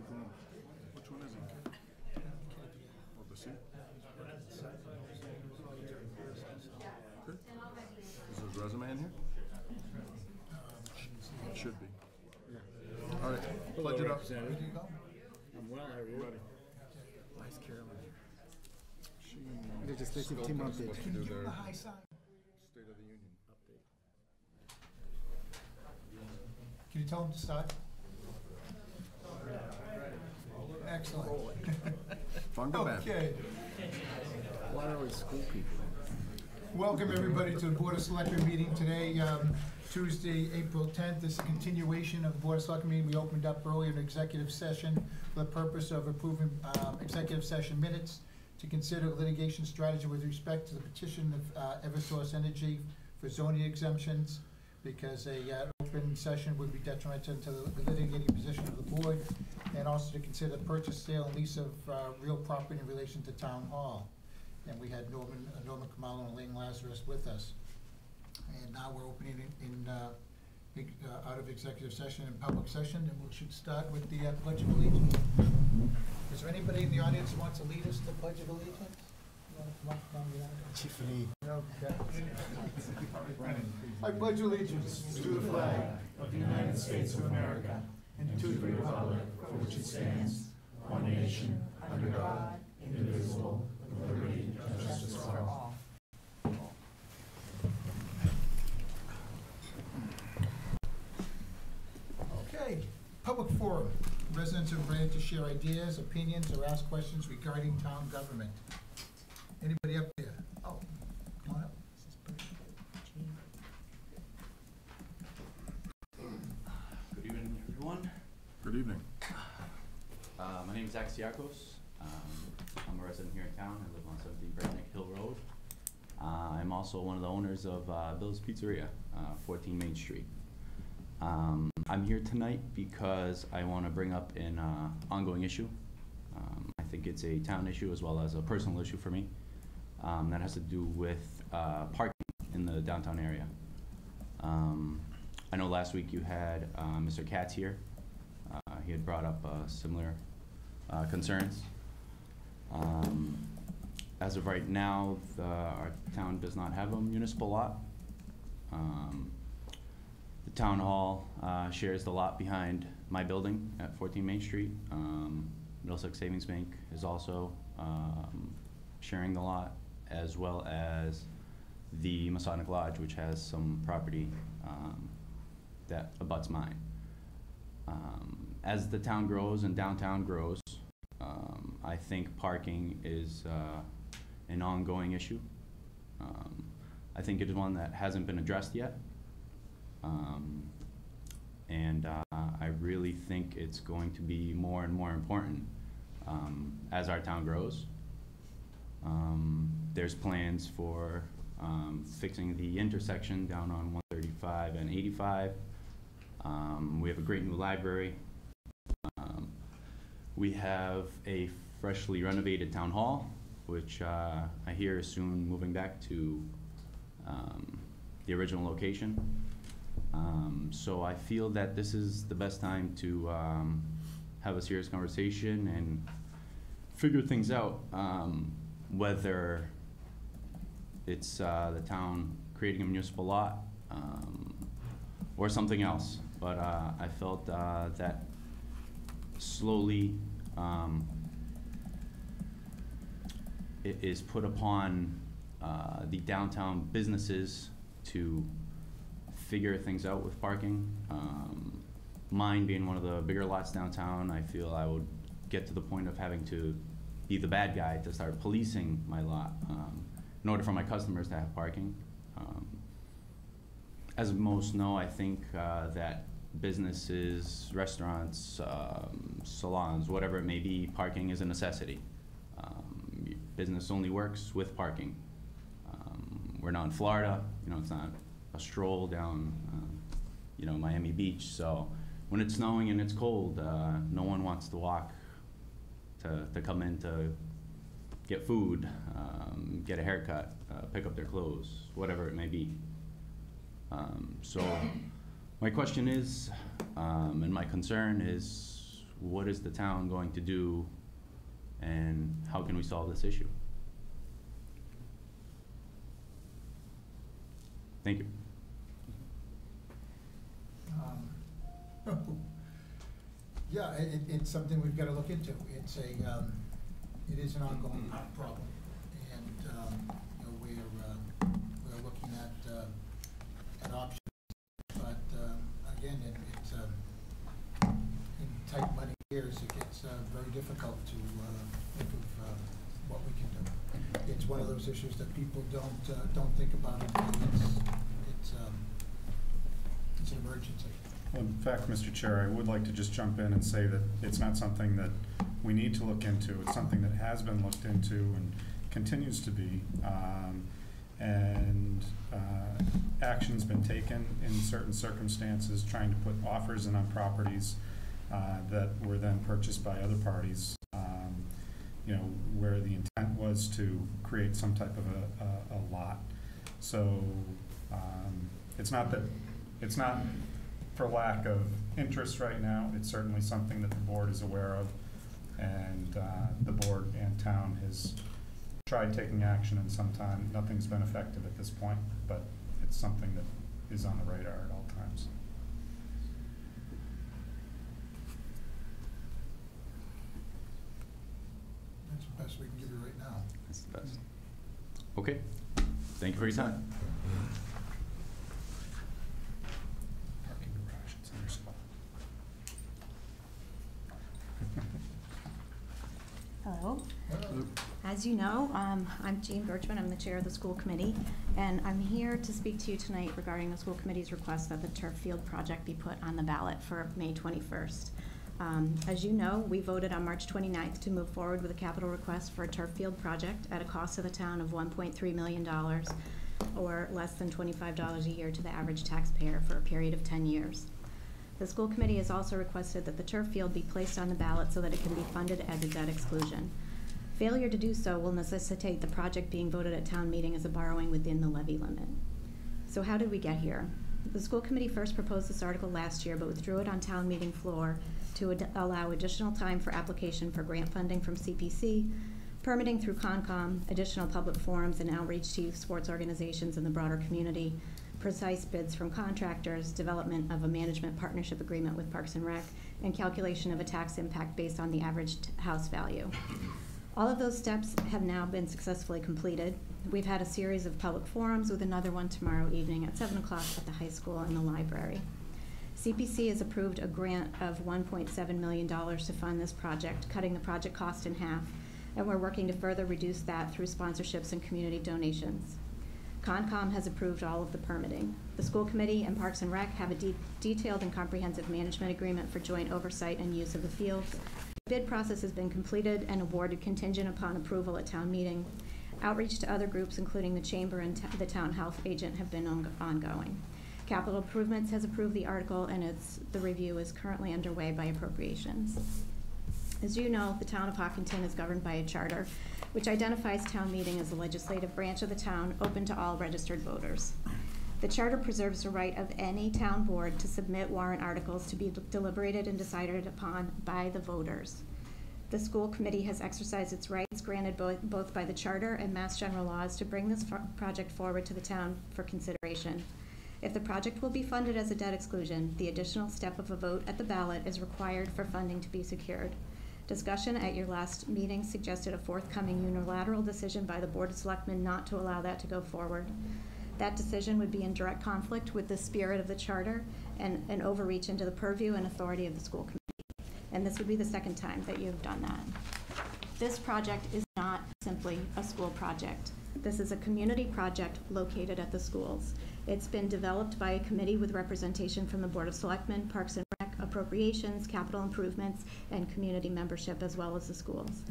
We should. Which one is he? Oh, the C? Good. Is his resume in here? It should be. Yeah. All right, pledge it up. I'm well, how are you? Ready. Why is Carolyn here? She and Legislative Sculpin team are update. supposed to do their high sign. State of the Union. Update. Can you tell them to start? Excellent. Okay. Why are always school people? Welcome, everybody, to the Board of Selectmen meeting today, um, Tuesday, April 10th. This is a continuation of the Board of Selectmen meeting we opened up earlier in executive session for the purpose of approving um, executive session minutes to consider litigation strategy with respect to the petition of uh, Eversource Energy for zoning exemptions, because a uh, open session would be detrimental to the litigating position of the board, and also to consider the purchase, sale, and lease of uh, real property in relation to Town Hall and we had Norman, uh, Norman Khumalo and Elaine Lazarus with us. And now we're opening it in, uh, big, uh, out of executive session and public session, and we should start with the uh, pledge of allegiance. Is there anybody in the audience who wants to lead us to the pledge of allegiance? You wanna come up down the aisle? Tiffany. Okay. I pledge allegiance to the flag of the United States of America and to the republic for which it stands, one nation, under God, indivisible, with liberty and justice for all. Okay, public forum. Residents are invited to share ideas, opinions, or ask questions regarding town government. Anybody up there? Oh, come on up. Good evening, everyone. Good evening. Uh, my name is Axiakos. Um, I'm a resident here in town. I live on 17 Breakneck Hill Road. Uh, I'm also one of the owners of uh, Bill's Pizzeria, uh, 14 Main Street. Um, I'm here tonight because I want to bring up an uh, ongoing issue. Um, I think it's a town issue as well as a personal issue for me. Um, that has to do with uh, parking in the downtown area. Um, I know last week you had Mr. Katz here. He had brought up uh, similar uh, concerns. Um, as of right now, the, our town does not have a municipal lot. Um, the town hall uh, shares the lot behind my building at 14 Main Street. Um, Middlesex Savings Bank is also um, sharing the lot, as well as the Masonic Lodge, which has some property um, that abuts mine. Um, as the town grows and downtown grows, um, I think parking is uh, an ongoing issue. Um, I think it is one that hasn't been addressed yet. Um, and uh, I really think it's going to be more and more important um, as our town grows. Um, there's plans for um, fixing the intersection down on 135 and 85. Um, we have a great new library. Um, we have a freshly renovated town hall, which uh, I hear is soon moving back to um, the original location. Um, so I feel that this is the best time to um, have a serious conversation and figure things out. Um, whether it's uh, the town creating a municipal lot um, or something else. But uh, I felt uh, that slowly um, it is put upon uh, the downtown businesses to figure things out with parking. Um, mine being one of the bigger lots downtown, I feel I would get to the point of having to be the bad guy to start policing my lot um, in order for my customers to have parking. Um, as most know, I think uh, that businesses, restaurants, um, salons, whatever it may be, parking is a necessity. Um, business only works with parking. Um, we're not in Florida, you know, it's not a stroll down, uh, you know, Miami Beach. So when it's snowing and it's cold, uh, no one wants to walk to, to come in to get food, um, get a haircut, uh, pick up their clothes, whatever it may be. Um, so my question is, um, and my concern is, what is the town going to do and how can we solve this issue? Thank you. Um, Yeah, it, it- it's something we've gotta look into. It's a, um, it is an ongoing problem. And, um, you know, we're, uh, we're looking at, uh, at options. It, it's, um, in tight money years, it gets, uh, very difficult to, uh, think of, uh, what we can do. It's one of those issues that people don't, uh, don't think about until it's, it's, um, it's an emergency. Well, In fact, Mr. Chair, I would like to just jump in and say that it's not something that we need to look into. It's something that has been looked into and continues to be. Um, And uh, action's been taken in certain circumstances, trying to put offers in on properties uh, that were then purchased by other parties. um, You know, where the intent was to create some type of a, a, a lot. So, um, it's not that, it's not for lack of interest right now. It's certainly something that the board is aware of. And uh, the board and town has tried taking action in some time. nothing's been effective at this point, but it's something that is on the radar at all times. That's the best we can give you right now. That's the best. Mm-hmm. Okay, thank you for your time. Parking garage, it's in your spot. Hello. As you know, um, I'm Jean Bertschmann, I'm the chair of the school committee, and I'm here to speak to you tonight regarding the school committee's request that the turf field project be put on the ballot for May 21st. Um, As you know, we voted on March 29th to move forward with a capital request for a turf field project at a cost to the town of $1.3 million, or less than $25 a year to the average taxpayer for a period of 10 years. The school committee has also requested that the turf field be placed on the ballot so that it can be funded as a debt exclusion. Failure to do so will necessitate the project being voted at town meeting as a borrowing within the levy limit. So how did we get here? The school committee first proposed this article last year, but withdrew it on town meeting floor to ad- allow additional time for application for grant funding from CPC, permitting through Concom, additional public forums and outreach to youth sports organizations in the broader community, precise bids from contractors, development of a management partnership agreement with Parks and Rec, and calculation of a tax impact based on the average house value. All of those steps have now been successfully completed. We've had a series of public forums with another one tomorrow evening at seven o'clock at the high school in the library. CPC has approved a grant of one point seven million dollars to fund this project, cutting the project cost in half, and we're working to further reduce that through sponsorships and community donations. Concom has approved all of the permitting. The school committee and Parks and Rec have a de- detailed and comprehensive management agreement for joint oversight and use of the fields. The bid process has been completed and awarded contingent upon approval at town meeting. Outreach to other groups, including the chamber and the town health agent, have been on- ongoing. Capital Improvements has approved the article, and it's, the review is currently underway by appropriations. As you know, the town of Hopkinton is governed by a charter which identifies town meeting as the legislative branch of the town, open to all registered voters. The charter preserves the right of any town board to submit warrant articles to be deliberated and decided upon by the voters. The school committee has exercised its rights granted both, both by the charter and mass general laws to bring this project forward to the town for consideration. If the project will be funded as a debt exclusion, the additional step of a vote at the ballot is required for funding to be secured. Discussion at your last meeting suggested a forthcoming unilateral decision by the Board of Selectmen not to allow that to go forward. That decision would be in direct conflict with the spirit of the charter and an overreach into the purview and authority of the school committee. And this would be the second time that you have done that. This project is not simply a school project. This is a community project located at the schools. It's been developed by a committee with representation from the Board of Selectmen, Parks and Rec, Appropriations, Capital Improvements, and community membership, as well as the schools.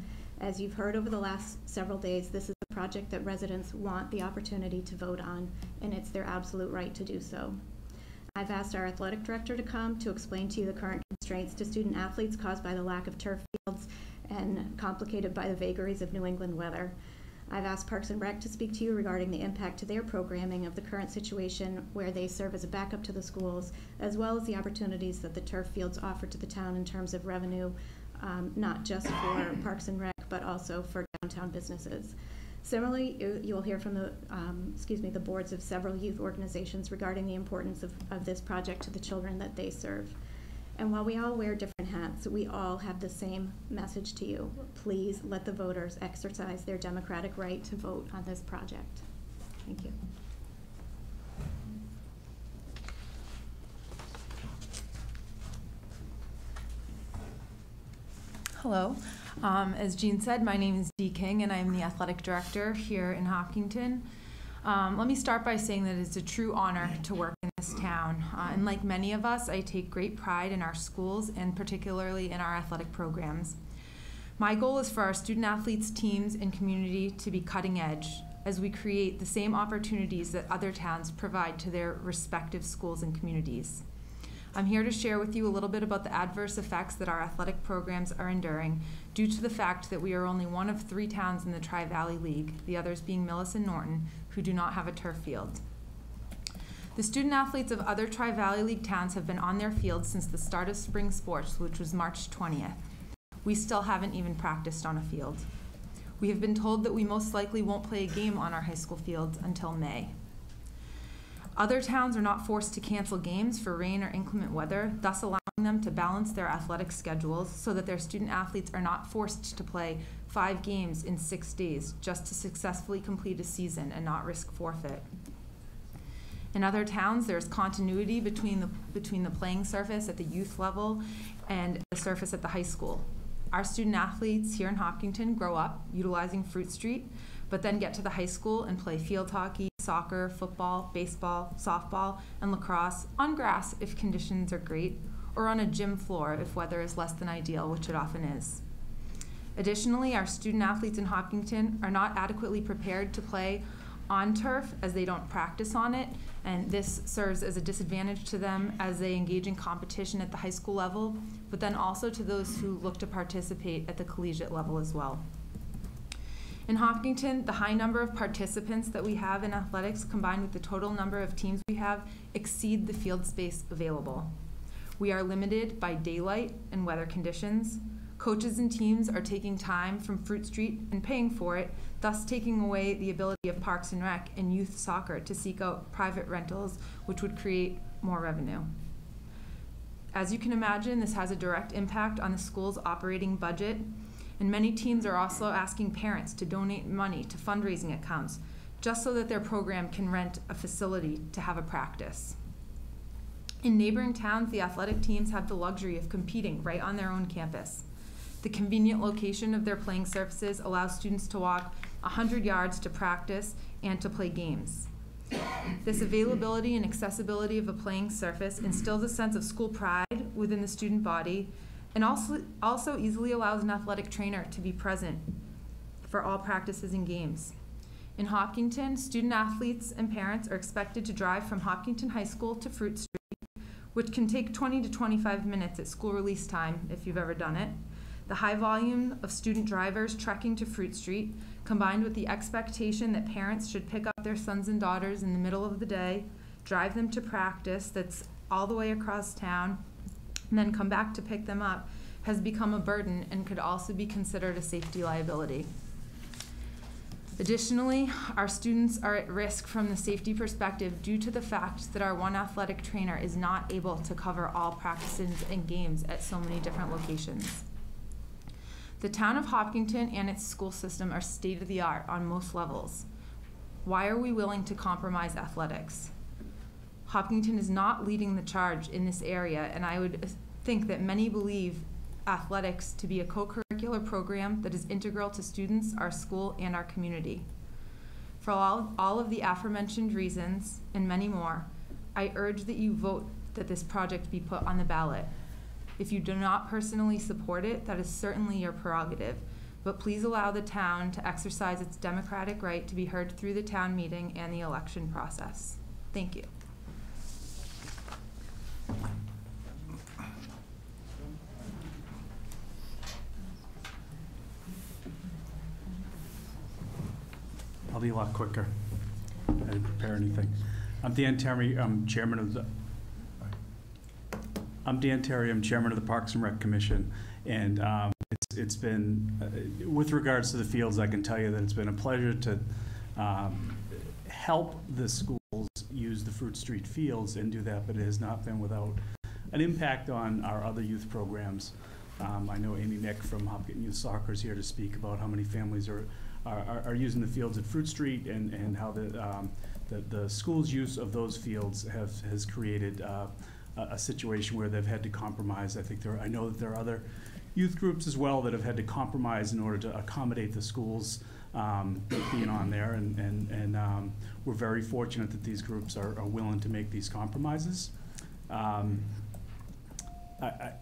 As you've heard over the last several days, this is project that residents want the opportunity to vote on, and it's their absolute right to do so. I've asked our athletic director to come to explain to you the current constraints to student athletes caused by the lack of turf fields and complicated by the vagaries of New England weather. I've asked Parks and Rec to speak to you regarding the impact to their programming of the current situation where they serve as a backup to the schools, as well as the opportunities that the turf fields offer to the town in terms of revenue, um, not just for Parks and Rec, but also for downtown businesses. Similarly, you- you'll hear from the, um, excuse me, the boards of several youth organizations regarding the importance of, of this project to the children that they serve. And while we all wear different hats, we all have the same message to you. Please let the voters exercise their democratic right to vote on this project. Thank you. Hello. Um, as Jean said, my name is Dee King, and I'm the athletic director here in Hopkinton. Um, let me start by saying that it's a true honor to work in this town. Uh, and like many of us, I take great pride in our schools and particularly in our athletic programs. My goal is for our student athletes, teams, and community to be cutting edge as we create the same opportunities that other towns provide to their respective schools and communities. I'm here to share with you a little bit about the adverse effects that our athletic programs are enduring due to the fact that we are only one of three towns in the Tri Valley League, the others being Millis and Norton, who do not have a turf field. The student athletes of other Tri Valley League towns have been on their fields since the start of spring sports, which was March 20th. We still haven't even practiced on a field. We have been told that we most likely won't play a game on our high school fields until May. Other towns are not forced to cancel games for rain or inclement weather, thus allowing them to balance their athletic schedules so that their student athletes are not forced to play five games in six days just to successfully complete a season and not risk forfeit. In other towns, there's continuity between the, between the playing surface at the youth level and the surface at the high school. Our student athletes here in Hopkinton grow up utilizing Fruit Street, but then get to the high school and play field hockey, soccer, football, baseball, softball, and lacrosse on grass if conditions are great, or on a gym floor if weather is less than ideal, which it often is. Additionally, our student athletes in Hopkinton are not adequately prepared to play on turf as they don't practice on it, and this serves as a disadvantage to them as they engage in competition at the high school level, but then also to those who look to participate at the collegiate level as well. In Hopkinton, the high number of participants that we have in athletics combined with the total number of teams we have exceed the field space available. We are limited by daylight and weather conditions. Coaches and teams are taking time from Fruit Street and paying for it, thus taking away the ability of Parks and Rec and youth soccer to seek out private rentals, which would create more revenue. As you can imagine, this has a direct impact on the school's operating budget and many teams are also asking parents to donate money to fundraising accounts just so that their program can rent a facility to have a practice. In neighboring towns, the athletic teams have the luxury of competing right on their own campus. The convenient location of their playing surfaces allows students to walk 100 yards to practice and to play games. This availability and accessibility of a playing surface instills a sense of school pride within the student body and also, also easily allows an athletic trainer to be present for all practices and games. In Hopkinton, student athletes and parents are expected to drive from Hopkinton High School to Fruit Street, which can take 20 to 25 minutes at school release time if you've ever done it. The high volume of student drivers trekking to Fruit Street, combined with the expectation that parents should pick up their sons and daughters in the middle of the day, drive them to practice that's all the way across town, and then come back to pick them up has become a burden and could also be considered a safety liability. Additionally, our students are at risk from the safety perspective due to the fact that our one athletic trainer is not able to cover all practices and games at so many different locations. The town of Hopkinton and its school system are state of the art on most levels. Why are we willing to compromise athletics? Hopkinton is not leading the charge in this area, and I would think that many believe athletics to be a co curricular program that is integral to students, our school, and our community. For all, all of the aforementioned reasons, and many more, I urge that you vote that this project be put on the ballot. If you do not personally support it, that is certainly your prerogative, but please allow the town to exercise its democratic right to be heard through the town meeting and the election process. Thank you. I'll be a lot quicker. I didn't prepare anything. I'm Dan Terry, I'm chairman of the, I'm Dan Terry, I'm chairman of the Parks and Rec Commission. And um, it's, it's been, uh, with regards to the fields, I can tell you that it's been a pleasure to um, help the schools use the Fruit Street fields and do that, but it has not been without an impact on our other youth programs. Um, I know Amy Nick from Hopkins Youth Soccer is here to speak about how many families are, are, are- using the fields at Fruit Street and, and how the, um, the, the school's use of those fields have, has created, uh, a, a situation where they've had to compromise. I think there, I know that there are other youth groups as well that have had to compromise in order to accommodate the schools, um, being on there. And, and, and, um, we're very fortunate that these groups are, are willing to make these compromises. Um, I, I,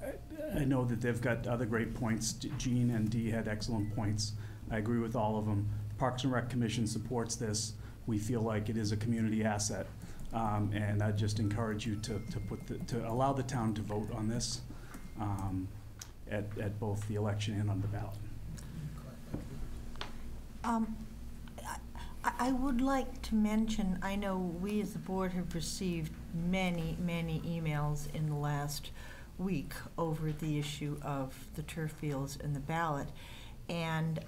I know that they've got other great points. Jean and Dee had excellent points. I agree with all of them. Parks and Rec Commission supports this. We feel like it is a community asset. Um, and I just encourage you to, to put, the- to allow the town to vote on this, um, at, at both the election and on the ballot. Um, I, would like to mention, I know we as a board have received many, many emails in the last week over the issue of the turf fields and the ballot. And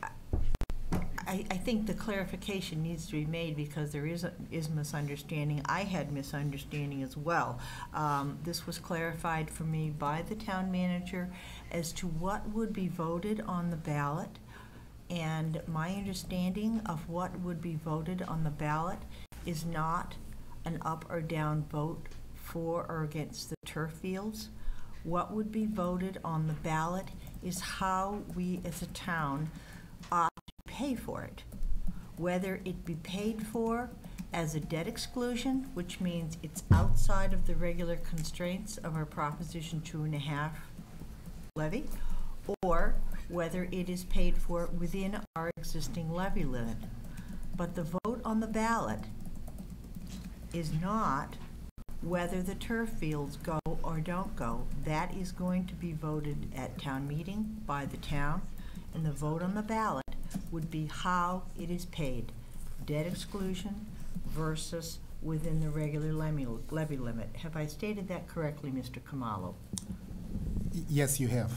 I, I think the clarification needs to be made because there is, a- is misunderstanding. I had misunderstanding as well. Um, This was clarified for me by the town manager as to what would be voted on the ballot. And my understanding of what would be voted on the ballot is not an up or down vote for or against the turf fields. What would be voted on the ballot is how we as a town ought to pay for it. Whether it be paid for as a debt exclusion, which means it's outside of the regular constraints of our Proposition two and a half levy, or whether it is paid for within our existing levy limit. But the vote on the ballot is not whether the turf fields go or don't go. That is going to be voted at town meeting by the town, and the vote on the ballot would be how it is paid, debt exclusion versus within the regular levy, limit. Have I stated that correctly, Mr. Khumalo? Yes, you have.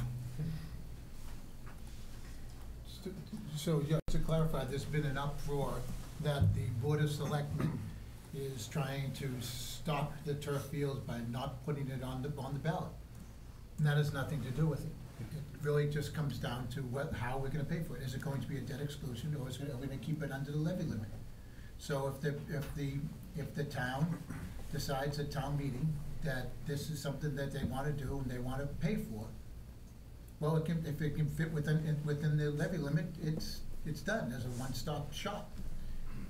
So, just to clarify, there's been an uproar that the Board of Selectmen is trying to stop the turf fields by not putting it on the, on the ballot. And that has nothing to do with it. It really just comes down to what, how we're gonna pay for it. Is it going to be a debt exclusion, or is it, are we gonna keep it under the levy limit? So if the, if the, if the town decides at town meeting that this is something that they wanna do and they wanna pay for, well, it can, if it can fit within, in- within the levy limit, it's, it's done, as a one-stop shop.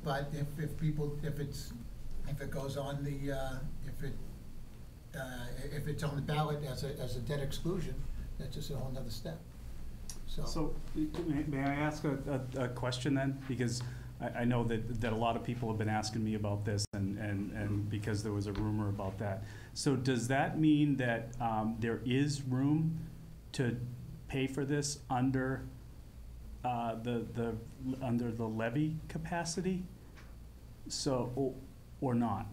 But if, if people, if it's, if it goes on the, uh, if it, uh, if it's on the ballot as a, as a debt exclusion, that's just a whole nother step. So, So, may, may I ask a, a, a question then? Because I, I know that, that a lot of people have been asking me about this and, and, and because there was a rumor about that. So does that mean that, um, there is room to pay for this under, uh, the, the, under the levy capacity? So, or, or not?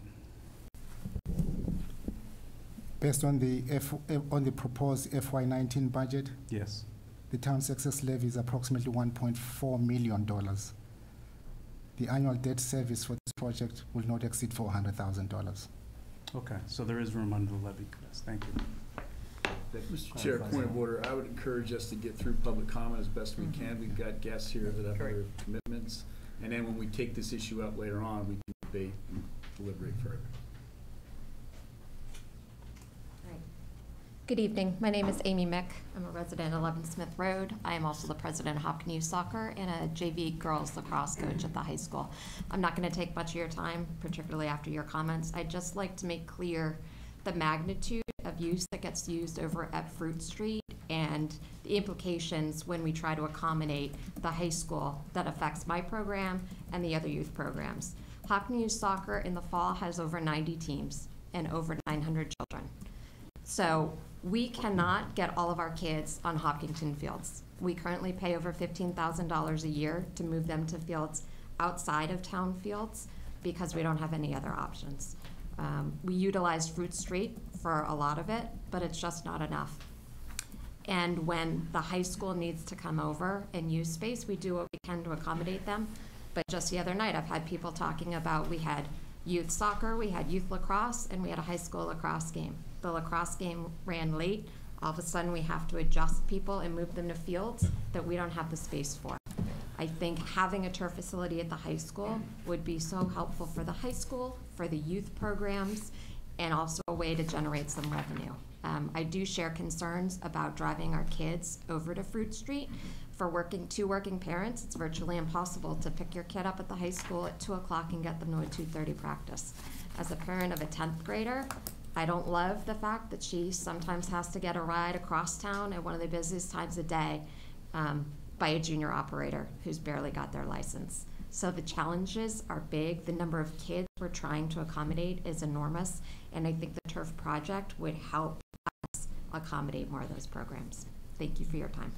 Based on the F, on the proposed FY nineteen budget, Yes. the town's excess levy is approximately one point four million dollars. The annual debt service for this project will not exceed four hundred thousand dollars. Okay, so there is room under the levy capacity. Thank you. Mr. Chair, point of order, I would encourage us to get through public comment as best we can. We've got guests here that have other commitments. And then when we take this issue up later on, we can debate and deliberate further. Good evening. My name is Amy Mick. I'm a resident of 11 Smith Road. I am also the president of Hopkins Youth Soccer and a JV girls lacrosse coach at the high school. I'm not going to take much of your time, particularly after your comments. I'd just like to make clear the magnitude of use that gets used over at Fruit Street and the implications when we try to accommodate the high school that affects my program and the other youth programs. Hopkins Youth Soccer in the fall has over 90 teams and over 900 children. So we cannot get all of our kids on Hopkinton fields. We currently pay over $15,000 a year to move them to fields outside of town fields because we don't have any other options. Um, we utilize Fruit Street for a lot of it, but it's just not enough. And when the high school needs to come over and use space, we do what we can to accommodate them. But just the other night, I've had people talking about, we had youth soccer, we had youth lacrosse, and we had a high school lacrosse game. The lacrosse game ran late. All of a sudden, we have to adjust people and move them to fields that we don't have the space for. I think having a turf facility at the high school would be so helpful for the high school, for the youth programs, and also a way to generate some revenue. Um, I do share concerns about driving our kids over to Fruit Street. For working two working parents, it's virtually impossible to pick your kid up at the high school at two o'clock and get them to a two thirty practice. As a parent of a tenth grader, I don't love the fact that she sometimes has to get a ride across town at one of the busiest times of day um, by a junior operator who's barely got their license. So the challenges are big. The number of kids we're trying to accommodate is enormous, and I think the turf project would help us accommodate more of those programs. Thank you for your time.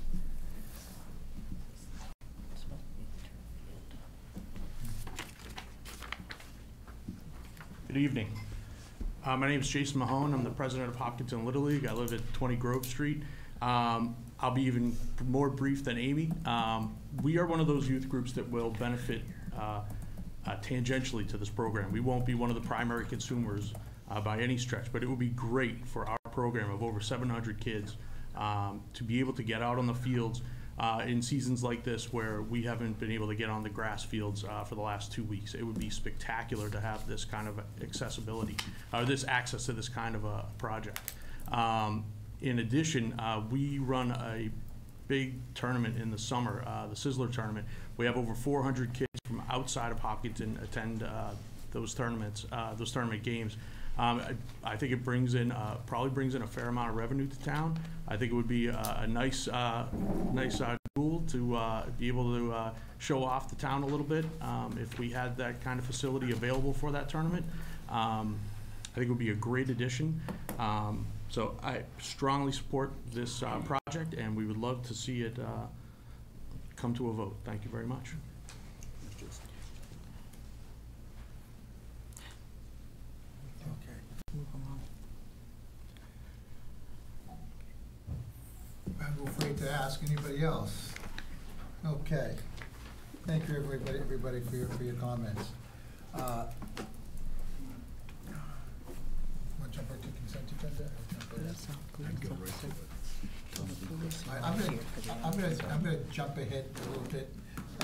Good evening. Uh, my name is Jason Mahone. I'm the president of Hopkinton Little League. I live at 20 Grove Street. Um, I'll be even more brief than Amy. Um, we are one of those youth groups that will benefit uh, uh, tangentially to this program. We won't be one of the primary consumers uh, by any stretch, but it would be great for our program of over 700 kids um, to be able to get out on the fields uh, in seasons like this where we haven't been able to get on the grass fields uh, for the last two weeks. It would be spectacular to have this kind of accessibility, or this access to this kind of a project. Um, in addition, uh, we run a big tournament in the summer, uh, the Sizzler tournament. We have over 400 kids from outside of Hopkinton attend uh, those tournaments, uh, those tournament games. Um, I, I, think it brings in, uh, probably brings in a fair amount of revenue to town. I think it would be a, nice, uh, nice uh, tool to be able to show off the town a little bit um, if we had that kind of facility available for that tournament. Um, I think it would be a great addition. Um, so I strongly support this uh, project, and we would love to see it come to a vote. Thank you very much. I'm afraid to ask anybody else. Okay. Thank you, everybody, everybody for your, for your comments. Uh, Want to jump right to consent agenda? I'm gonna, I'm gonna, I'm gonna jump ahead a little bit.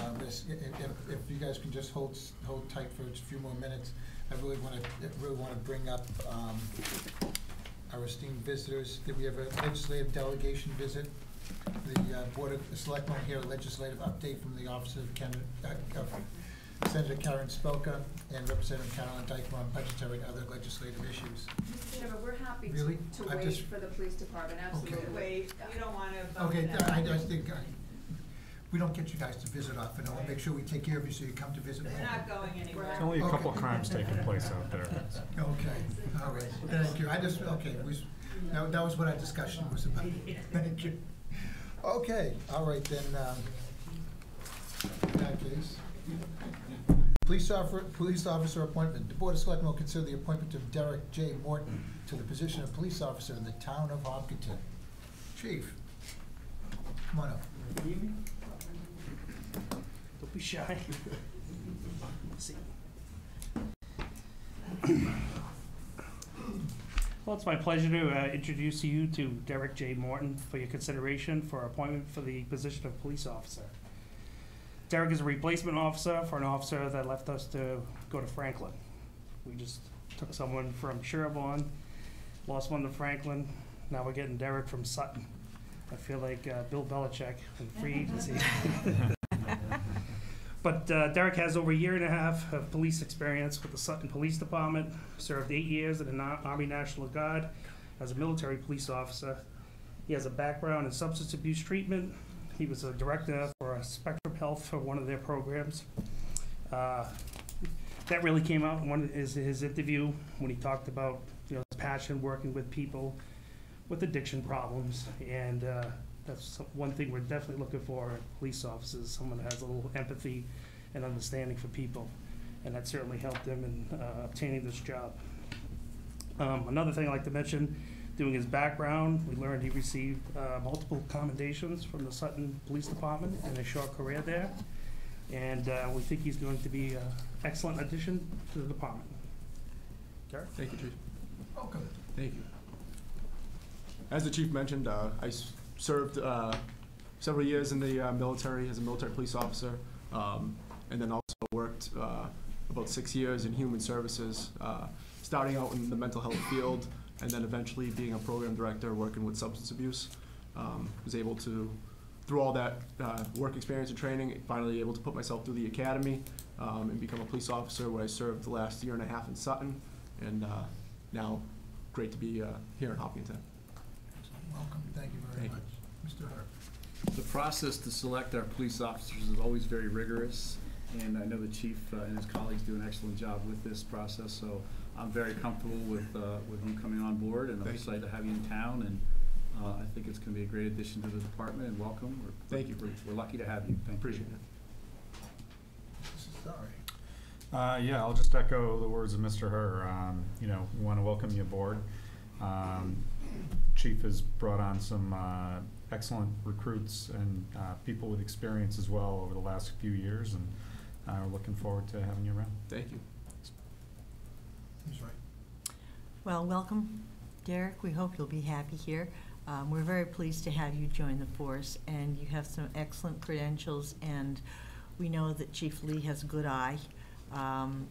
Um, this- If, if, you guys can just hold, hold tight for just a few more minutes. I really wanna, really wanna bring up, um, our esteemed visitors. Did we have a legislative delegation visit? The uh, Board of Selectmen here, a legislative update from the Office of Ken, uh, of Senator Karen Spilka and Representative Carolyn Dykema on budgetary and other legislative issues. Mr. Chairman, we're happy Really? to, to I wait just- for the police department, Okay. absolutely. Wait, you don't want to vote Okay, now. th- I, I think, uh, we don't get you guys to visit often. I wanna make sure we take care of you so you come to visit. They're not going anywhere. There's only a couple Okay. crimes taking place out there. Okay, all right, thank you. I just, okay, we, s- that, that was what our discussion was about. Thank you. Okay, all right, then, um, in that case. Police officer, police officer appointment. The Board of Selectmen will consider the appointment of Derek J. Morton to the position of police officer in the town of Hopkinton. Chief, come on up. Don't be shy. Well, it's my pleasure to uh, introduce you to Derek J. Morton for your consideration for appointment for the position of police officer. Derek is a replacement officer for an officer that left us to go to Franklin. We just took someone from Sherborn, lost one to Franklin, now we're getting Derek from Sutton. I feel like uh, Bill Belichick and free agency. But uh, Derek has over a year and a half of police experience with the Sutton Police Department, served eight years in the Army National Guard as a military police officer. He has a background in substance abuse treatment. He was a director for Spectrum Health for one of their programs. Uh, that really came out in one of his, interview when he talked about you know his passion working with people with addiction problems, and uh, that's one thing we're definitely looking for police officers, someone that has a little empathy and understanding for people, and that certainly helped him in uh, obtaining this job. Um, another thing I'd like to mention, doing his background, we learned he received uh, multiple commendations from the Sutton Police Department in his short career there, and uh, we think he's going to be an excellent addition to the department. Derek? Thank you, Chief. Welcome. Thank you. As the chief mentioned, uh, I s- served uh, several years in the uh, military as a military police officer, um, and then also worked uh, about six years in human services, uh, starting out in the mental health field, and then eventually being a program director working with substance abuse. Um, Was able to, through all that uh, work experience and training, finally able to put myself through the academy um, and become a police officer, where I served the last year and a half in Sutton, and uh, now great to be uh, here in Hopkinton. Welcome, thank you very Thank much. you. Mr. Herr. The process to select our police officers is always very rigorous, and I know the chief uh, and his colleagues do an excellent job with this process, so I'm very comfortable with, uh, with you coming on board, and I'm Thank you. excited to have you in town, and uh, I think it's gonna be a great addition to the department, and welcome. We're- Thank you. We're we're lucky to have you. Thank you. Appreciate it. Mrs. Sorry. Uh, yeah, I'll just echo the words of Mr. Herr. Um, you know, we want to welcome you aboard. Um, Chief has brought on some, uh, excellent recruits and, uh, people with experience as well over the last few years, and, uh, we're looking forward to having you around. Thank you. Ms. Wright. Well, welcome, Derek. We hope you'll be happy here. Um, We're very pleased to have you join the force, and you have some excellent credentials, and we know that Chief Lee has a good eye. Um,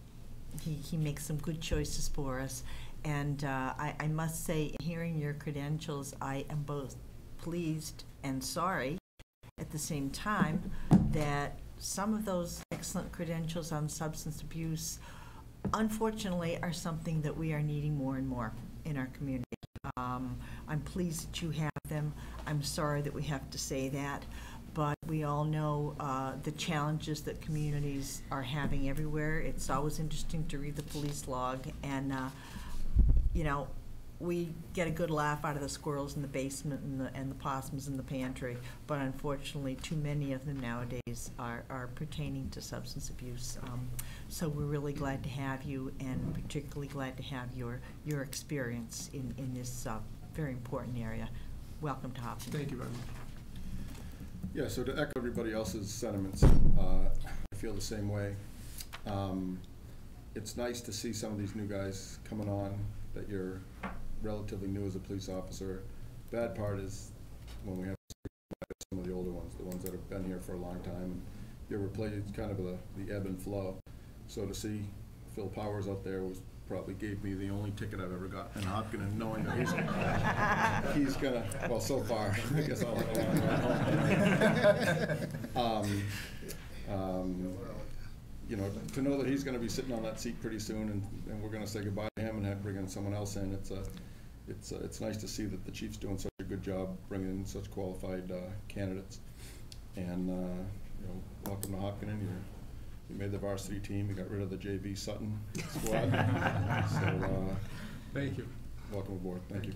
He, he makes some good choices for us, and uh, I, I must say, hearing your credentials, I am both pleased and sorry at the same time that some of those excellent credentials on substance abuse unfortunately, are something that we are needing more and more in our community. Um, I'm pleased that you have them. I'm sorry that we have to say that, but we all know uh, the challenges that communities are having everywhere. It's always interesting to read the police log, and, uh, you know, we get a good laugh out of the squirrels in the basement and the, and the possums in the pantry, but unfortunately, too many of them nowadays are, are pertaining to substance abuse. Um, so we're really glad to have you, and particularly glad to have your, your experience in, in this uh, very important area. Welcome to Hopkins. Thank you very much. Yeah, so to echo everybody else's sentiments, uh, I feel the same way. Um, It's nice to see some of these new guys coming on, that you're relatively new as a police officer. Bad part is when we have some of the older ones, the ones that have been here for a long time. You're replacing kind of the, the ebb and flow. So to see Phil Powers out there was, probably gave me the only ticket I've ever got in Hopkins, knowing that he's, he's gonna, well, so far, I guess I'll have a long run home. Um, um, You know, to know that he's gonna be sitting on that seat pretty soon, and, and we're gonna say goodbye to him and have, bring in someone else in, it's a, it's, a- it's nice to see that the chief's doing such a good job bringing in such qualified, uh, candidates. And, uh, you know, welcome to Hopkinton, you're, you made the varsity team, you got rid of the JV Sutton squad. So, uh, Thank you. welcome aboard, thank you.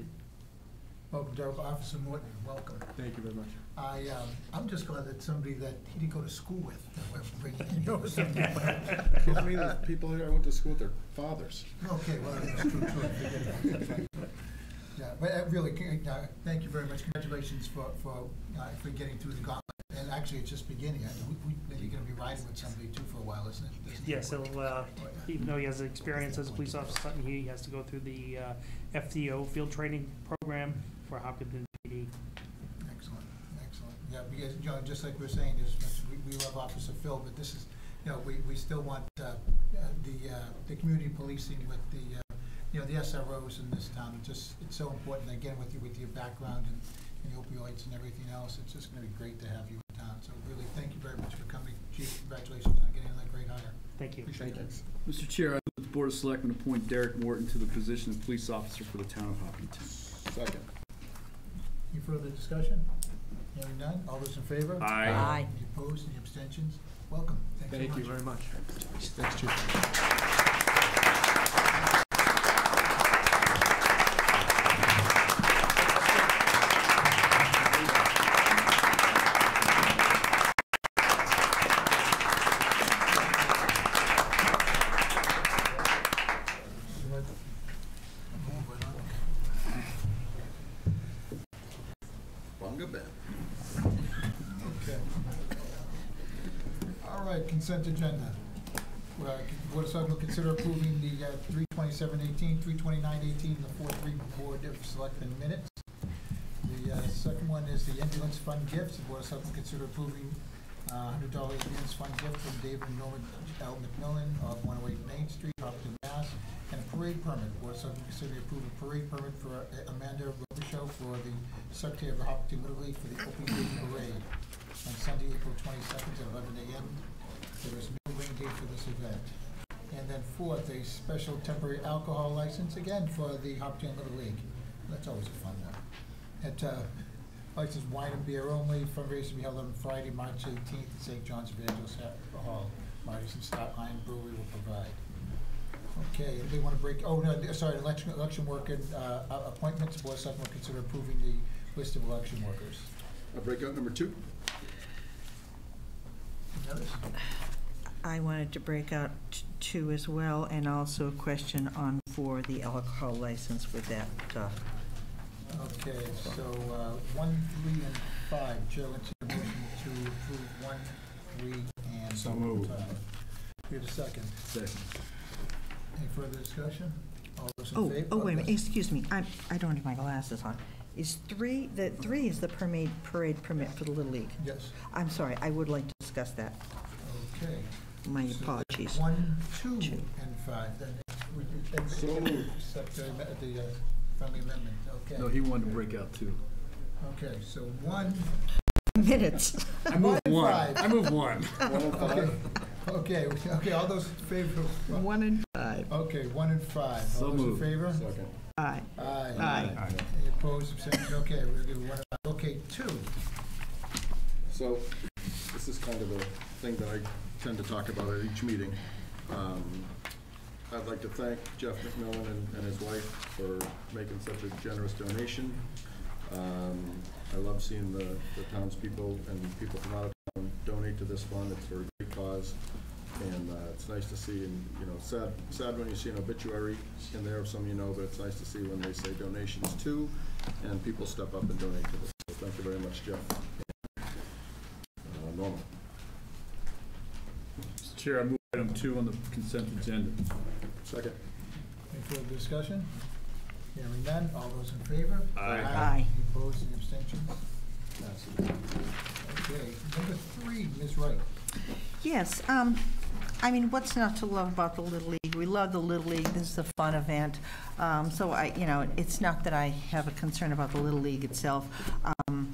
Welcome, Derek. Officer Morton, welcome. Thank you very much. I, um, I'm just glad that somebody that he didn't go to school with, that we're bringing in, you know, somebody. I mean, there's people here I went to school with their fathers. Okay, well, that's true, true. Yeah, but uh, really, uh, thank you very much. Congratulations for, for, uh, for getting through the gauntlet. And actually, it's just beginning. I- we- we- you're gonna be riding with somebody too for a while, isn't it? Isn't it? Yes, he'll, uh, even though he has experience as a police officer, he has to go through the uh, FTO field training program for Hopkinton PD. Excellent, excellent. Yeah, because, you know, just like we were saying, this, we, we love Officer Phil, but this is, you know, we, we still want, uh, the, uh, the community policing with the, uh, you know, the SROs in this town, it's just, it's so important, again, with your, with your background and and the opioids and everything else, it's just gonna be great to have you in town. So really, thank you very much for coming. Chief, congratulations on getting that great hire. Thank you. Appreciate it. Mr. Chair, I move the Board of Selectmen appoint Derek Morton to the position of police officer for the town of Hopkinton. Second. Any further discussion? Hearing none, all those in favor? Aye. Aye. Any opposed, any abstentions? Welcome, thanks so much. Thank you very much. Thanks, Chief. Bunga Ben. Okay. All right, consent agenda. Uh, Board of Selectmen consider approving the uh, 32718, 32918, and the 43 Board of Selectmen minutes. The uh, second one is the ambulance fund gifts. The Board of Selectmen consider approving uh, $100 ambulance fund gift from David and Norman L. McMillan of 108 Main Street, Hopkinton, Mass. And a parade permit. Board of Selectmen consider approving a parade permit for uh, Amanda Robichaux for the Secretary of the Hopkinton Little League for the Open Day Parade on Sunday, April twenty-second at eleven AM. There is no rain date for this event. And then fourth, a special temporary alcohol license, again, for the Hopkinton Little League. That's always a fun one. At, uh, license wine and beer only, fundraiser to be held on Friday, March eighteenth, at St. John's Evangelist Hall. Marty's and Iron Brewery will provide. Okay, anybody want to break, oh, no, sorry, election, election worker, uh, appointments, Board of Selectmen will consider approving the list of election workers. Uh, breakout number two. I wanted to break out t- two as well, and also a question on for the alcohol license with that, uh, Okay, so, uh, one, three, and five, Chair, let's take a motion to approve one, three, and So moved. We have a second. Second. Any further discussion? All those in oh, favor? oh, wait a minute, excuse me, I, I don't have my glasses on. Is three, the, three is the parade, parade permit for the Little League? Yes, I'm sorry, I would like to discuss that. okay. My So apologies. One, two, Two. and five, then we, we, So moved. Secretary, ma- the, uh, friendly amendment, okay. No, he wanted to break out two. Okay, so one, Minutes. I move and one. five. I move one. One Okay, okay, okay, all those in favor? of- One and five. Okay, one and five. So All those in moved. favor? Second. Aye. Aye. Aye. Any opposed, abstentions? Okay, we're gonna one, okay, two. So, this is kind of a thing that I tend to talk about at each meeting. Um, I'd like to thank Jeff McMillan and, and his wife for making such a generous donation. Um, I love seeing the, the townspeople and people from out of town donate to this fund. It's for a great cause. And, uh, it's nice to see, and, you know, sad, sad when you see an obituary in there of someone you know, but it's nice to see when they say donations to, and people step up and donate to this. So thank you very much, Jeff. Uh, Norma. Mr. Chair, I move item two on the consent agenda. Second. Any further discussion? Hearing none, all those in favor? Aye. Aye. Any opposed, any abstentions? Passes. Okay, number three, Ms. Wright. Yes, um, I mean, what's not to love about the Little League? We love the Little League, this is a fun event. Um, so I, you know, it's not that I have a concern about the Little League itself. Um,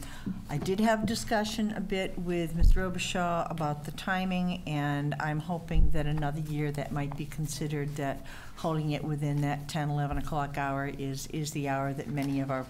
I did have discussion a bit with Ms. Robichaud about the timing, and I'm hoping that another year that might be considered that holding it within that 10, 11 o'clock hour is, is the hour that many of our,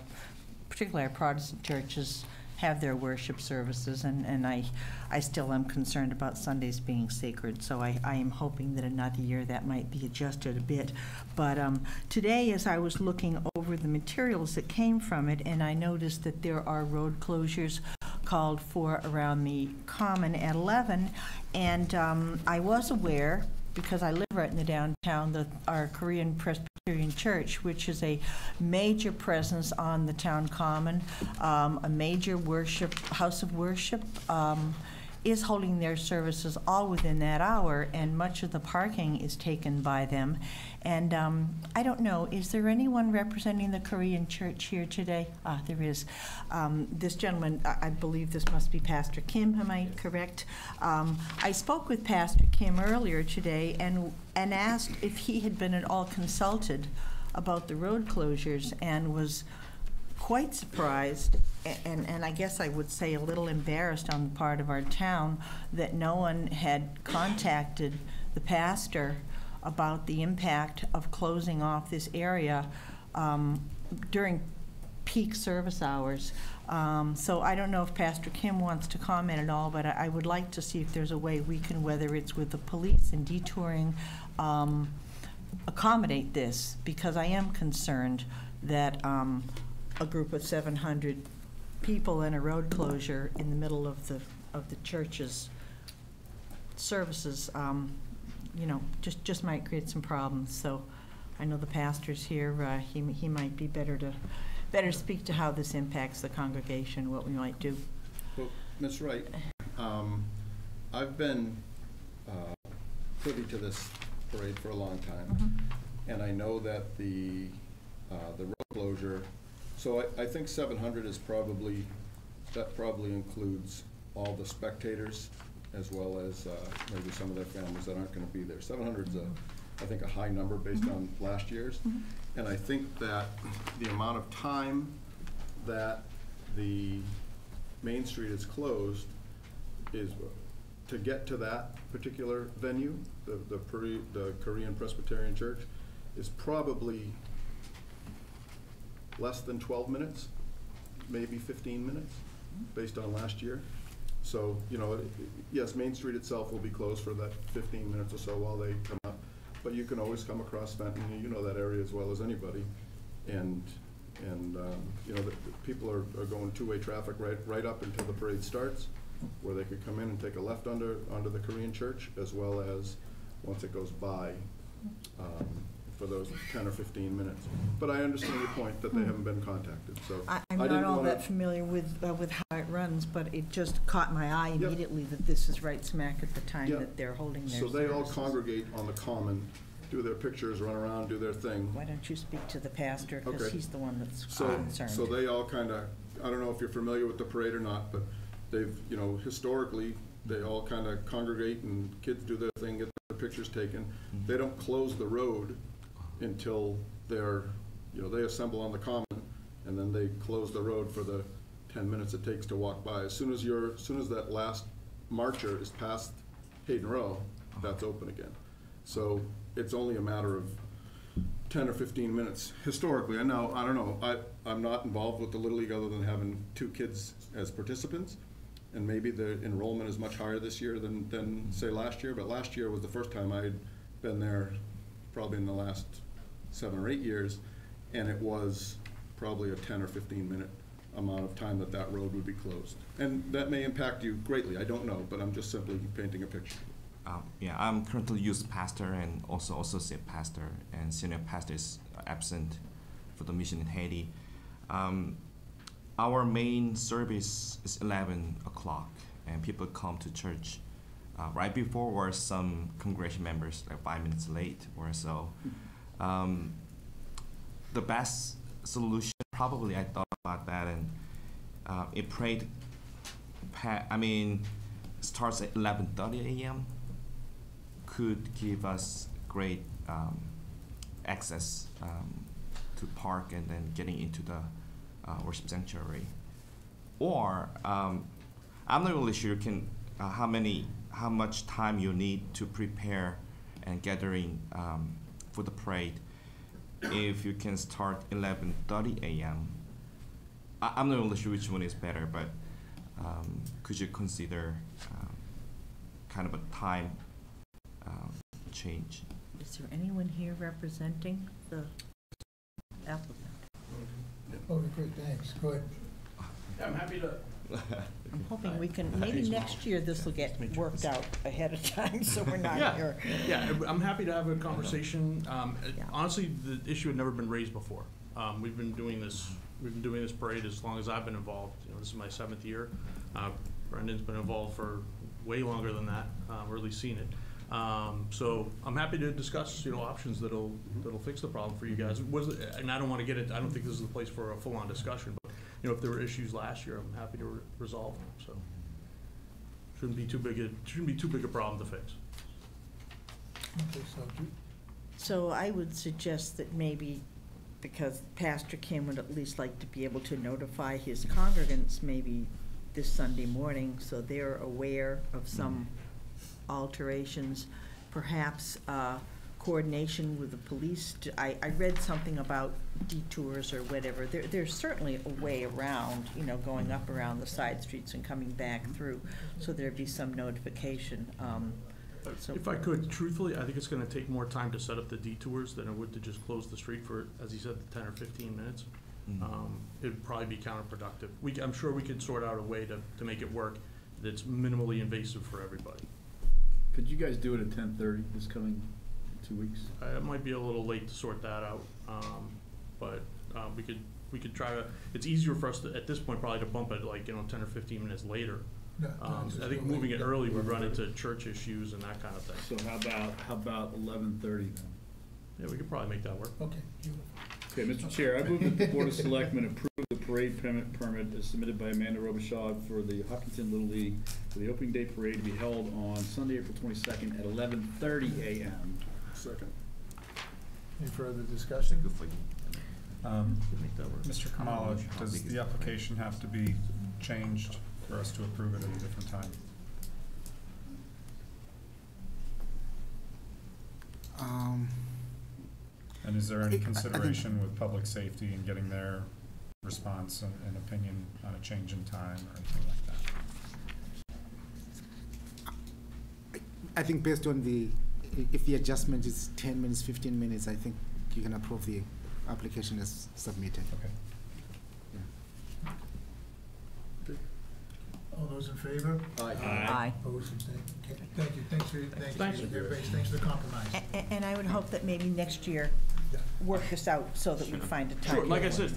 particularly our Protestant churches, have their worship services, and, and I, I still am concerned about Sundays being sacred, so I, I am hoping that another year that might be adjusted a bit. But um, today, as I was looking over the materials that came from it, and I noticed that there are road closures called for around the common at 11, and um, I was aware, because I live right in the downtown, that our Korean Presbyterian Church, which is a major presence on the town common, um, a major worship, house of worship, um, is holding their services all within that hour, and much of the parking is taken by them. And um, I don't know, is there anyone representing the Korean church here today? Ah, there is. Um, this gentleman, I, I believe this must be Pastor Kim, am I correct? Um, I spoke with Pastor Kim earlier today and, and asked if he had been at all consulted about the road closures and was quite surprised, and, and I guess I would say a little embarrassed on the part of our town that no one had contacted the pastor about the impact of closing off this area um, during peak service hours. Um, So I don't know if Pastor Kim wants to comment at all, but I I would like to see if there's a way we can, whether it's with the police and detouring, um, accommodate this, because I am concerned that um, a group of 700 people in a road closure in the middle of the, of the church's services, um, you know, just, just might create some problems. So I know the pastor's here, uh, he, he might be better to, better speak to how this impacts the congregation, what we might do. Well, Ms. Wright, um, I've been uh, privy to this parade for a long time, and I know that the, uh, the road closure, so I, I think seven hundred is probably, that probably includes all the spectators as well as uh, maybe some of their families that aren't gonna be there. Seven hundred is a, I think, a high number based on last year's. And I think that the amount of time that the Main Street is closed is to get to that particular venue, the, the the Korean Presbyterian Church, is probably less than twelve minutes, maybe fifteen minutes, based on last year. So, you know, it- yes, Main Street itself will be closed for that fifteen minutes or so while they come up, but you can always come across Fenton, and you know that area as well as anybody. And, and, um, you know, the, the people are, are going two-way traffic right, right up until the parade starts, where they could come in and take a left under, under the Korean church, as well as, once it goes by, um, for those ten or fifteen minutes. But I understand your point, that they haven't been contacted, so. I- I'm didn't not all wanna- that familiar with, uh, with how it runs, but it just caught my eye immediately that this is right smack at the time Yeah. that they're holding their So they all services. congregate on the common, do their pictures, run around, do their thing. Why don't you speak to the pastor, because Okay. he's the one that's So, concerned. so they all kind of, I don't know if you're familiar with the parade or not, but they've, you know, historically, they all kind of congregate and kids do their thing, get their pictures taken. They don't close the road until they're, you know, they assemble on the common, and then they close the road for the ten minutes it takes to walk by. As soon as you're, as soon as that last marcher is past Hayden Rowe, that's open again. So it's only a matter of ten or fifteen minutes. Historically, I know, I don't know, I, I'm not involved with the Little League other than having two kids as participants. And maybe the enrollment is much higher this year than, than, say, last year, but last year was the first time I'd been there, probably in the last seven or eight years, and it was probably a ten or fifteen minute amount of time that that road would be closed. And that may impact you greatly, I don't know, but I'm just simply painting a picture. Um, yeah, I'm currently youth pastor and also associate pastor, and senior pastor is absent for the mission in Haiti. Um, our main service is 11 o'clock, and people come to church uh, right before, or some congregation members like five minutes late or so. Um, the best solution, probably, I thought about that, and uh, it prayed. I mean, starts at 11:30 a.m could give us great um, access um, to park and then getting into the uh, worship sanctuary. Or um, I'm not really sure can uh, how many how much time you need to prepare and gathering um, for the parade. If you can start 11:30 a.m. I- I'm not really sure which one is better, but um, could you consider um, kind of a time um, change. Is there anyone here representing the applicant? Oh, great, thanks, go ahead. I'm happy to. I'm hoping we can, maybe next year this will get worked out ahead of time, so we're not Yeah, here. yeah, I'm happy to have a conversation. Um, honestly, the issue had never been raised before. Um, we've been doing this, we've been doing this parade as long as I've been involved. You know, this is my seventh year. Uh, Brendan's been involved for way longer than that, um, or at least seen it. Um, so I'm happy to discuss, you know, options that'll, that'll fix the problem for you guys. Was, it- and I don't wanna get it, I don't think this is the place for a full-on discussion, but, you know, if there were issues last year, I'm happy to re- resolve them, so. Shouldn't be too big a, shouldn't be too big a problem to fix. Okay, so, So I would suggest that maybe because Pastor Kim would at least like to be able to notify his congregants maybe this Sunday morning, so they're aware of some alterations, perhaps uh, coordination with the police. I, I read something about detours or whatever. There, there's certainly a way around, you know, going up around the side streets and coming back through, so there'd be some notification. um, so- If I could, truthfully, I think it's gonna take more time to set up the detours than it would to just close the street for, as he said, ten or fifteen minutes. Mm. Um, it'd probably be counterproductive. We, c- I'm sure we could sort out a way to, to make it work that's minimally invasive for everybody. Could you guys do it at ten thirty this coming two weeks? Uh, It might be a little late to sort that out, um, but, uh, we could, we could try to, it's easier for us to, at this point, probably to bump it like, you know, ten or fifteen minutes later. No, no, Um, it's I think really- moving it early, we run into church issues and that kind of thing. So how about, how about eleven thirty then? Yeah, we could probably make that work. Okay, beautiful. Okay, Mr. Chair, I move that the Board of Selectmen approve the parade permit, permit as submitted by Amanda Robichaud for the Hopkinton Little League for the opening day parade to be held on Sunday, April twenty-second at eleven thirty AM. Second. Any further discussion? Good for you. Um, make that work. Mr. Khumalo, does the application have to be changed for us to approve it at a different time? Um, And is there I- I any think- consideration with public safety and getting their response and, and opinion on a change in time or anything like that? I think based on the, if the adjustment is ten minutes, fifteen minutes, I think you can approve the application as submitted. Okay. All those in favor? Aye. Aye. Opposed, abstained? Okay, Thank you, thanks for, thanks Thanks. for, everybody, thanks for the compromise. A- a- And I would hope that maybe next year, Yeah. Work this out so that we find a time. Sure, like I said,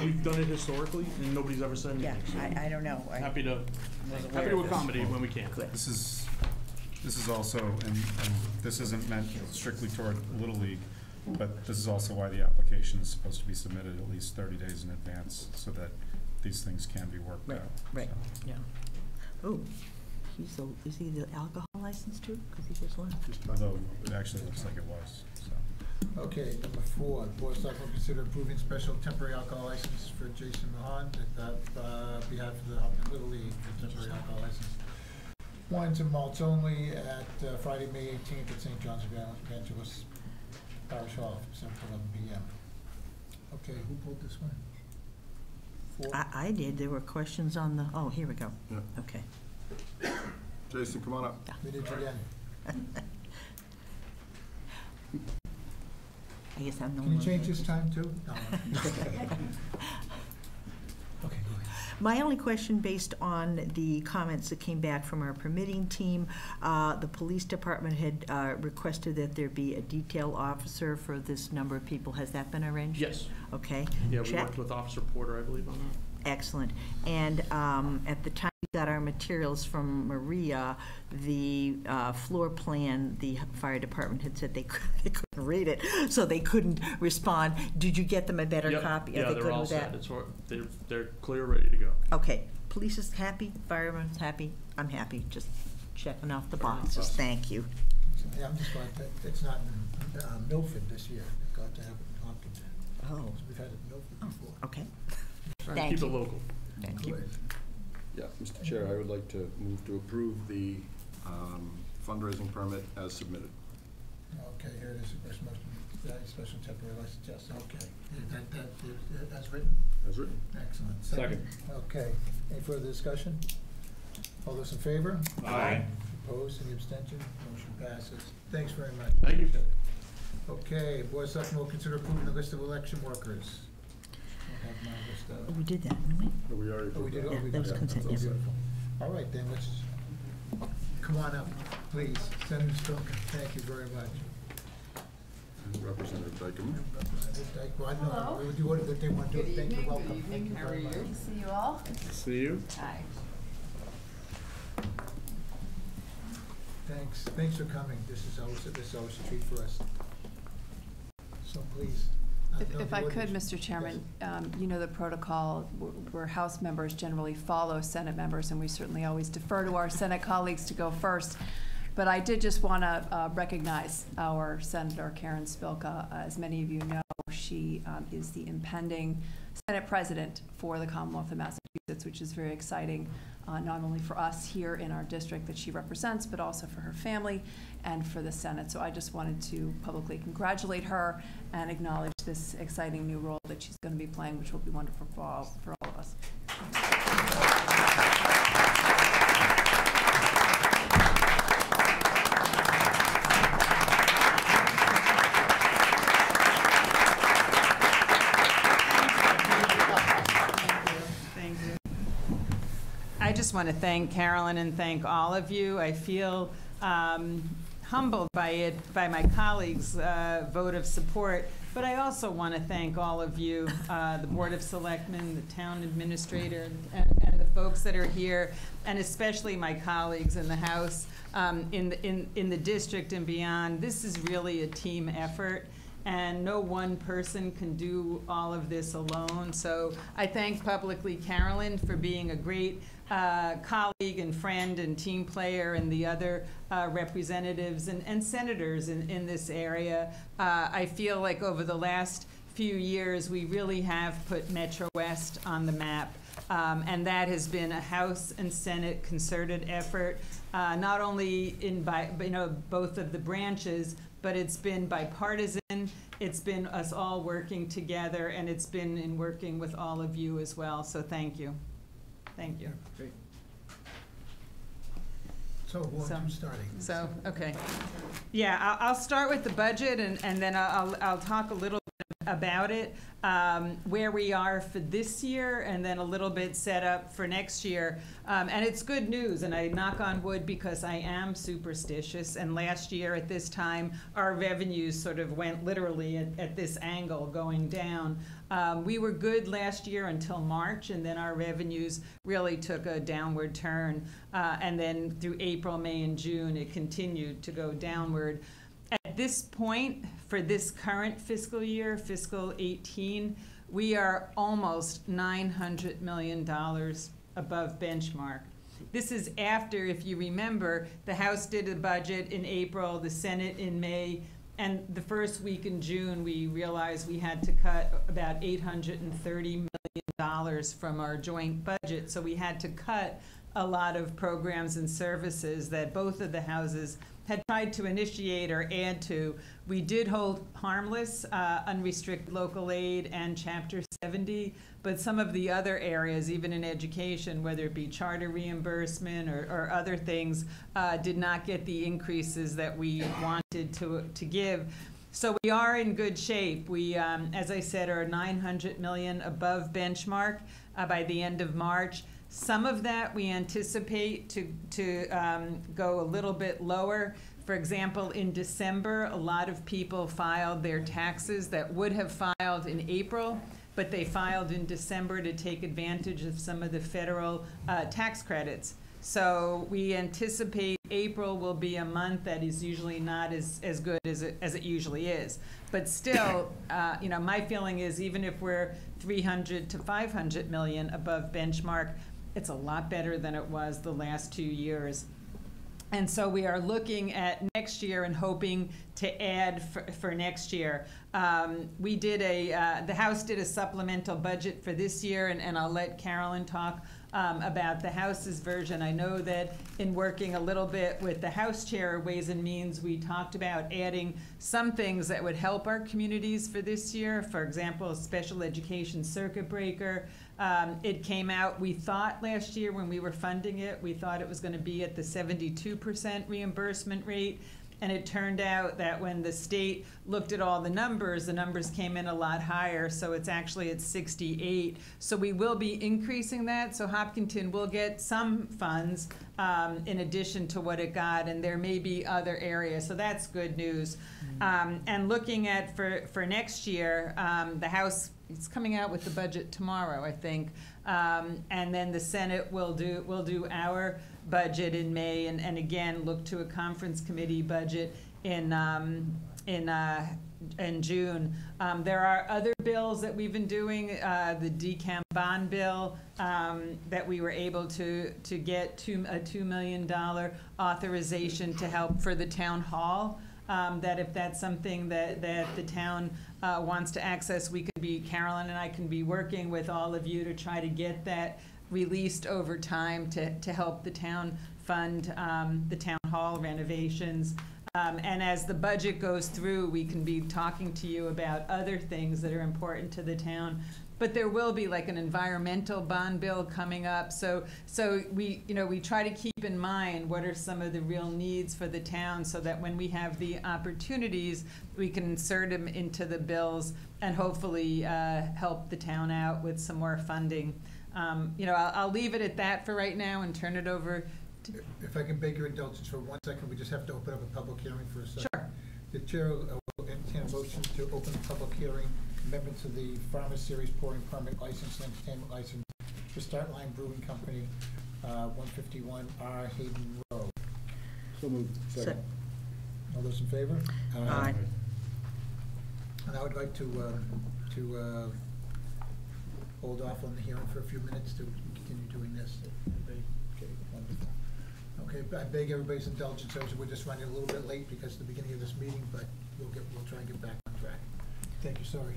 we've done it historically and nobody's ever said Yeah, anything. I, I don't know. I Happy to, happy aware to of this. accommodate when we can. This is, this is also, and, and this isn't meant strictly toward Little League, but this is also why the application is supposed to be submitted at least thirty days in advance, so that these things can be worked Right, out. right, so. yeah. Oh, he's the, is he the alcohol license too? Because he just left. Although it actually looks like it was, so. Okay, number four, Board of Selectmen will consider approving special temporary alcohol license for Jason Mahan at uh, behalf of the Hopkinton Little League for temporary alcohol license. Wines and malts only at uh, Friday, May eighteenth at St. John's Evan- Evangelist Parish Hall, from seven to eleven P M. Okay, who pulled this one? Four? I, I did. There were questions on the, oh, here we go. Yeah. Okay. Jason, come on up. We did it again. I guess I'm no Can you longer- change this time too? No. Okay, go ahead. My only question, based on the comments that came back from our permitting team, uh, the police department had uh, requested that there be a detail officer for this number of people. Has that been arranged? Yes. Okay. Yeah, we Check. worked with Officer Porter, I believe, on that. Excellent. And um, at the time we got our materials from Maria, the uh, floor plan, the fire department had said they cou- they couldn't read it, so they couldn't respond. Did you get them a better Yep. copy? Are Yeah, they they're all with set. that? It's, wor- they're, they're clear, ready to go. Okay. Police is happy, fireman's happy, I'm happy, just checking off the boxes. Thank you. Yeah, I'm just glad that it's not in uh, Milford this year. They've got to have it in Hopkinton. Oh, We've had it in Milford before. okay. Trying to Thank keep it you. local. Thank you. Yeah, Mr. Chair, I would like to move to approve the um, fundraising permit as submitted. Okay, here it is, first motion, uh, special temporary license, yes, okay. Yeah, That, that, as written? As written. Excellent. Second. Okay, any further discussion? All those in favor? Aye. Opposed, any abstention? Motion passes. Thanks very much. Thank you. Okay, Board of Selectmen will consider approving the list of election workers. I have my list out. We did that, didn't we? Oh, We already Oh, we did, approved oh, we that did was consent, yes. beautiful. All right, then, let's, come on up, please. Senator Spilka, thank you very much. Representative Dykema. Representative Dyke, well, I know, Hello. we would do what they want to do. Good Thank you, evening, welcome. good Thank evening, how are very you? much. See you all. See you. Hi. Thanks, thanks for coming. This is always, this is always a treat for us. So please. Uh, If, if I could, Mr. Chairman, um, you know the protocol, wh- where House members generally follow Senate members, and we certainly always defer to our Senate colleagues to go first. But I did just want to recognize our Senator Karen Spilka. As many of you know, she um, is the impending Senate President for the Commonwealth of Massachusetts, which is very exciting, uh, not only for us here in our district that she represents, but also for her family and for the Senate. So I just wanted to publicly congratulate her and acknowledge this exciting new role that she's going to be playing, which will be wonderful for all, for all of us. Thank you. I just want to thank Carolyn and thank all of you. I feel um, humbled by it, by my colleagues' uh, vote of support, but I also want to thank all of you, uh, the Board of Selectmen, the town administrator, and and the folks that are here, and especially my colleagues in the House, um, in the- in in the district and beyond. This is really a team effort and no one person can do all of this alone. So I thank publicly Carolyn for being a great uh, colleague and friend and team player and the other uh, representatives and, and senators in, in this area. Uh, I feel like over the last few years, we really have put Metro West on the map. Um, and that has been a House and Senate concerted effort, uh, not only in by, you know, both of the branches, but it's been bipartisan. It's been us all working together, and it's been in working with all of you as well. So thank you. Thank you. Great. So, who So- starting? So, okay. Yeah, I'll, I'll start with the budget and, and then I'll, I'll talk a little bit about it, um, where we are for this year and then a little bit set up for next year. Um, and it's good news, and I knock on wood because I am superstitious. And last year at this time, our revenues sort of went literally at, at this angle going down. Um, we were good last year until March, and then our revenues really took a downward turn. Uh, and then through April, May, and June, it continued to go downward. At this point, for this current fiscal year, fiscal 18, we are almost $900 million above benchmark. This is after, if you remember, the House did a budget in April, the Senate in May, and the first week in June, we realized we had to cut about $830 million from our joint budget. So we had to cut a lot of programs and services that both of the houses had tried to initiate or add to. We did hold harmless uh, unrestricted local aid and Chapter 70, but some of the other areas, even in education, whether it be charter reimbursement or, or other things, uh, did not get the increases that we wanted to, to give. So we are in good shape. We, um, as I said, are 900 million above benchmark uh, by the end of March. Some of that we anticipate to, to um, go a little bit lower. For example, in December, a lot of people filed their taxes that would have filed in April, but they filed in December to take advantage of some of the federal uh, tax credits. So we anticipate April will be a month that is usually not as, as good as it, as it usually is. But still, uh, you know, my feeling is even if we're 300 to 500 million above benchmark, it's a lot better than it was the last two years. And so we are looking at next year and hoping to add for, for next year. Um, we did a, uh, the House did a supplemental budget for this year, and, and I'll let Carolyn talk um, about the House's version. I know that in working a little bit with the House Chair Ways and Means, we talked about adding some things that would help our communities for this year. For example, a special education circuit breaker. Um, it came out, we thought last year when we were funding it, we thought it was going to be at the 72% reimbursement rate. And it turned out that when the state looked at all the numbers, the numbers came in a lot higher, so it's actually at 68. So we will be increasing that, so Hopkinton will get some funds um, in addition to what it got, and there may be other areas, so that's good news. Um, and looking at for, for next year, um, the House it's coming out with the budget tomorrow, I think. Um, and then the Senate will do, will do our budget in May and, and again, look to a conference committee budget in, um, in, uh, in June. Um, there are other bills that we've been doing, uh, the DCAMM bond bill, um, that we were able to, to get two, a $2 million authorization to help for the town hall. um, that if that's something that, that the town uh, wants to access, we can be, Carolyn and I can be working with all of you to try to get that released over time to, to help the town fund um, the town hall renovations. Um, And as the budget goes through, we can be talking to you about other things that are important to the town. But there will be like an environmental bond bill coming up, so, so we, you know, we try to keep in mind what are some of the real needs for the town, so that when we have the opportunities, we can insert them into the bills and hopefully uh, help the town out with some more funding. Um, You know, I'll, I'll leave it at that for right now and turn it over If I can beg your indulgence for one second, we just have to open up a public hearing for a second. Sure. The chair uh, will entertain a motion to open the public hearing, amendment to the Farmer Series pouring permit license and entertainment license for Startline Brewing Company, uh, one fifty-one R Hayden Road. So moved. Second. All those in favor? Aye. And I would like to, um, to uh, hold off on the hearing for a few minutes to continue doing this. Everybody- Okay, wonderful. Okay, I beg everybody's indulgence, as we're just running a little bit late because of the beginning of this meeting, but we'll get, we'll try and get back on track. Thank you, sorry.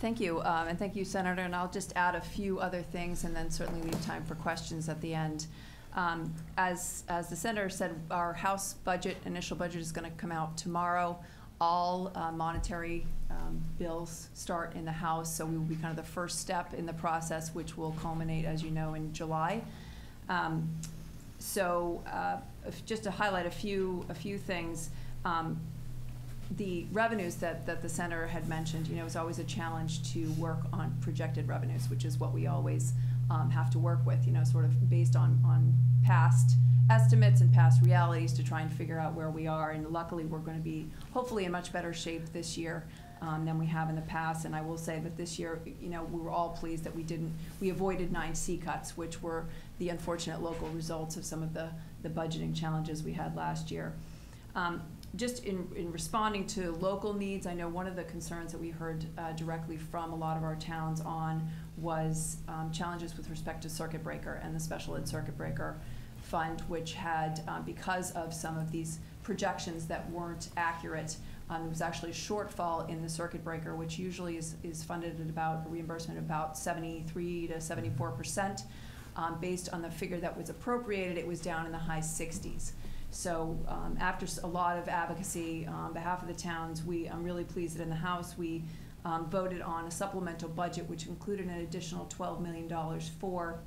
Thank you, um, and thank you, Senator, and I'll just add a few other things and then certainly leave time for questions at the end. Um, As, as the Senator said, our House budget, initial budget is going to come out tomorrow. All uh, monetary um, bills start in the House, so we will be kind of the first step in the process, which will culminate, as you know, in July. Um, So uh, just to highlight a few, a few things, um, the revenues that, that the center had mentioned, you know, is always a challenge to work on projected revenues, which is what we always um, have to work with, you know, sort of based on, on past estimates and past realities to try and figure out where we are. And luckily, we're going to be hopefully in much better shape this year um, than we have in the past. And I will say that this year, you know, we were all pleased that we didn't, we avoided nine C cuts, which were the unfortunate local results of some of the, the budgeting challenges we had last year. Um, just in, in responding to local needs, I know one of the concerns that we heard uh, directly from a lot of our towns on was um, challenges with respect to circuit breaker and the special ed circuit breaker fund, which had, uh, because of some of these projections that weren't accurate, um, there was actually a shortfall in the circuit breaker, which usually is, is funded at about a reimbursement of about 73 to 74 percent. Um, based on the figure that was appropriated, it was down in the high 60s. So um, after a lot of advocacy on behalf of the towns, we, I'm really pleased that in the House, we um, voted on a supplemental budget which included an additional $12 million for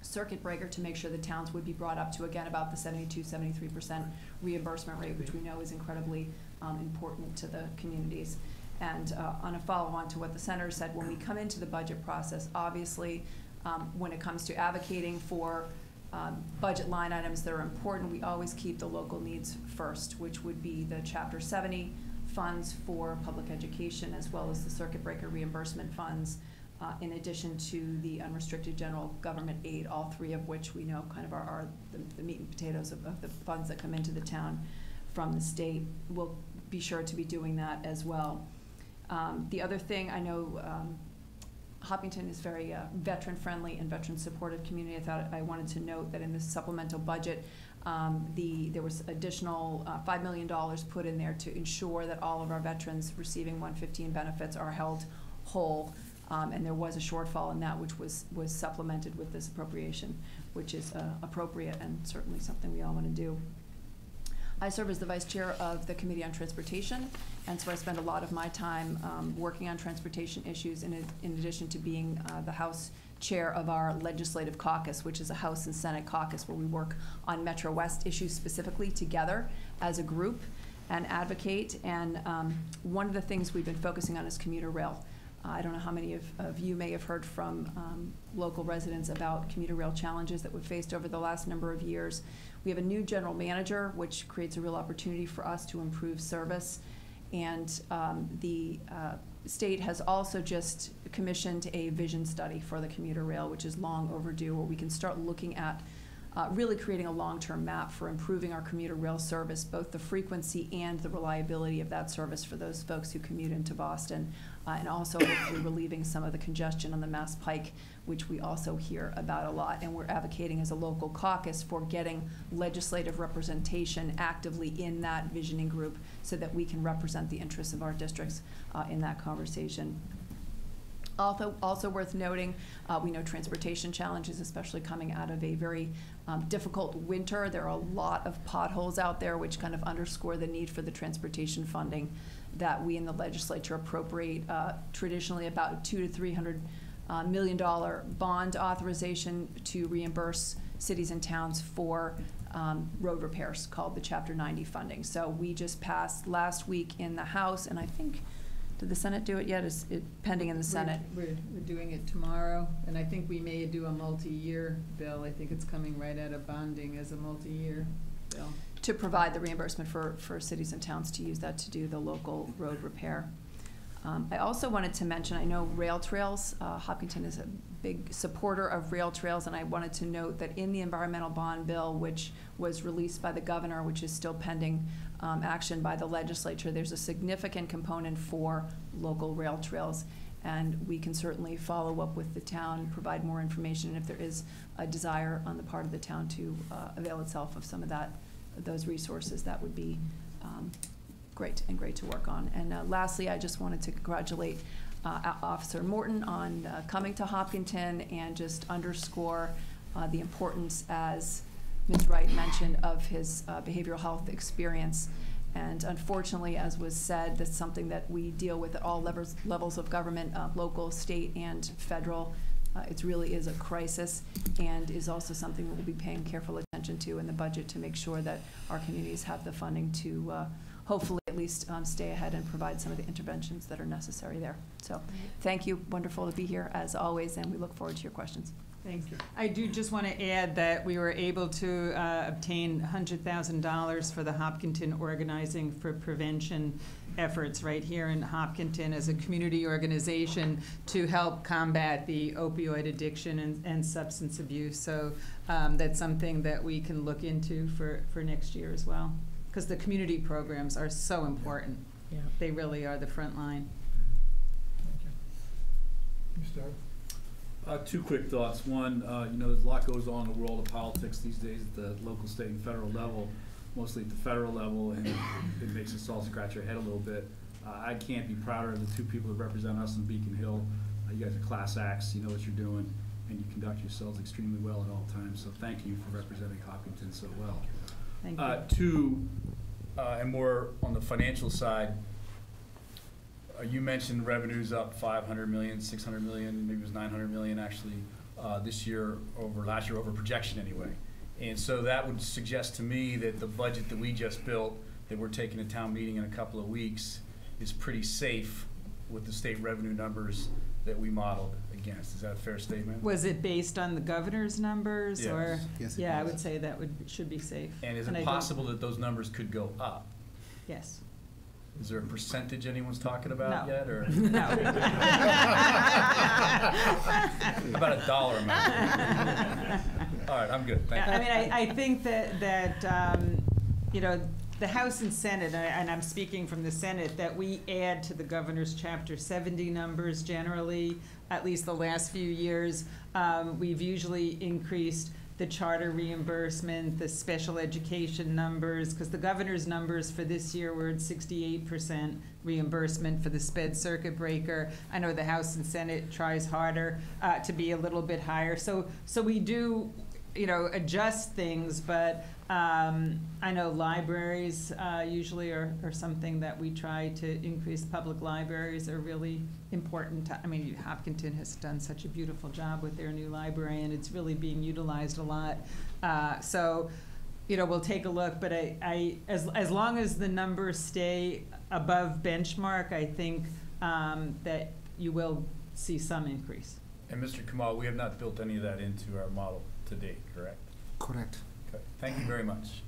circuit breaker to make sure the towns would be brought up to, again, about the 72, 73% reimbursement rate, which we know is incredibly um, important to the communities. And uh, on a follow-on to what the senator said, when we come into the budget process, obviously, um, when it comes to advocating for um, budget line items that are important, we always keep the local needs first, which would be the Chapter 70 funds for public education, as well as the circuit breaker reimbursement funds, uh, in addition to the unrestricted general government aid, all three of which we know kind of are, are the, the meat and potatoes of, of the funds that come into the town from the state. We'll be sure to be doing that as well. Um, the other thing, I know um, Hopkinton is very uh, veteran-friendly and veteran-supportive community. I thought I wanted to note that in the supplemental budget, um, the, there was additional uh, $5 million put in there to ensure that all of our veterans receiving 115 benefits are held whole. Um, and there was a shortfall in that, which was, was supplemented with this appropriation, which is uh, appropriate and certainly something we all want to do. I serve as the vice chair of the Committee on Transportation, and so I spend a lot of my time um, working on transportation issues in, ad- in addition to being uh, the House chair of our legislative caucus, which is a House and Senate caucus where we work on Metro West issues specifically together as a group and advocate. And um, one of the things we've been focusing on is commuter rail. Uh, I don't know how many of, of you may have heard from um, local residents about commuter rail challenges that we've faced over the last number of years. We have a new general manager, which creates a real opportunity for us to improve service. And um, the uh, state has also just commissioned a vision study for the commuter rail, which is long overdue, where we can start looking at uh, really creating a long-term map for improving our commuter rail service, both the frequency and the reliability of that service for those folks who commute into Boston, uh, and also hopefully relieving some of the congestion on the Mass Pike, which we also hear about a lot. And we're advocating as a local caucus for getting legislative representation actively in that visioning group so that we can represent the interests of our districts uh, in that conversation. Also, also worth noting, uh, we know transportation challenges, especially coming out of a very um, difficult winter. There are a lot of potholes out there, which kind of underscore the need for the transportation funding that we in the legislature appropriate uh, traditionally about two to three hundred uh, million dollar bond authorization to reimburse cities and towns for um, road repairs called the Chapter 90 funding. So we just passed last week in the House, and I think did the Senate do it yet? Is it pending in the Senate? We're, we're doing it tomorrow, and I think we may do a multi-year bill. I think it's coming right out of bonding as a multi-year bill. To provide the reimbursement for, for cities and towns to use that to do the local road repair. Um, I also wanted to mention, I know rail trails, uh, Hopkinton is a big supporter of rail trails, and I wanted to note that in the environmental bond bill, which was released by the governor, which is still pending um, action by the legislature, there's a significant component for local rail trails. And we can certainly follow up with the town, provide more information, and if there is a desire on the part of the town to uh, avail itself of some of that, those resources, that would be um, great and great to work on. And uh, lastly, I just wanted to congratulate uh, Officer Morton on uh, coming to Hopkinton and just underscore uh, the importance, as Ms. Wright mentioned, of his uh, behavioral health experience. And unfortunately, as was said, that's something that we deal with at all levels, levels of government, uh, local, state, and federal. It really is a crisis and is also something that we'll be paying careful attention to in the budget to make sure that our communities have the funding to hopefully at least um, stay ahead and provide some of the interventions that are necessary there. So thank you. Wonderful to be here as always, and we look forward to your questions. Thanks. I do just want to add that we were able to uh, obtain $100,000 for the Hopkinton Organizing for Prevention efforts right here in Hopkinton as a community organization to help combat the opioid addiction and, and substance abuse. So um, that's something that we can look into for, for next year as well. Because the community programs are so important. Yeah. They really are the front line. You start. Uh, two quick thoughts. One, uh, you know, there's a lot goes on in the world of politics these days at the local, state, and federal level, mostly at the federal level, and it makes us all scratch our head a little bit. Uh, I can't be prouder of the two people that represent us in Beacon Hill. Uh, you guys are class acts, you know what you're doing, and you conduct yourselves extremely well at all times, so thank you for representing Hopkinton so well. Thank you. Uh, two, uh, and more on the financial side, uh, you mentioned revenues up 500 million, 600 million, maybe it was 900 million actually, uh, this year over, last year over projection anyway. And so that would suggest to me that the budget that we just built, that we're taking to town meeting in a couple of weeks, is pretty safe with the state revenue numbers that we modeled against. Is that a fair statement? Was it based on the governor's numbers or? Yes. Yes, it Yeah, I was. would say that would, should be safe. And is I it don't- possible that those numbers could go up? Yes. Is there a percentage anyone's talking about No. yet, or? No. About a dollar amount? All right, I'm good, thank you. I mean, I, I think that, that, um, you know, the House and Senate, and I- and I'm speaking from the Senate, that we add to the governor's chapter seventy numbers generally, at least the last few years. Um, we've usually increased the charter reimbursement, the special education numbers, because the governor's numbers for this year were at sixty-eight percent reimbursement for the sped circuit breaker. I know the House and Senate tries harder, uh, to be a little bit higher. So, so we do, you know, adjust things, but um, I know libraries uh, usually are, are something that we try to increase. Public libraries are really important. I mean, Hopkinton has done such a beautiful job with their new library, and it's really being utilized a lot. Uh, so, you know, we'll take a look, but I, I as, as long as the numbers stay above benchmark, I think um, that you will see some increase. And Mr. Khumalo, we have not built any of that into our model to date, correct? Correct. Thank you very much.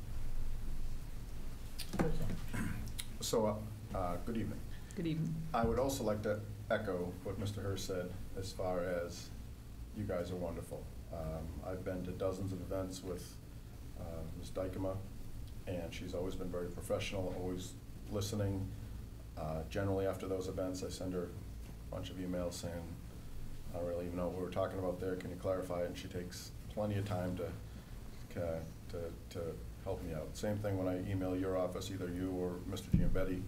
So, uh, uh, good evening. Good evening. I would also like to echo what Mr. Hurst said as far as you guys are wonderful. Um, I've been to dozens of events with uh, Ms. Dykema, and she's always been very professional, always listening. Uh, Generally, after those events, I send her a bunch of emails saying, I don't really even know what we were talking about there, can you clarify? And she takes plenty of time to, ca- to, to help me out. Same thing when I email your office, either you or Mr. Giambetti,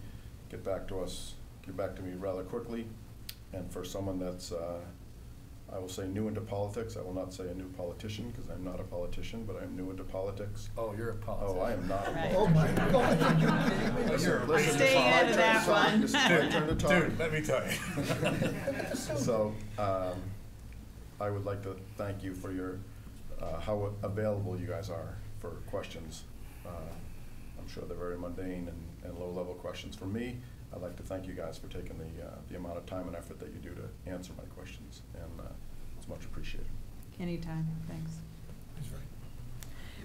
get back to us, get back to me rather quickly. And for someone that's, uh, I will say new into politics, I will not say a new politician, because I'm not a politician, but I'm new into politics. Oh, you're a politician. Oh, I am not a Right. politician. Oh, my God, are you kidding me? Listen, You're- listen, I'm this is staying my out of turn that to talk. one. This is my turn to talk. Dude, let me tell you. So, um, I would like to thank you for your, uh, how available you guys are for questions. Uh, I'm sure they're very mundane and, and low-level questions. For me, I'd like to thank you guys for taking the, uh, the amount of time and effort that you do to answer my questions, and, uh, it's much appreciated. Anytime, thanks.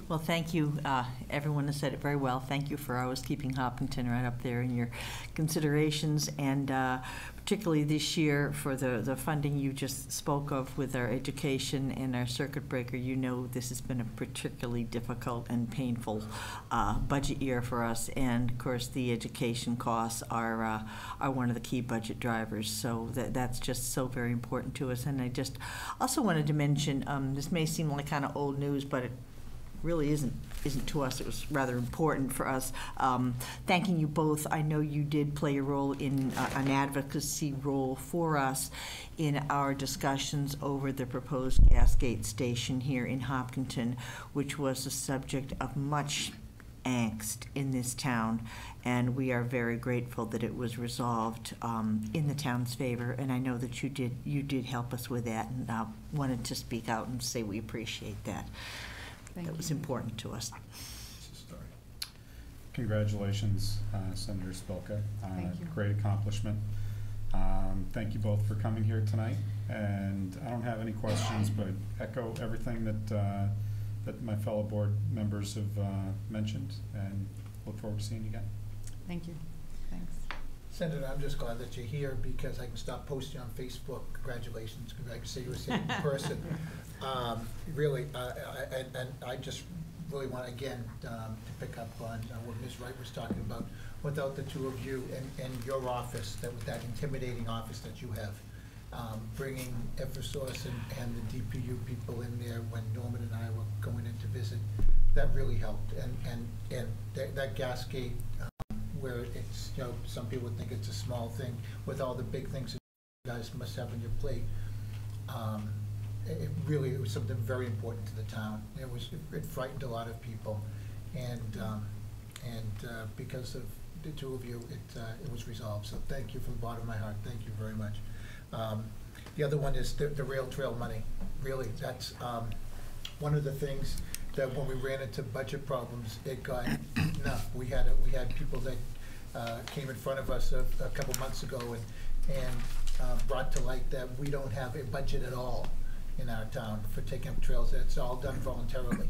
Well, thank you. Uh, Everyone has said it very well. Thank you for always keeping Hopkinton right up there in your considerations, and uh, particularly this year for the, the funding you just spoke of with our education and our circuit breaker. You know this has been a particularly difficult and painful uh, budget year for us, and of course, the education costs are, uh, are one of the key budget drivers. So that, that's just so very important to us. And I just also wanted to mention, um, this may seem like kind of old news, but it really isn't isn't to us. It was rather important for us. Um, thanking you both. I know you did play a role in uh, an advocacy role for us in our discussions over the proposed gas gate station here in Hopkinton, which was the subject of much angst in this town, and we are very grateful that it was resolved um, in the town's favor. And I know that you did you did help us with that, and uh, wanted to speak out and say we appreciate that. Thank that was important to us. Congratulations, uh, Senator Spilka. Uh, Thank you. Great accomplishment. Um, Thank you both for coming here tonight, and I don't have any questions, but echo everything that, uh, that my fellow board members have uh, mentioned, and look forward to seeing you again. Thank you. Thanks. Senator, I'm just glad that you're here because I can stop posting on Facebook, congratulations, because I can say you were sitting in person. Um, Really, uh, I- and, and I just really want, again, um, to pick up on uh, what Ms. Wright was talking about. Without the two of you and, and your office, that, with that intimidating office that you have, um, bringing Eversource and, and the DPU people in there when Norman and I were going in to visit, that really helped. And, and, and that, that gas gate, um, where it's, you know, some people think it's a small thing, with all the big things that you guys must have on your plate. Um, it, it really, it was something very important to the town. It was, it frightened a lot of people. And, um, and, uh, because of the two of you, it, uh, it was resolved. So thank you from the bottom of my heart. Thank you very much. Um, the other one is the, the rail trail money. Really, that's, um, one of the things that when we ran into budget problems, it got, no, we had, a- we had people that, uh, came in front of us a, a couple months ago and, and, uh, brought to light that we don't have a budget at all in our town for taking up trails. It's all done voluntarily.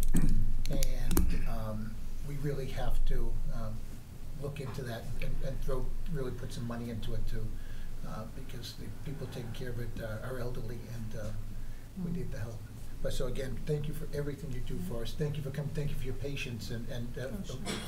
And, um, we really have to, um, look into that and, and throw, really put some money into it too. Uh, because the people taking care of it uh, are elderly and, uh, we need the help. But so again, thank you for everything you do for us. Thank you for coming, thank you for your patience and, and. uh,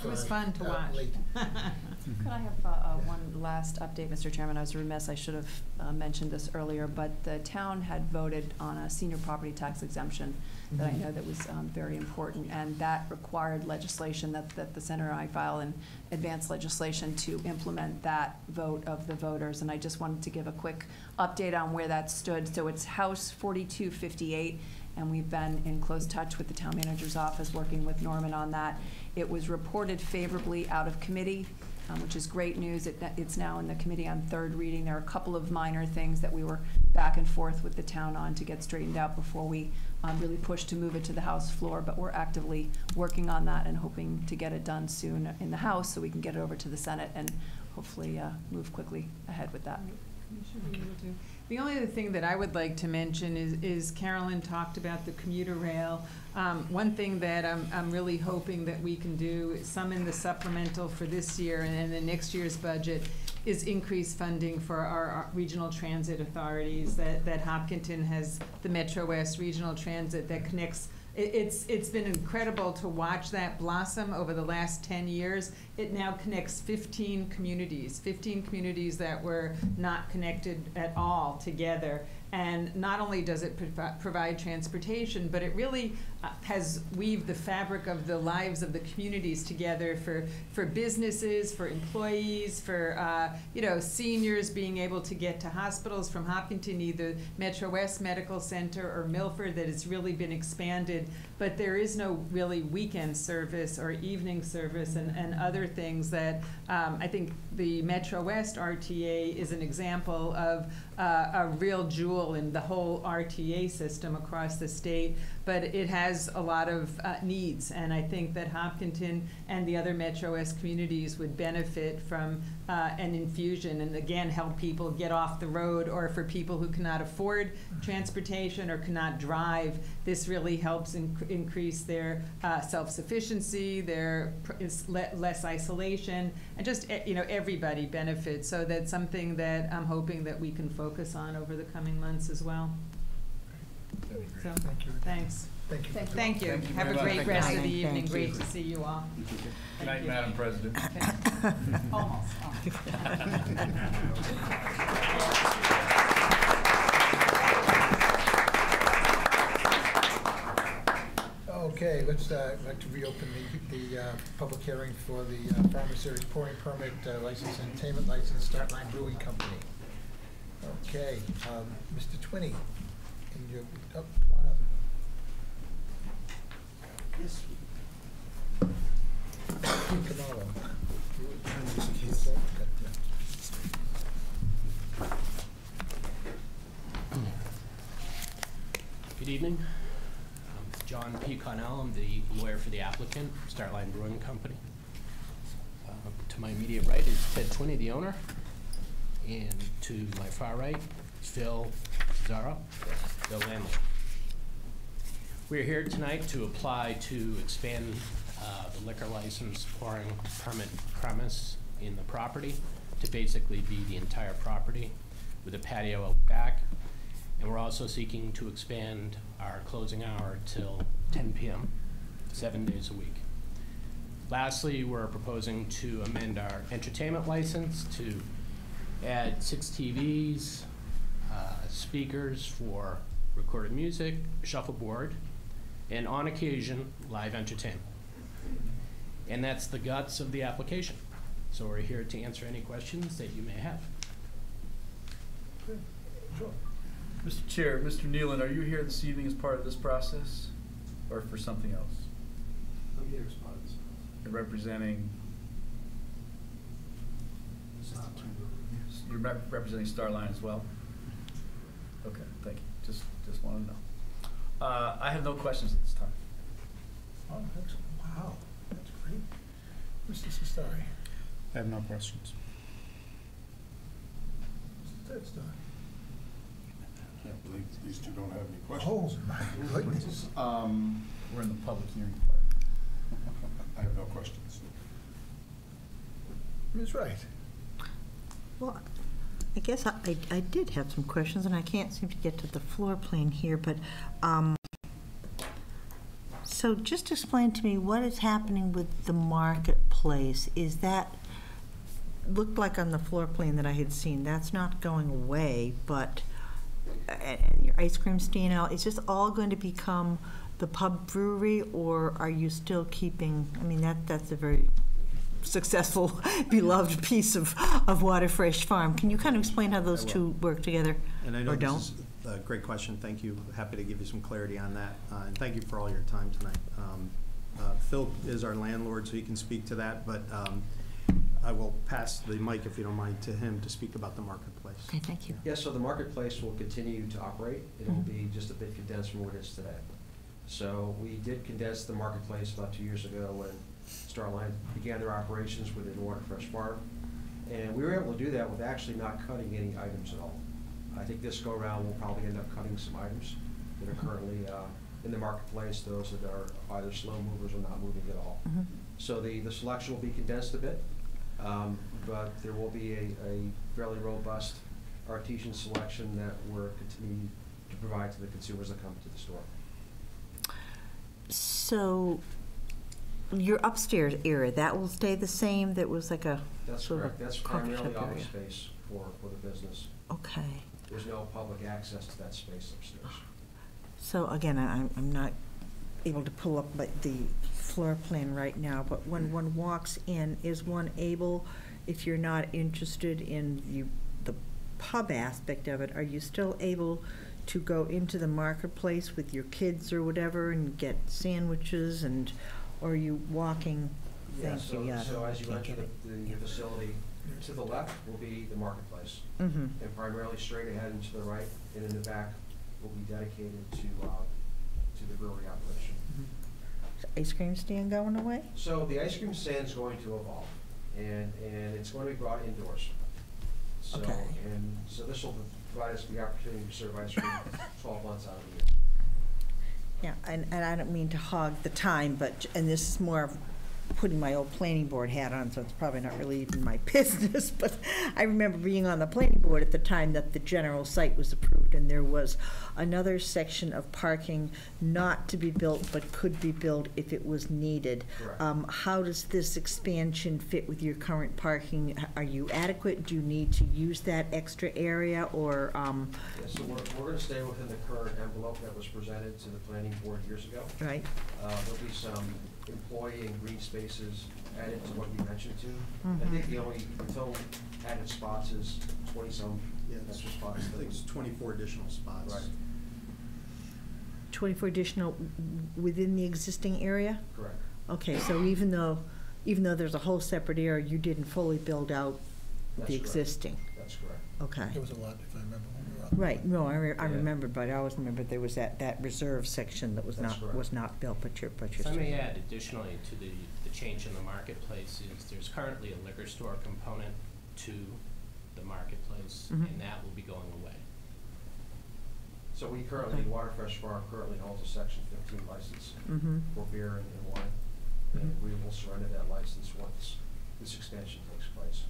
It was fun to uh, watch. late. Could I have uh, uh, one last update, Mr. Chairman? I was remiss, I should have uh, mentioned this earlier, but the town had voted on a senior property tax exemption that I Mhm. know that was um, very important, and that required legislation that, that the Senator and I file and advance legislation to implement that vote of the voters. And I just wanted to give a quick update on where that stood. So it's House 4258, and we've been in close touch with the town manager's office, working with Norman on that. It was reported favorably out of committee, um, which is great news. It, it's now in the committee on third reading. There are a couple of minor things that we were back and forth with the town on to get straightened out before we um, really push to move it to the House floor, but we're actively working on that and hoping to get it done soon in the House so we can get it over to the Senate and hopefully uh, move quickly ahead with that. Should be able to. The only other thing that I would like to mention is, is Carolyn talked about the commuter rail. Um, one thing that I'm, I'm really hoping that we can do, some in the supplemental for this year and in the next year's budget, is increase funding for our, our regional transit authorities, that, that Hopkinton has the Metro West Regional Transit that connects it, it's, it's been incredible to watch that blossom over the last ten years. It now connects fifteen communities, fifteen communities that were not connected at all together. And not only does it provi- provide transportation, but it really has weaved the fabric of the lives of the communities together for, for businesses, for employees, for, uh, you know, seniors being able to get to hospitals from Hopkinton, either Metro West Medical Center or Milford, that it's really been expanded. But there is no really weekend service or evening service and, and other things that, um, I think the Metro West RTA is an example of uh, a real jewel in the whole RTA system across the state, but it has a lot of uh, needs, and I think that Hopkinton and the other Metro West communities would benefit from uh, an infusion, and again, help people get off the road, or for people who cannot afford transportation or cannot drive, this really helps inc- increase their uh, self-sufficiency, their pr- is le- less isolation, and just, eh, you know, everybody benefits, so that's something that I'm hoping that we can focus on over the coming months as well. So, Thank you. thanks. Thank you. Thank you. Thank you Have a great much. rest of the Thank evening. you. Great to see you all. Good night, Madam President. Almost. Okay, let's, uh, like to reopen the, the, uh, public hearing for the uh, Farmer Series pouring permit, uh, license and entertainment license, Start Line Brewing Company. Okay, um, Mr. Twinney, can you, come on up. Yes. Come on up. Good evening. I'm John P. Connell. I'm the lawyer for the applicant, Startline Brewing Company. Uh, To my immediate right is Ted Twinney, the owner. And to my far right is Phil Zara, the landlord. We're here tonight to apply to expand uh, the liquor license pouring permit premise in the property to basically be the entire property with a patio out back. And we're also seeking to expand our closing hour till 10 PM, seven days a week. Lastly, we're proposing to amend our entertainment license to add six TVs, uh, speakers for recorded music, shuffleboard, and on occasion, live entertainment. And that's the guts of the application. So we're here to answer any questions that you may have. Sure. Mr. Chair, Mr. Nealon, are you here this evening as part of this process or for something else? I'm here as part of this. You're representing, you're rep- representing Startline as well? Okay, thank you. Just, just wanted to know. Uh, I have no questions at this time. Oh, excellent, wow, that's great. Mr. Sestari? I have no questions. That's done. Can't believe these two don't have any Oh, questions. my goodness. Um, We're in the public hearing part. I have no questions. Ms. Wright? Well, I guess I, I- I did have some questions, and I can't seem to get to the floor plan here, but, um, so just explain to me what is happening with the marketplace? Is that, looked like on the floor plan that I had seen, that's not going away, but, and your ice cream stand out, is this all going to become the pub brewery, or are you still keeping, I mean, that, that's a very successful, beloved piece of, of Water Fresh Farm. Can you kind of explain how those two work together? And I know Or this don't? is a great question, thank you, happy to give you some clarity on that, Uh, and thank you for all your time tonight. Um, uh, Phil is our landlord, so he can speak to that, but um, I will pass the mic, if you don't mind, to him to speak about the marketplace. Okay, thank you. Yes, so the marketplace will continue to operate. It'll be just a bit condensed from what it is today. So we did condense the marketplace about two years ago when Startline began their operations within Water Fresh Farm. And we were able to do that with actually not cutting any items at all. I think this go-around, we'll probably end up cutting some items that are currently uh, in the marketplace, those that are either slow movers or not moving at all. Mhm. So the, the selection will be condensed a bit. Um, But there will be a, a fairly robust artesian selection that we're continuing to provide to the consumers that come to the store. So your upstairs area, that will stay the same? That was like a That's sort of correct. That's coffee primarily shop office area? space for, for the business. Okay. There's no public access to that space upstairs. So again, I- I'm, I'm not able to pull up like the floor plan right now, but when hmm. one walks in, is one able, if you're not interested in you, the pub aspect of it, are you still able to go into the marketplace with your kids or whatever and get sandwiches and, or are you walking? Yeah, Thank you, so, yeah. so as you can't enter get the, it. the facility, to the left will be the marketplace. Mhm. And primarily straight ahead and to the right, and in the back will be dedicated to, uh, to the brewery operation. Ice cream stand going away? So the ice cream stand is going to evolve, and, and it's going to be brought indoors. So, Okay. and, so this will provide us the opportunity to serve ice cream twelve months out of the year. Yeah, and, and I don't mean to hog the time, but, and this is more of putting my old planning board hat on, so it's probably not really even my business, but I remember being on the planning board at the time that the general site was approved, and there was another section of parking not to be built, but could be built if it was needed. Correct. Um, how does this expansion fit with your current parking? Are you adequate? Do you need to use that extra area, or, um, Yeah, so we're, we're gonna stay within the current envelope that was presented to the planning board years ago. Right. Uh, there'll be some employee and green spaces added to what you mentioned to. I Mhm. think the only, the total added spots is twenty-some Yeah, extra spots. I think it's 24 additional spots. Right, 24 additional w- within the existing area? correct. Okay, so even though, even though there's a whole separate area, you didn't fully build out That's the correct. existing? That's correct. Okay. It was a lot, if I remember when we were up. Right, no, I, re- I Yeah. remember, but I always remember there was that, that reserve section that was That's not, correct. was not built, but you're, but If you're. I may add additionally to the, the change in the marketplace is there's currently a liquor store component to the marketplace, Mhm. and that will be going away. So we currently, Okay. Waterfresh Farm currently holds a section fifteen license Mhm. for beer and and wine. And we will surrender that license once this expansion takes place.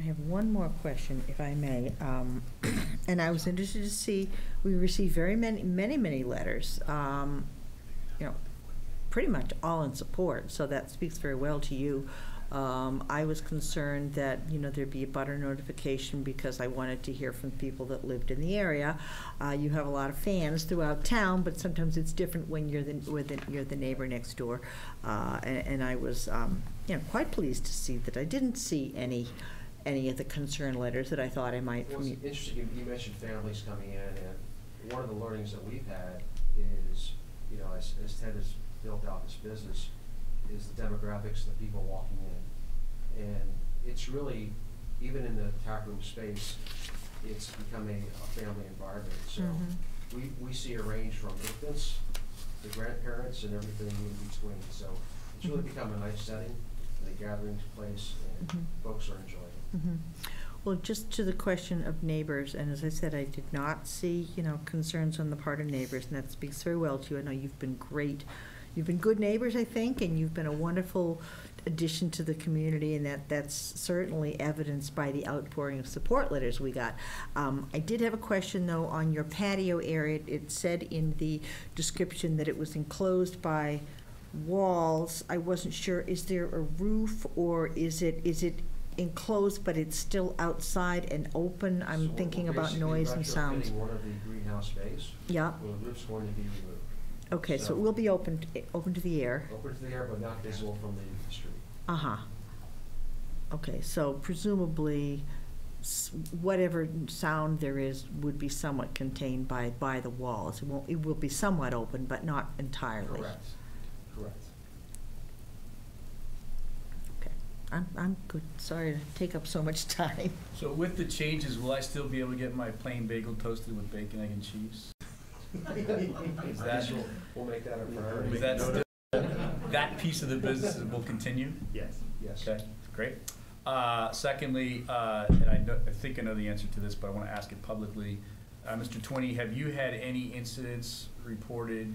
I have one more question, if I may. Um, And I was interested to see, we received very many, many, many letters, um, you know, pretty much all in support, so that speaks very well to you. Um, I was concerned that, you know, there'd be a butter notification because I wanted to hear from people that lived in the area. Uh, You have a lot of fans throughout town, but sometimes it's different when you're the, when you're the neighbor next door. Uh, And and I was, um, you know, quite pleased to see that I didn't see any, any of the concern letters that I thought I might Well, from it's you. interesting, you- you mentioned families coming in, and one of the learnings that we've had is, you know, as, as Ted has built out this business, is the demographics of the people walking in. And it's really, even in the taproom space, it's become a, a family environment, so Mhm. we, we see a range from infants to grandparents and everything in between, so it's really Mhm. become a nice setting, and a gathering place, and Mhm. folks are enjoying it. Mhm. Well, just to the question of neighbors, and as I said, I did not see, you know, concerns on the part of neighbors, and that speaks very well to you. I know you've been great, you've been good neighbors, I think, and you've been a wonderful addition to the community, and that, that's certainly evidenced by the outpouring of support letters we got. Um, I did have a question, though, on your patio area. It said in the description that it was enclosed by walls. I wasn't sure, is there a roof, or is it, is it enclosed, but it's still outside and open? I'm we're- thinking we're about basically noise and sounds. retrofitting one of the greenhouse bays. Yeah. Where the roof's going to be removed. Okay, so it will be open, t- open to the air? Open to the air, but not visible from the street. Uh-huh. Okay, so presumably, s- whatever sound there is would be somewhat contained by, by the walls. It won't, it will be somewhat open, but not entirely. Correct, correct. Okay, I'm, I'm good. Sorry to take up so much time. So with the changes, will I still be able to get my plain bagel toasted with bacon, egg, and cheese? Is that, We'll- We'll make that a priority. is that still, that piece of the business will continue? Yes. Yes. Okay, great. Uh, Secondly, uh, and I know- I think I know the answer to this, but I want to ask it publicly. Uh, Mr. Twinney, have you had any incidents reported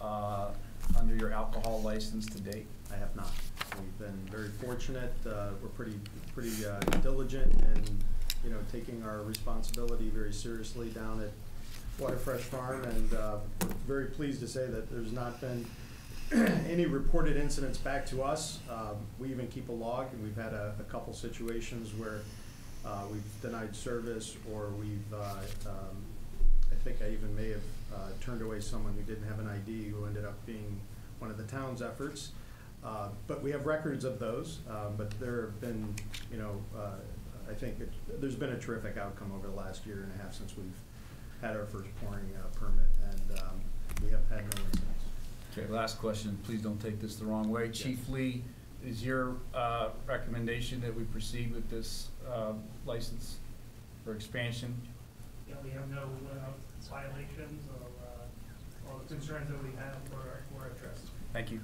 uh, under your alcohol license to date? I have not. We've been very fortunate, uh, we're pretty, pretty uh, diligent and, you know, taking our responsibility very seriously down at Waterfresh Farm, and uh, we're very pleased to say that there's not been any reported incidents back to us. Um, We even keep a log, and we've had a, a couple situations where uh, we've denied service, or we've, uh, um, I think I even may have uh, turned away someone who didn't have an ID, who ended up being one of the town's efforts. Uh, But we have records of those, um, but there have been, you know, uh, I think it- there's been a terrific outcome over the last year and a half since we've had our first pouring uh, permit, and um, we have had no incidents. Okay, last question, please don't take this the wrong way. Chief Lee, is your uh, recommendation that we proceed with this uh, license for expansion? Yeah, we have no uh, violations or, uh, all the concerns that we have were, were addressed. Thank you.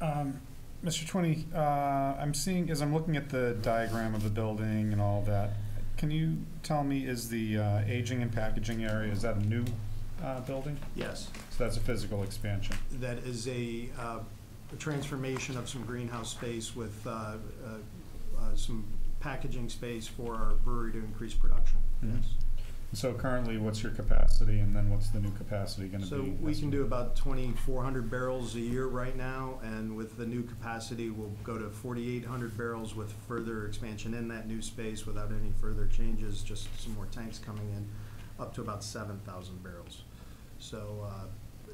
Um, Mr. Twinney, uh, I'm seeing, as I'm looking at the diagram of the building and all that, can you tell me, is the uh, aging and packaging area, is that a new uh, building? Yes. So that's a physical expansion? That is a, uh, a transformation of some greenhouse space with uh, uh, uh, some packaging space for our brewery to increase production. Mhm. So currently, what's your capacity, and then what's the new capacity gonna be? So we can do about twenty-four hundred barrels a year right now, and with the new capacity, we'll go to forty-eight hundred barrels with further expansion in that new space without any further changes, just some more tanks coming in, up to about seven thousand barrels. So, uh,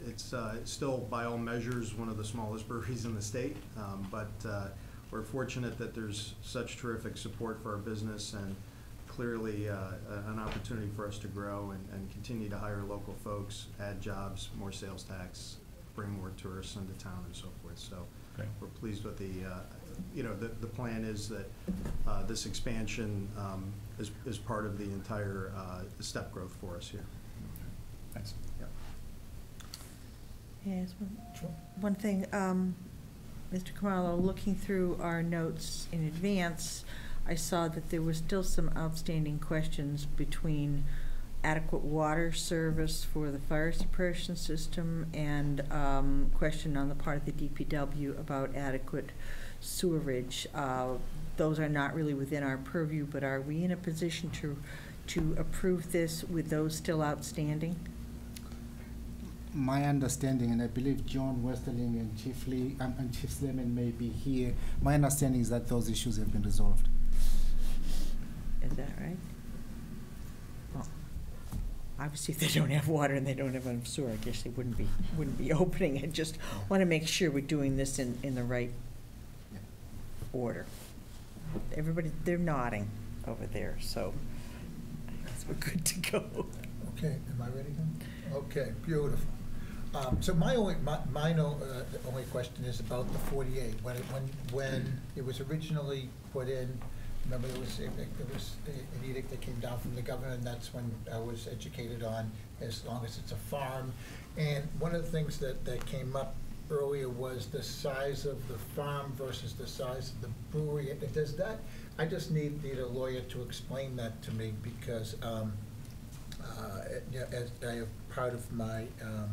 it's, uh, it's still by all measures, one of the smallest breweries in the state, um, but, uh, we're fortunate that there's such terrific support for our business and clearly, uh, an opportunity for us to grow and, and continue to hire local folks, add jobs, more sales tax, bring more tourists into town and so forth. So Great. we're pleased with the, uh, you know, the, the plan is that uh, this expansion um, is, is part of the entire uh, step growth for us here. Thanks. Yep. Yes, one- one thing, um, Mr. Khumalo, looking through our notes in advance, I saw that there were still some outstanding questions between adequate water service for the fire suppression system and um, question on the part of the DPW about adequate sewerage. Uh, Those are not really within our purview, but are we in a position to, to approve this with those still outstanding? My understanding, and I believe John Westerling and Chief Lee um, and Chief Slaman may be here. My understanding is that those issues have been resolved. Is that right? Well, Obviously, if they don't have water and they don't have a sewer, I guess they wouldn't be, wouldn't be opening. I just want to make sure we're doing this in, in the right order. Everybody, they're nodding over there, so I guess we're good to go. Okay, am I ready then? Okay, beautiful. Um, so my only, my, my no, uh, the only question is about the forty-eight. When it, when, when it was originally put in, remember there was, there was an edict that came down from the governor, and that's when I was educated on, as long as it's a farm. And one of the things that, that came up earlier was the size of the farm versus the size of the brewery. Does that, I just need, need a lawyer to explain that to me, because, um, uh, as, I have part of my, um,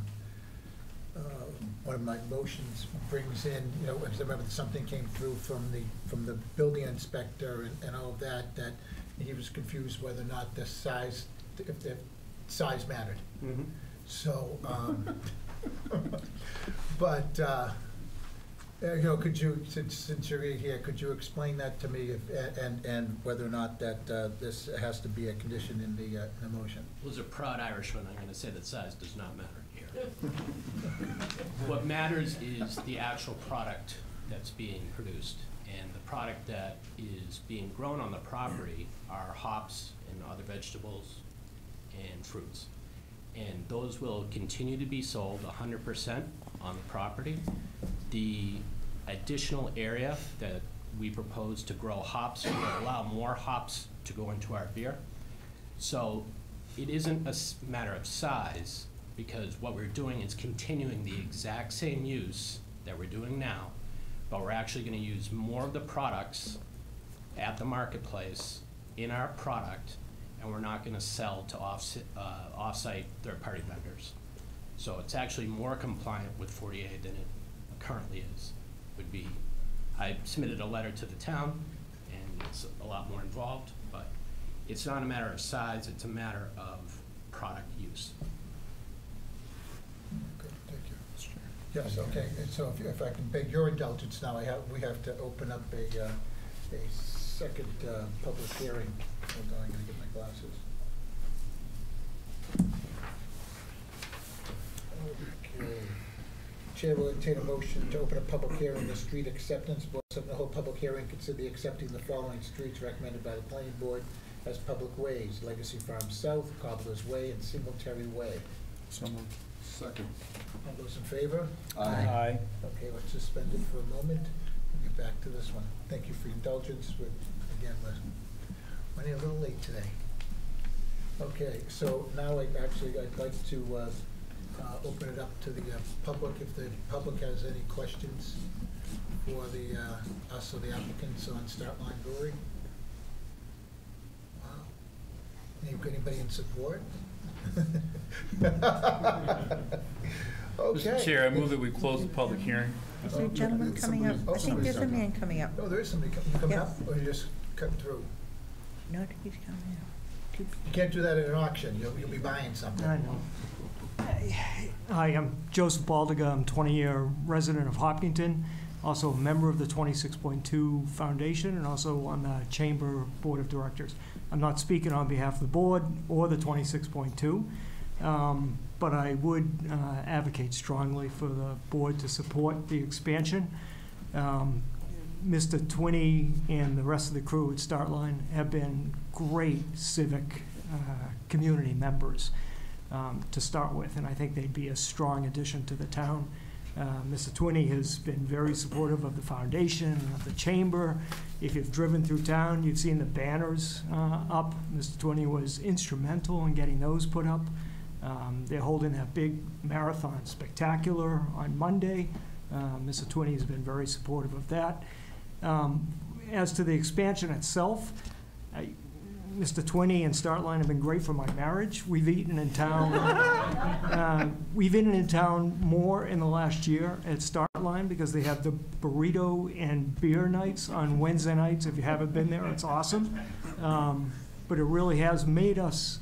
uh, one of my motions brings in, you know, because I remember something came through from the, from the building inspector and, and all of that, that he was confused whether or not the size, if the size mattered. So, um, but, uh, uh, you know, could you, since, since you're here, could you explain that to me if, a- and, and whether or not that, uh, this has to be a condition in the, uh, in the motion? Well, as a proud Irishman, I'm gonna say that size does not matter here. What matters is the actual product that's being produced. And the product that is being grown on the property are hops and other vegetables and fruits. And those will continue to be sold hundred percent on the property. The additional area that we propose to grow hops will allow more hops to go into our beer. So it isn't a matter of size, because what we're doing is continuing the exact same use that we're doing now, but we're actually gonna use more of the products at the marketplace in our product, and we're not gonna sell to off, uh, off-site third-party vendors. So it's actually more compliant with forty-eight than it currently is. would be, I submitted a letter to the town, and it's a lot more involved, but it's not a matter of size, it's a matter of product use. Thank you. Yes, okay, and so if, if I can beg your indulgence now, I have, we have to open up a, uh, a second, uh, public hearing. Hold on, I'm gonna get my glasses. Okay. Chair will entertain a motion to open a public hearing, the street acceptance, board the whole public hearing, consider the accepting the following streets recommended by the planning board as public ways, Legacy Farm South, Cobbler's Way, and Singletary Way. So moved. Second. All those in favor? Aye. Aye. Okay, let's suspend it for a moment. We'll get back to this one. Thank you for your indulgence. We're, again, we're running a little late today. Okay, so now I, actually, I'd like to, uh, uh, open it up to the, uh, public. If the public has any questions for the, uh, us or the applicants on Start Line Brewery? Wow. Any- Anybody in support? Okay. Mr. Chair, I move that we close the public hearing. Is there a gentleman oh, coming up? I think there's a man coming up. Oh, there is somebody coming, you coming Yeah. up, or you just cutting through? No, he's coming up. You can't do that at an auction, you'll, you'll be buying something. I know. Hi, I'm Joseph Baldiga. I'm 20-year resident of Hopkinton, also a member of the 26.2 Foundation, and also on the Chamber Board of Directors. I'm not speaking on behalf of the board or the 26.2, um, but I would uh, advocate strongly for the board to support the expansion. Um, Mr. Twinney and the rest of the crew at Startline have been great civic uh, community members um, to start with, and I think they'd be a strong addition to the town. Uh, Mr. Twinney has been very supportive of the foundation, of the chamber. If you've driven through town, you've seen the banners uh, up. Mr. Twinney was instrumental in getting those put up. Um, They're holding that big marathon spectacular on Monday. Uh, Mr. Twinney has been very supportive of that. Um, As to the expansion itself, Mr. Twinney and Startline have been great for my marriage. We've eaten in town, uh, we've eaten in town more in the last year at Startline because they have the burrito and beer nights on Wednesday nights. If you haven't been there, it's awesome. Um, But it really has made us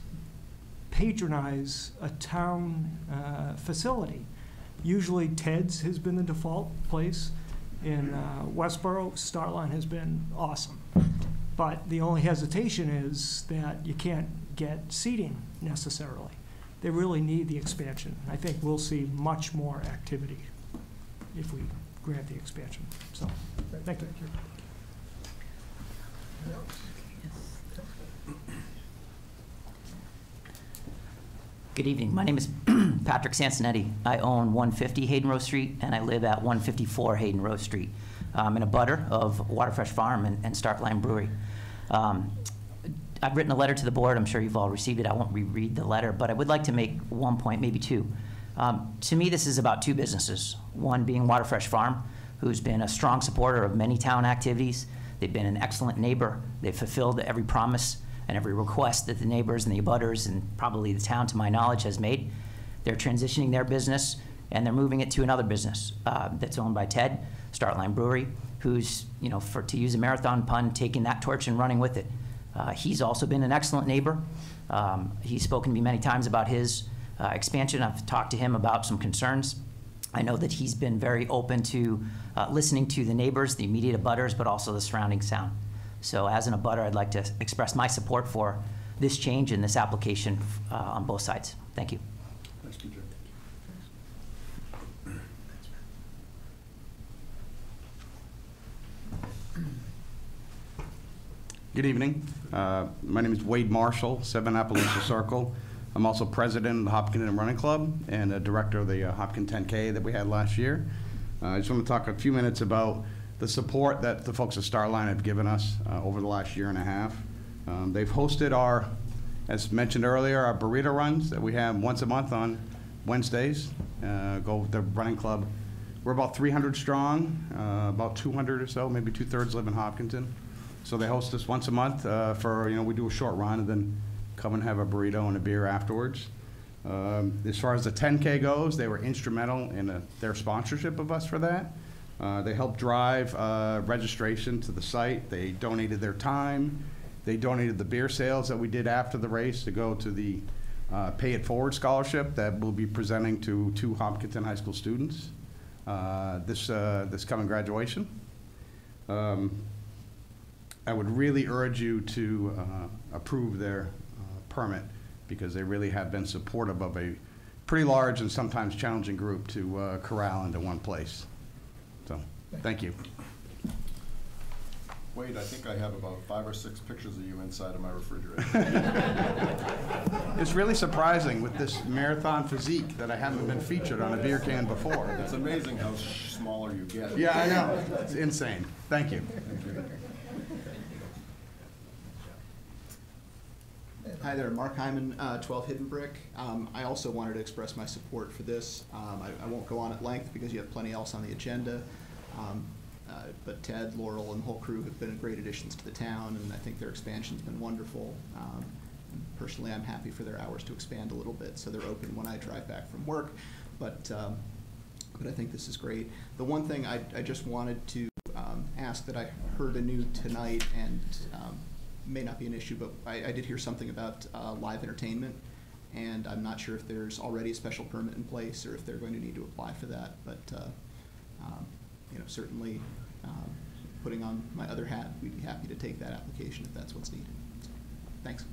patronize a town uh, facility. Usually Ted's has been the default place. In uh, Westboro, Startline has been awesome. But the only hesitation is that you can't get seating necessarily. They really need the expansion. I think we'll see much more activity if we grant the expansion. So, thank you. Good evening. My name is Patrick Sansonetti. I own 150 Hayden Rowe Street, and I live at 154 Hayden Rowe Street. I'm in a butter of Waterfresh Farm and, and Startline Brewery. Um, I've written a letter to the board. I'm sure you've all received it. I won't reread the letter, but I would like to make one point, maybe two. Um, to me, this is about two businesses. One being Waterfresh Farm, who's been a strong supporter of many town activities. They've been an excellent neighbor. They've fulfilled every promise and every request that the neighbors and the abutters and probably the town, to my knowledge, has made. They're transitioning their business and they're moving it to another business uh, that's owned by Ted, Startline Brewery, who's, you know, for to use a marathon pun, taking that torch and running with it. Uh, he's also been an excellent neighbor. Um, he's spoken to me many times about his uh, expansion. I've talked to him about some concerns. I know that he's been very open to uh, listening to the neighbors, the immediate abutters, but also the surrounding sound. So as an abutter, I'd like to express my support for this change and this application uh, on both sides. Thank you. Thanks, PJ. Good evening. Uh, My name is Wade Marshall, 7 Appalachia Circle. I'm also president of the Hopkins Running Club and a director of the uh, Hopkins 10K that we had last year. Uh, I just want to talk a few minutes about the support that the folks at Startline have given us uh, over the last year and a half. Um, They've hosted our, as mentioned earlier, our burrito runs that we have once a month on Wednesdays. Uh, Go with the running club. We're about 300 strong, uh, about 200 or so, maybe two-thirds live in Hopkinton. So they host us once a month uh, for, you know, we do a short run and then come and have a burrito and a beer afterwards. Um, As far as the 10K goes, they were instrumental in uh, their sponsorship of us for that. Uh, They helped drive uh, registration to the site. They donated their time. They donated the beer sales that we did after the race to go to the uh, Pay It Forward Scholarship that we'll be presenting to two Hopkinton High School students uh, this, uh, this coming graduation. Um, I would really urge you to uh, approve their uh, permit because they really have been supportive of a pretty large and sometimes challenging group to uh, corral into one place. So, thank you. Wade, I think I have about five or six pictures of you inside of my refrigerator. It's really surprising with this marathon physique that I haven't been featured on a beer can before. It's amazing how smaller you get. Yeah, I know. It's insane. Thank you. Hi there, Mark Hyman, uh, 12 Hidden Brick. Um, I also wanted to express my support for this. Um, I, I won't go on at length because you have plenty else on the agenda. Um, uh, but Ted, Laurel, and the whole crew have been great additions to the town, and I think their expansion's been wonderful. Um, personally, I'm happy for their hours to expand a little bit, so they're open when I drive back from work. But um, but I think this is great. The one thing I, I just wanted to um, ask that I heard anew tonight, and may not be an issue, but I, I did hear something about uh, live entertainment, and I'm not sure if there's already a special permit in place or if they're going to need to apply for that. But uh, um, you know, certainly um, putting on my other hat, we'd be happy to take that application if that's what's needed. So, thanks.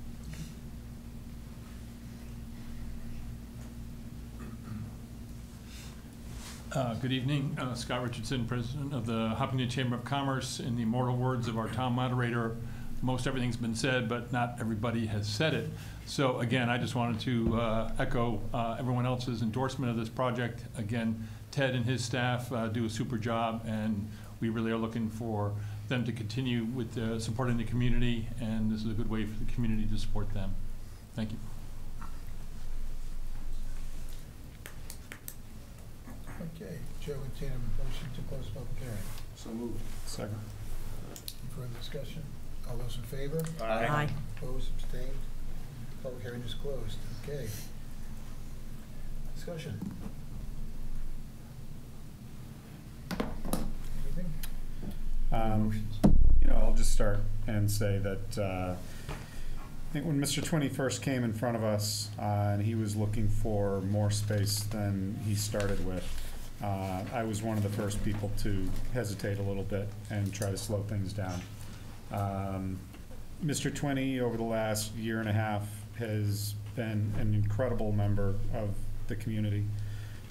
Uh, Good evening, Uh, Scott Richardson, President of the Hopkinton Chamber of Commerce. In the immortal words of our town moderator, most everything's been said, but not everybody has said it. So again, I just wanted to uh, echo uh, everyone else's endorsement of this project. Again, Ted and his staff uh, do a super job, and we really are looking for them to continue with uh, supporting the community, and this is a good way for the community to support them. Thank you. Okay, Chair would entertain a motion to close the public hearing. So moved. Second. Any further discussion? All those in favor? Aye. Aye. Opposed, abstained? Public hearing is closed. Okay. Discussion? Anything? Um, You know, I'll just start and say that, uh, I think when Mr. Twinney first came in front of us, uh, and he was looking for more space than he started with, uh, I was one of the first people to hesitate a little bit and try to slow things down. Um, Mr. Twinney, over the last year and a half, has been an incredible member of the community.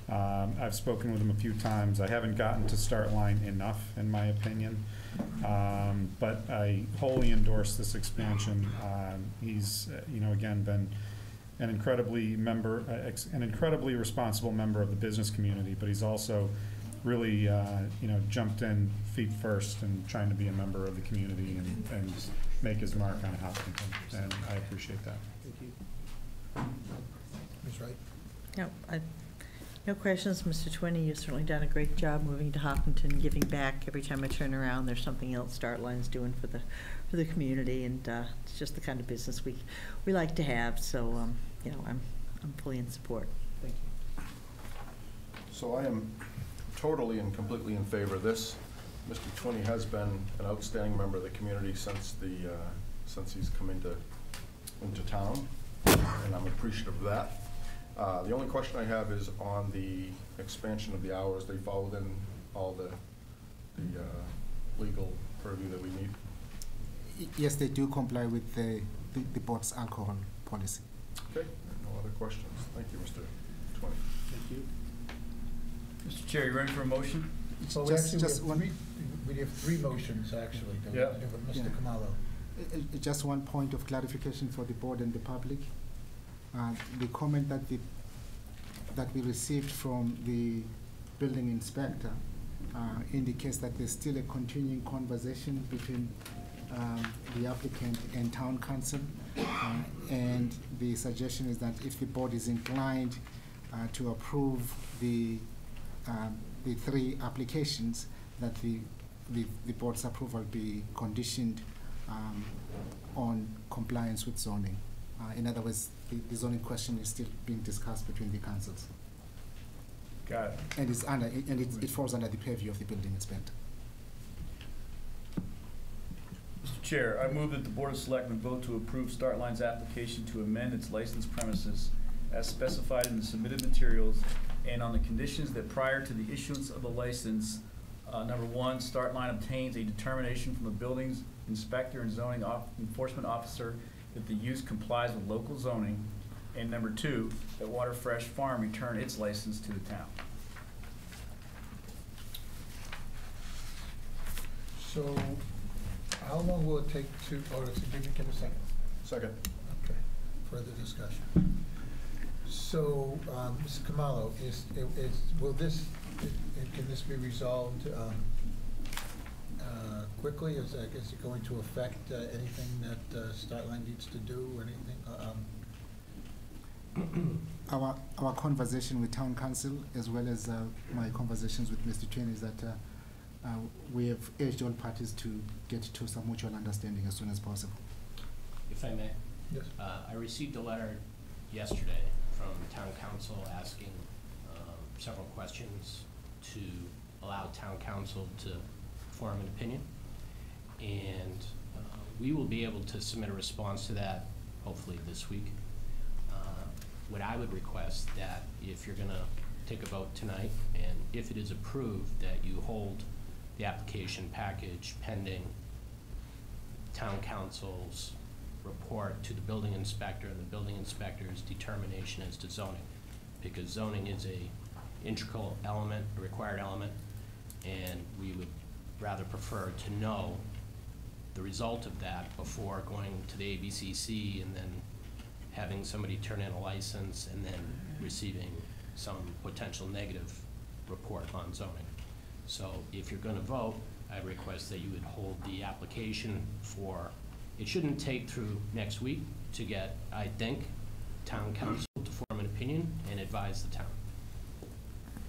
Um, I've spoken with him a few times. I haven't gotten to start line enough, in my opinion. Um, but I wholly endorse this expansion. Um, he's, uh, you know, again, been an incredibly member, uh, an incredibly responsible member of the business community, but he's also really, uh, you know, jumped in feet first and trying to be a member of the community and, and make his mark on Hopkinton, and I appreciate that. Thank you. Ms. Wright? No, I, no questions, Mr. Twinney, you've certainly done a great job moving to Hopkinton, giving back. Every time I turn around, there's something else Startline's doing for the, for the community, and uh, it's just the kind of business we, we like to have, so, um, you know, I'm, I'm fully in support. Thank you. So I am totally and completely in favor of this. Mr. Twinney has been an outstanding member of the community since the, uh, since he's come into, into town, and I'm appreciative of that. Uh, The only question I have is on the expansion of the hours. They fall within all the, the uh, legal purview that we need. Yes, they do comply with the, the, the board's alcohol policy. Okay, no other questions. Thank you, Mr. Twinney. Thank you. Mr. Chair, you ready for a motion? Well, Just- actually, just we one- have three, we have three motions, actually. that we Yeah. do with Yeah. Mr. Khumalo. Uh, uh, Just one point of clarification for the board and the public. Uh, The comment that the, that we received from the building inspector uh, indicates that there's still a continuing conversation between um, the applicant and town council. Uh, And the suggestion is that if the board is inclined uh, to approve the, um, the three applications, that the, the, the board's approval be conditioned um, on compliance with zoning. Uh, In other words, the the zoning question is still being discussed between the councils. Got it. And it's under, and it, it falls under the purview of the building inspector. Mr. Chair, I move that the Board of Selectmen vote to approve Startline's application to amend its licensed premises as specified in the submitted materials and on the conditions that prior to the issuance of the license, uh, number one, Startline obtains a determination from the buildings inspector and zoning off- enforcement officer that the use complies with local zoning, and number two, that Water Fresh Farm return its license to the town. So, how long will it take to, or is it, give me, give me a second. Second. Okay, further discussion. So, um, Mr. Khumalo, is, is, will this, i- can this be resolved, um, uh, quickly? Is that, is it going to affect uh, anything that uh, Startline needs to do, anything? Uh, um, Our, our conversation with town counsel, as well as uh, my conversations with Mr. Chen, is that uh, uh, we have urged all parties to get to some mutual understanding as soon as possible. If I may? Yes. Uh, I received a letter yesterday from town counsel asking, um, several questions to allow town counsel to form an opinion. And, uh, we will be able to submit a response to that hopefully this week. Uh, What I would request that if you're gonna take a vote tonight, and if it is approved, that you hold the application package pending town counsel's report to the building inspector and the building inspector's determination as to zoning. Because zoning is a integral element, a required element, and we would rather prefer to know the result of that before going to the ABCC and then having somebody turn in a license and then receiving some potential negative report on zoning. So if you're gonna vote, I request that you would hold the application for, it shouldn't take through next week to get, I think, town counsel to form an opinion and advise the town.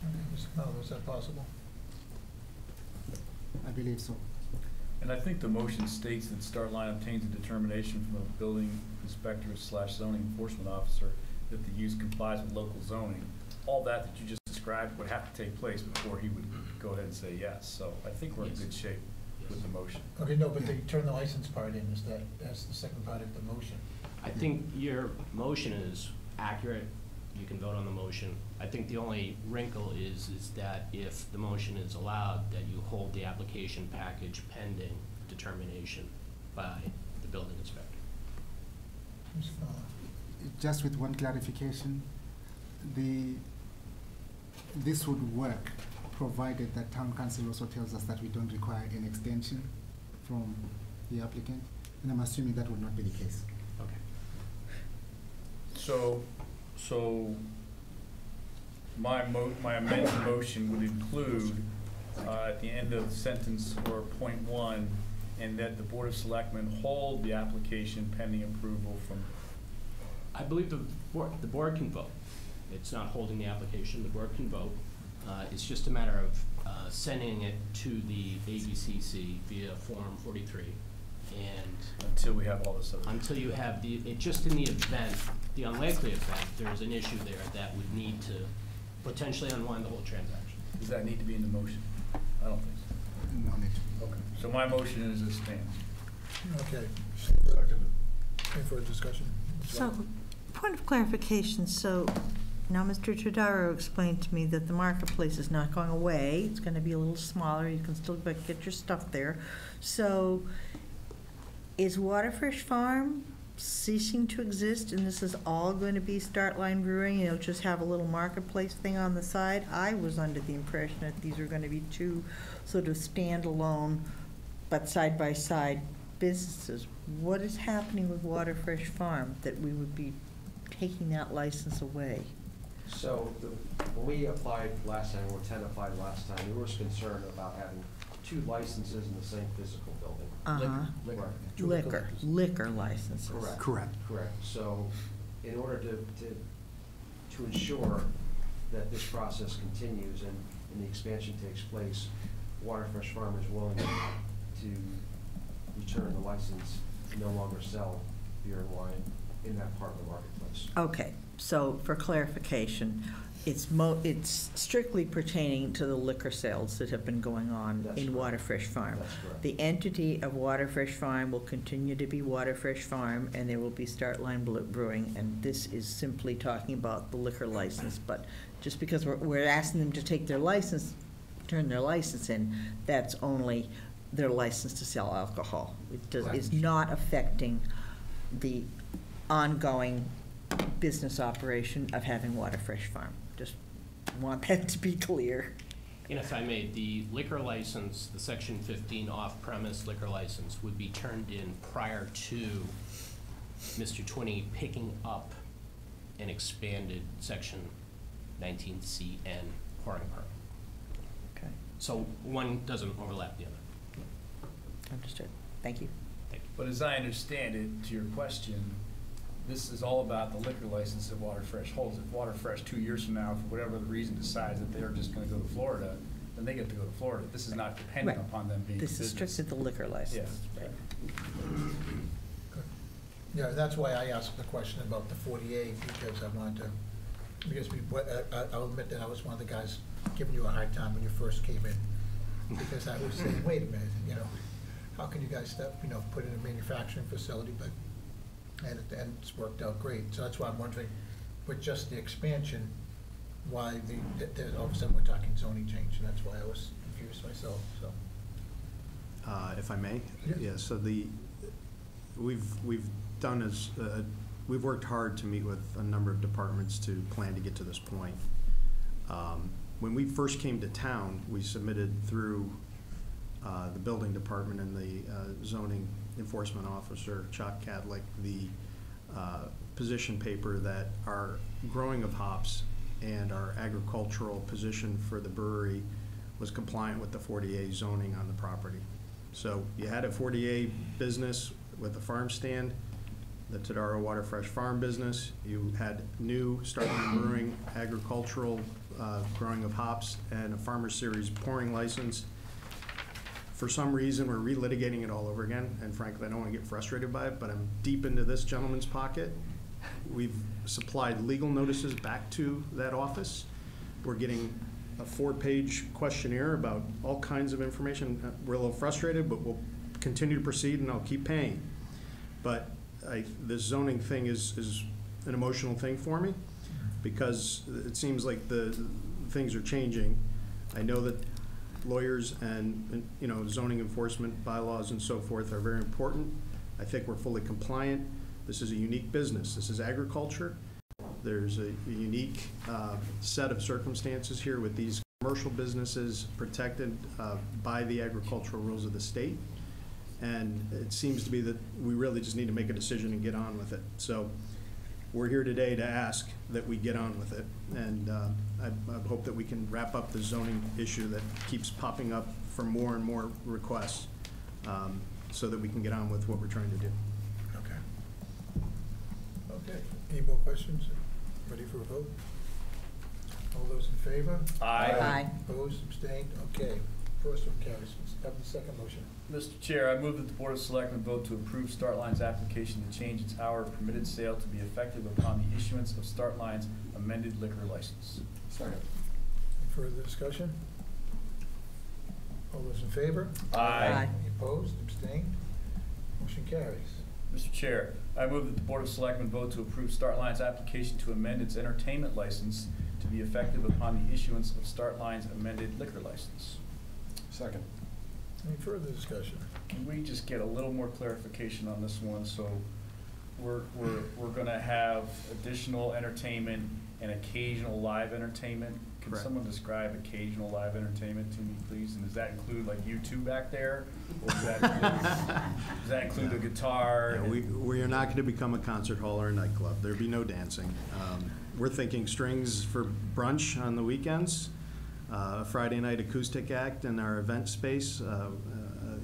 Okay, Mr. Is that possible? I believe so. And I think the motion states that Startline obtains a determination from the building inspector slash zoning enforcement officer that the use complies with local zoning. All that that you just described would have to take place before he would go ahead and say yes. So I think we're in good shape with the motion. Okay, no, but they turn the license part in, is that, that's the second part of the motion. I think your motion is accurate. You can vote on the motion. I think the only wrinkle is, is that if the motion is allowed, that you hold the application package pending determination by the building inspector. Mr. Just with one clarification, the, this would work provided that town counsel also tells us that we don't require an extension from the applicant, and I'm assuming that would not be the case. Okay. So, so my mo, my amended motion would include, uh, at the end of sentence or point one, and that the Board of Selectmen hold the application pending approval from, I believe the board, the board can vote. It's not holding the application, the board can vote. Uh, It's just a matter of uh, sending it to the ABCC via Form 43. And until we have all this other. until you have the, it, just in the event, the unlikely event, there's an issue there that would need to potentially unwind the whole transaction. Does that need to be in the motion? I don't think so. No need. Okay. So my motion is as stands. Okay. Any further discussion? Ms. So, White? point of clarification, so now Mr. Tadaro explained to me that the marketplace is not going away. It's gonna be a little smaller, you can still get get your stuff there. So, is Waterfresh Farm ceasing to exist and this is all going to be Startline Brewing? You'll just have a little marketplace thing on the side? I was under the impression that these are gonna be two sort of standalone, but side-by-side businesses. What is happening with Waterfresh Farm that we would be taking that license away? So, the- when we applied last time, or Ten applied last time, we were concerned about having two licenses in the same physical building. Uh-huh. Right. Liquor, liquor licenses. Correct. Correct. Correct. So, in order to, to, to ensure that this process continues and, and the expansion takes place, Waterfresh Farm is willing to return the license, to no longer sell beer and wine in that part of the marketplace. Okay, so for clarification, it's mo, it's strictly pertaining to the liquor sales that have been going on That's in correct. Waterfresh Farm. That's correct. The entity of Waterfresh Farm will continue to be Waterfresh Farm, and there will be Startline Brewing, and this is simply talking about the liquor license. But just because we're, we're asking them to take their license, turn their license in, that's only their license to sell alcohol. It does, it's not affecting the ongoing business operation of having Waterfresh Farm. Just want that to be clear. And if I may, the liquor license, the section fifteen off-premise liquor license would be turned in prior to Mr. Twinney picking up an expanded section nineteen C N pouring permit. Okay. So one doesn't overlap the other. Understood. Thank you. Thank you. But as I understand it, to your question, this is all about the liquor license that Waterfresh holds. If Waterfresh, two years from now, for whatever the reason, decides that they're just gonna go to Florida, then they get to go to Florida. This is not dependent Right. upon them being This is business. strictly the liquor license. Right. Yeah, that's why I asked the question about the 48, because I wanted to, because we, but, uh, I- I'll admit that I was one of the guys giving you a hard time when you first came in. Because I was saying, wait a minute, you know, how can you guys step, you know, put in a manufacturing facility, but, and, it- and it's worked out great. So that's why I'm wondering, with just the expansion, why the, that- that all of a sudden we're talking zoning change, and that's why I was confused myself, so. Uh, If I may? Yeah. Yeah, so the, we've, we've done as, uh, we've worked hard to meet with a number of departments to plan to get to this point. Um, When we first came to town, we submitted through uh, the building department and the uh, zoning enforcement officer, Chuck Cadlick, the uh, position paper that our growing of hops and our agricultural position for the brewery was compliant with the 40A zoning on the property. So you had a 40A business with a farm stand, the Tadaro Waterfresh Farm business. You had new Startline Brewing agricultural uh, growing of hops and a Farmer Series pouring license. For some reason, we're relitigating it all over again, and frankly, I don't want to get frustrated by it, but I'm deep into this gentleman's pocket. We've supplied legal notices back to that office. We're getting a four-page questionnaire about all kinds of information. Uh, We're a little frustrated, but we'll continue to proceed, and I'll keep paying. But I, this zoning thing is, is an emotional thing for me, because it seems like the, things are changing. I know that lawyers and, and, you know, zoning enforcement bylaws and so forth are very important. I think we're fully compliant. This is a unique business. This is agriculture. There's a a unique uh, set of circumstances here with these commercial businesses protected uh, by the agricultural rules of the state. And it seems to be that we really just need to make a decision and get on with it. So we're here today to ask that we get on with it. And uh, I I hope that we can wrap up the zoning issue that keeps popping up for more and more requests um, so that we can get on with what we're trying to do. Okay. Okay, any more questions? Ready for a vote? All those in favor? Aye. Aye. Opposed, abstained? Okay, first one carries. Have the second motion. Mr. Chair, I move that the Board of Selectmen vote to approve Startline's application to change its hour of permitted sale to be effective upon the issuance of Startline's amended liquor license. Second. Any further discussion? All those in favor? Aye. Any opposed, abstained? Motion carries. Mr. Chair, I move that the Board of Selectmen vote to approve Startline's application to amend its entertainment license to be effective upon the issuance of Startline's amended liquor license. Second. Any further discussion? Can we just get a little more clarification on this one? So we're, we're, we're gonna have additional entertainment and occasional live entertainment? Can Correct. someone describe occasional live entertainment to me, please? And does that include like you two back there? Or does that include, does that include the guitar? Yeah, we, we are not going to become a concert hall or a nightclub. There'd be no dancing. Um, We're thinking strings for brunch on the weekends, uh, a Friday night acoustic act in our event space, uh, uh,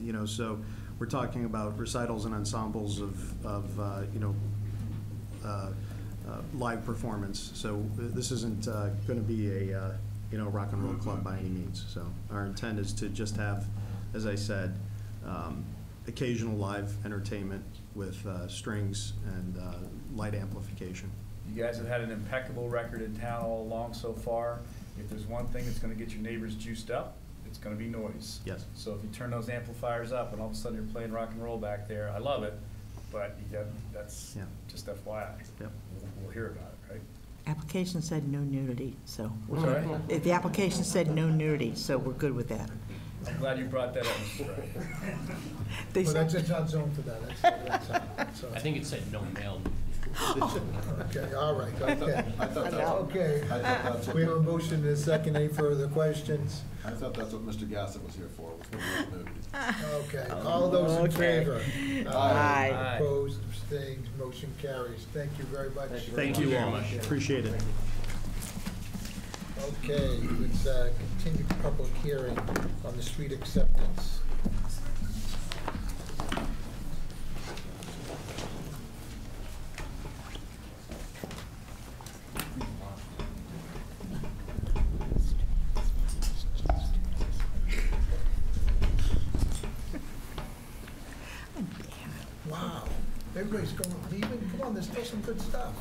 you know, so we're talking about recitals and ensembles of, of, uh, you know, uh, live performance. So this isn't going to be a, you know, rock and roll club by any means. So our intent is to just have, as I said, um, occasional live entertainment with uh, strings and uh, light amplification. You guys have had an impeccable record in town all along so far. If there's one thing that's gonna get your neighbors juiced up, it's gonna be noise. Yes. So if you turn those amplifiers up and all of a sudden you're playing rock and roll back there, I love it, but you got, that's Yeah. just FYI. Yep. We'll, we'll hear about it, right? Application said no nudity, so. we're Sorry? If The application said no nudity, so we're good with that. I'm glad you brought that up, Mr. Wright. They Well, said- that's, it's not zoned for that, that's, that's, so. I think it said no male. Okay, all right, okay. I thought that's- Okay. I thought that's what- We have a motion and a second. Any further questions? I thought that's what Mr. Gassett was here for, was for the nudity. Okay, all those in Okay. favor? Aye. Aye. Opposed, abstained, motion carries. Thank you very much. Thank you all. Appreciate it. Okay, let's uh, continue the public hearing on the street acceptance. Wow, everybody's going, leaving, come on, there's still some good stuff.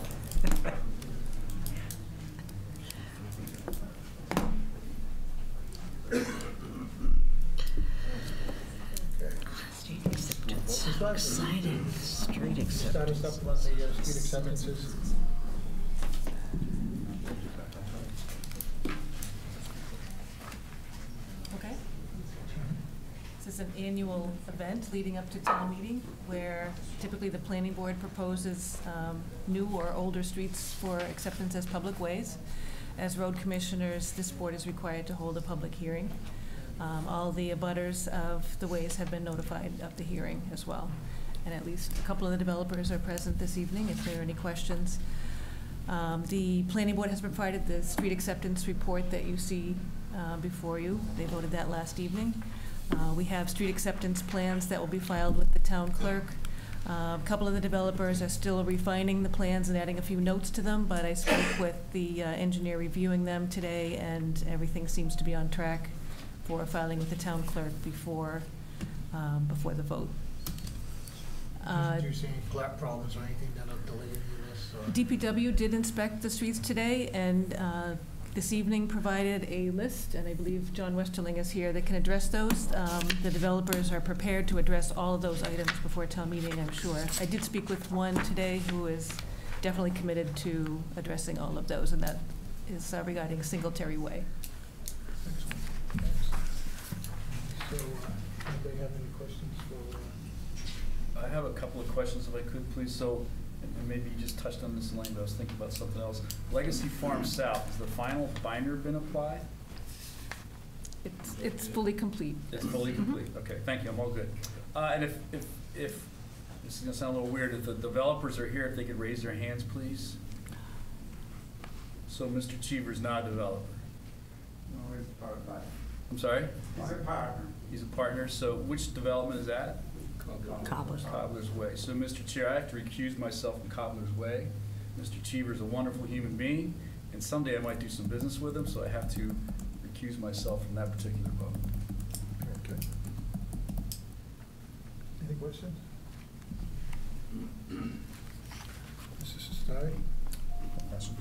Street acceptance. Exciting, street acceptance. up on the uh, street acceptances. Okay. This is an annual event leading up to town meeting where typically the planning board proposes um, new or older streets for acceptance as public ways. As road commissioners, this board is required to hold a public hearing. Um, All the abutters of the ways have been notified of the hearing as well. And at least a couple of the developers are present this evening if there are any questions. Um, The planning board has provided the street acceptance report that you see uh, before you. They voted that last evening. Uh, We have street acceptance plans that will be filed with the town clerk. Uh, A couple of the developers are still refining the plans and adding a few notes to them, but I spoke with the uh, engineer reviewing them today, and everything seems to be on track for filing with the town clerk before, um, before the vote. Uh, Do you see any plat problems or anything that'll delay any of this? or- DPW did inspect the streets today, and uh, this evening provided a list, and I believe John Westerling is here, that can address those. Um, The developers are prepared to address all of those items before town meeting, I'm sure. I did speak with one today who is definitely committed to addressing all of those, and that is uh, regarding Singletary Way. Excellent. Thanks. So, uh, anybody have any questions for, uh, I have a couple of questions if I could, please. So, and and maybe you just touched on this, Elaine, but I was thinking about something else. Legacy Farm South, has the final binder been applied? It's, it's fully complete. It's fully complete, okay, thank you, I'm all good. Uh, and if, if, if, this is gonna sound a little weird, if the developers are here, if they could raise their hands, please? So Mr. Cheever's not a developer? No, it's part of that. I'm sorry? He's a partner. He's a partner, so which development is that? Cobbler's. Cobbler's Way. So, Mr. Chair, I have to recuse myself from Cobbler's Way. Mr. Cheever is a wonderful human being, and someday I might do some business with him, so I have to recuse myself from that particular vote. okay. Any questions? Mrs. Sestari? Questions?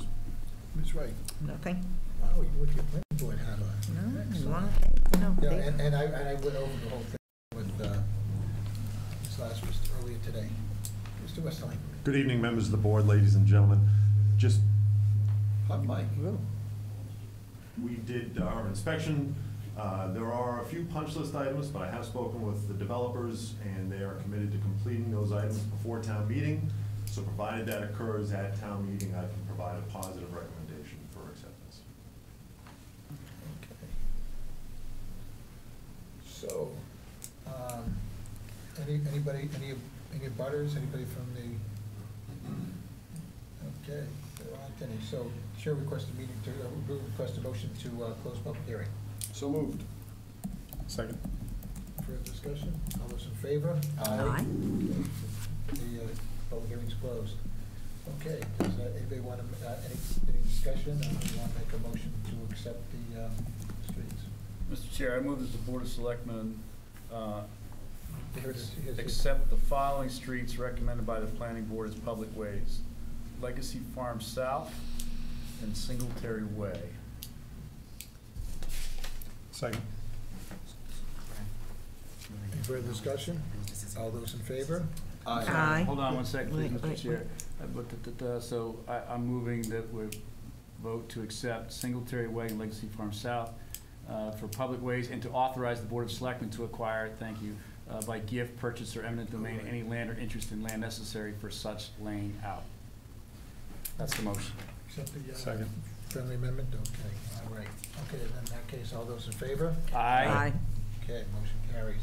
Ms. Wright? Nothing? Wow, you went your planning board hat on. No, Excellent. you want- no, Yeah, they- and, and I, and I went over the whole thing with, uh, Ms. Lazarus earlier today. Mr. Westerling? Good evening, members of the board, ladies and gentlemen. Just, Hot mic. we did our inspection. Uh, There are a few punch list items, but I have spoken with the developers, and they are committed to completing those items before town meeting. So provided that occurs at town meeting, I can provide a positive recommendation for acceptance. Okay. So, um, any, anybody, any, any butters, anybody from the, okay, there aren't any. So, Chair requests a meeting to, uh, request a motion to, uh, close public hearing. So moved. Second. Further discussion? All those in favor? Aye. The, uh, public hearing's closed. Okay, does, uh, anybody want to, uh, any, any discussion? Uh, you want to make a motion to accept the, um, streets? Mr. Chair, I move that the Board of Selectmen uh, Here it is, here's it. accept the following streets recommended by the planning board as public ways. Legacy Farm South and Singletary Way. Second. Any further discussion? All those in favor? Aye. Hold on one second, please, Wait, Mr. wait, Chair. Uh, So I, I'm moving that we vote to accept Singletary Way and Legacy Farm South uh, for public ways and to authorize the Board of Selectmen to acquire, thank you, uh, by gift, purchase, or eminent domain, any land or interest in land necessary for such laying out. That's the motion. Accept the, uh, Second. Friendly amendment, okay, all right. Okay, then in that case, all those in favor? Aye. Okay, motion carries.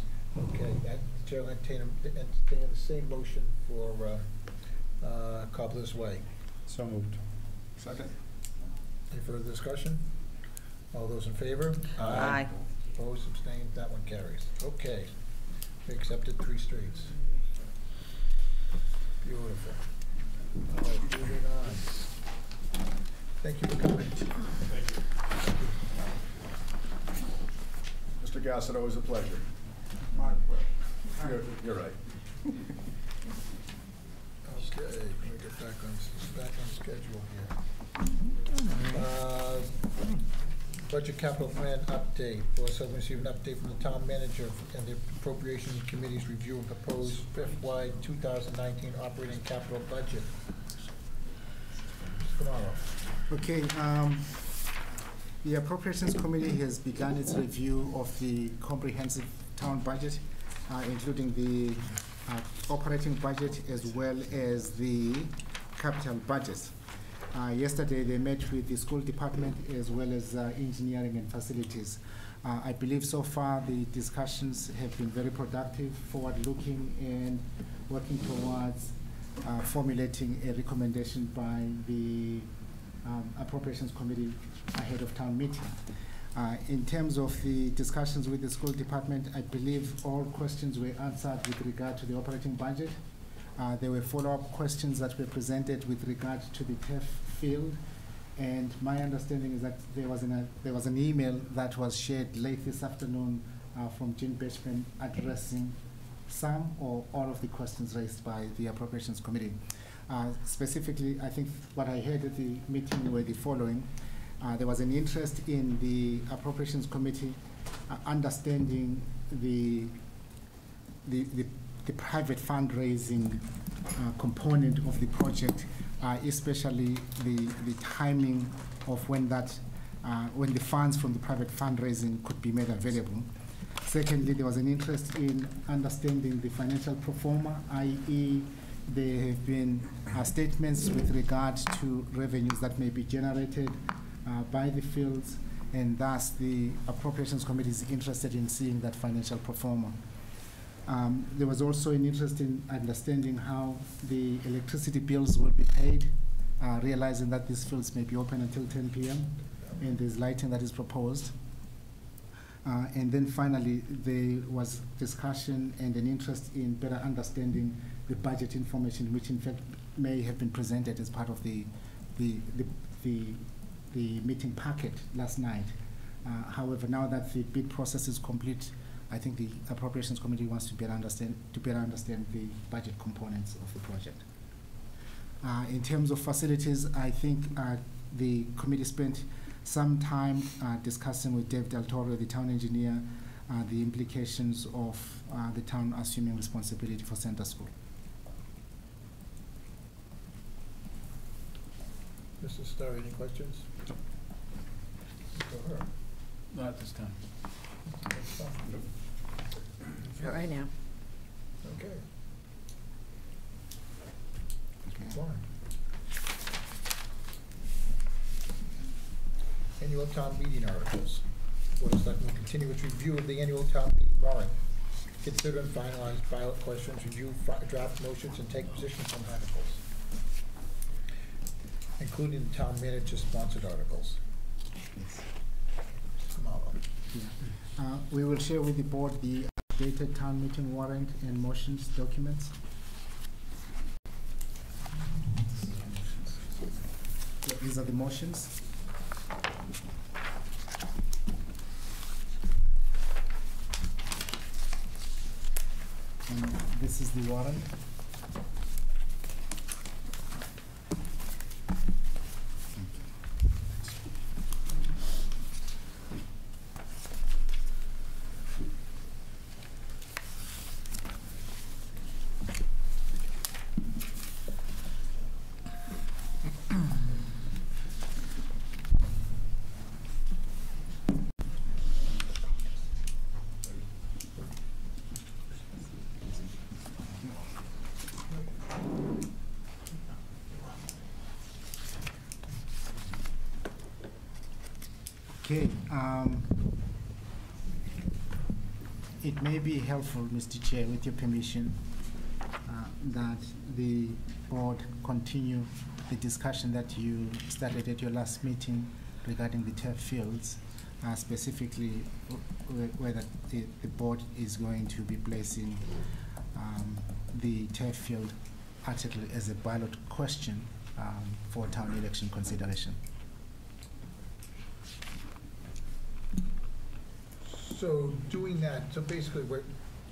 Okay, that, Chair will entertain, a- entertain the same motion for, uh, uh, Cobbler's Way. So moved. Second? Any further discussion? All those in favor? Aye. Opposed, abstained, that one carries. Okay, we accepted three streets. Beautiful. All right, moving on. Thank you for coming. Thank you. Mr. Gassett, always a pleasure. My pleasure. You're, you're right. Okay, let me get back on, back on schedule here. Uh, Budget capital plan update. Board of Selectmen received an update from the town manager and the appropriation committee's review of proposed FY 2019 operating capital budget. Okay, um, the Appropriations Committee has begun its review of the comprehensive town budget, uh, including the uh, operating budget as well as the capital budget. Uh, Yesterday, they met with the school department as well as uh, engineering and facilities. Uh, I believe so far the discussions have been very productive, forward-looking, and working towards uh, formulating a recommendation by the um, Appropriations Committee ahead of town meeting. Uh, In terms of the discussions with the school department, I believe all questions were answered with regard to the operating budget. Uh, There were follow-up questions that were presented with regard to the turf field. And my understanding is that there was an, there was an email that was shared late this afternoon uh, from Jean Bertschmann addressing some or all of the questions raised by the Appropriations Committee. Uh, Specifically, I think what I heard at the meeting were the following. Uh, There was an interest in the Appropriations Committee uh, understanding the, the, the the private fundraising uh, component of the project, uh, especially the, the timing of when that, uh, when the funds from the private fundraising could be made available. Secondly, there was an interest in understanding the financial pro forma, i.e., there have been uh, statements with regard to revenues that may be generated uh, by the fields, and thus the Appropriations Committee is interested in seeing that financial pro forma. Um, There was also an interest in understanding how the electricity bills will be paid, uh, realizing that these fields may be open until 10 PM, and there's lighting that is proposed. Uh, And then finally, there was discussion and an interest in better understanding the budget information, which in fact may have been presented as part of the, the, the, the, the meeting packet last night. Uh, However, now that the bid process is complete, I think the Appropriations Committee wants to better understand, to better understand the budget components of the project. Uh, in terms of facilities, I think, uh, the committee spent some time, uh, discussing with Dave Del Toro, the town engineer, uh, the implications of, uh, the town assuming responsibility for center school. Mr. Starr, any questions? Go ahead. Not this time. Not right now. Okay. Let's move on. Annual town meeting articles. Board of Selectmen will continue its review of the annual town meeting warrant. Consider and finalize ballot questions, review fi- draft motions, and take positions on articles, including the town manager-sponsored articles. Khumalo. Uh, We will share with the board the updated town meeting warrant and motions documents. So These are the motions. And this is the warrant. Okay, um, it may be helpful, Mr. Chair, with your permission, uh, that the board continue the discussion that you started at your last meeting regarding the turf fields, uh, specifically whether the, the board is going to be placing um, the turf field article as a ballot question um, for town election consideration. So doing that, so basically, we're,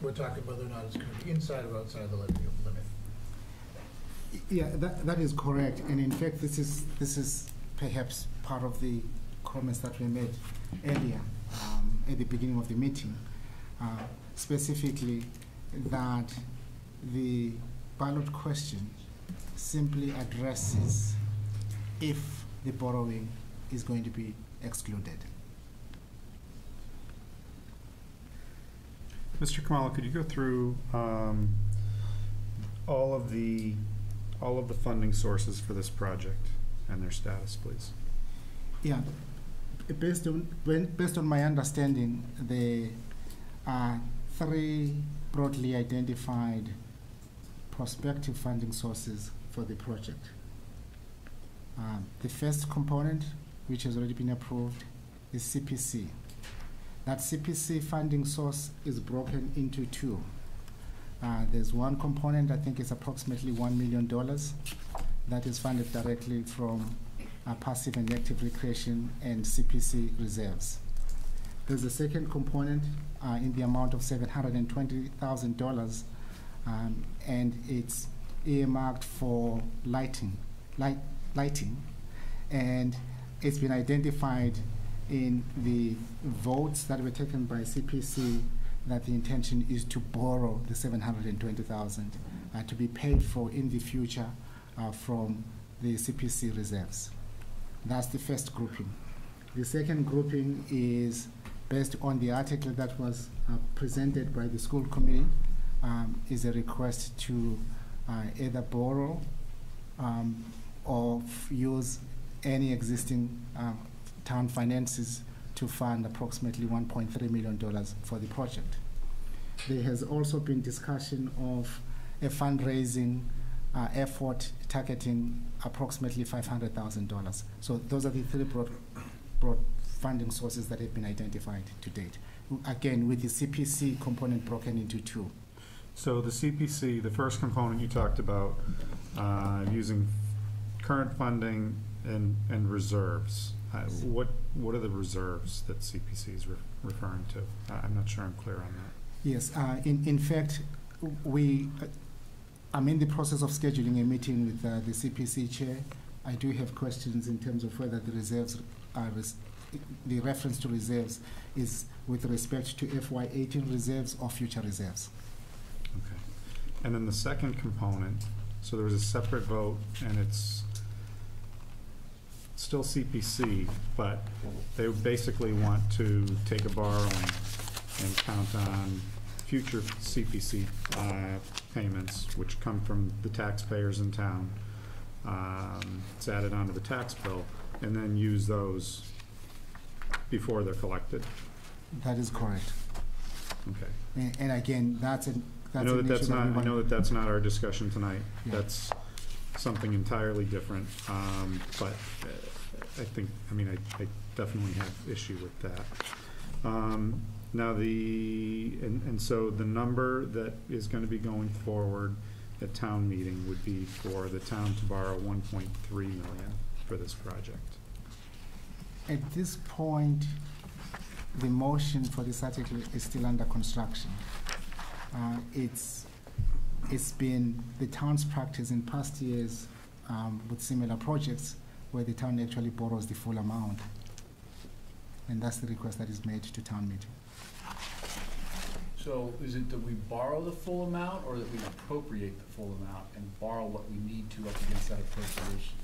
we're talking whether or not it's gonna be inside or outside the levy limit. Yeah, that, that is correct, and in fact, this is, this is perhaps part of the comments that we made earlier, um, at the beginning of the meeting. Uh, specifically, that the ballot question simply addresses if the borrowing is going to be excluded. Mr. Khumalo, could you go through um, all of the, all of the funding sources for this project and their status, please? Yeah, based on, based on my understanding, there are three broadly identified prospective funding sources for the project. Um, the first component, which has already been approved, is CPC. That CPC funding source is broken into two. Uh, there's one component, I think it's approximately $1 million, that is funded directly from uh, passive and active recreation and CPC reserves. There's a second component uh, in the amount of $720,000, um, and it's earmarked for lighting, light, lighting, and it's been identified in the votes that were taken by CPC that the intention is to borrow the 720,000 uh, to be paid for in the future uh, from the CPC reserves. That's the first grouping. The second grouping is based on the article that was uh, presented by the school committee, um, is a request to uh, either borrow um, or use any existing uh, town finances to fund approximately $1.3 million for the project. There has also been discussion of a fundraising uh, effort targeting approximately $500,000. So those are the three broad, broad funding sources that have been identified to date. Again, with the CPC component broken into two. So the CPC, the first component you talked about, uh, using current funding and, and reserves. Uh, What, what are the reserves that CPC is re- referring to? I- I'm not sure I'm clear on that. Yes, uh, in, in fact, we, uh, I'm in the process of scheduling a meeting with uh, the CPC chair. I do have questions in terms of whether the reserves are, res- the reference to reserves is with respect to FY eighteen reserves or future reserves. Okay. And then the second component, so there was a separate vote, and it's still CPC, but they basically want to take a borrowing and count on future CPC uh, payments, which come from the taxpayers in town. Um, It's added onto the tax bill, and then use those before they're collected. That is correct. Okay. And, and again, that's an, I that's know an that that's issue that we not, I want- know that that's not our discussion tonight. Yeah. That's something entirely different. Um, But uh, I think, I mean, I I definitely have issue with that. Um, Now, the, and and so the number that is going to be going forward at town meeting would be for the town to borrow 1.3 million for this project. At this point, the motion for this article is still under construction. Uh, It's, it's been the town's practice in past years um, with similar projects where the town actually borrows the full amount. And that's the request that is made to town meeting. So is it that we borrow the full amount or that we appropriate the full amount and borrow what we need to up against that appropriation?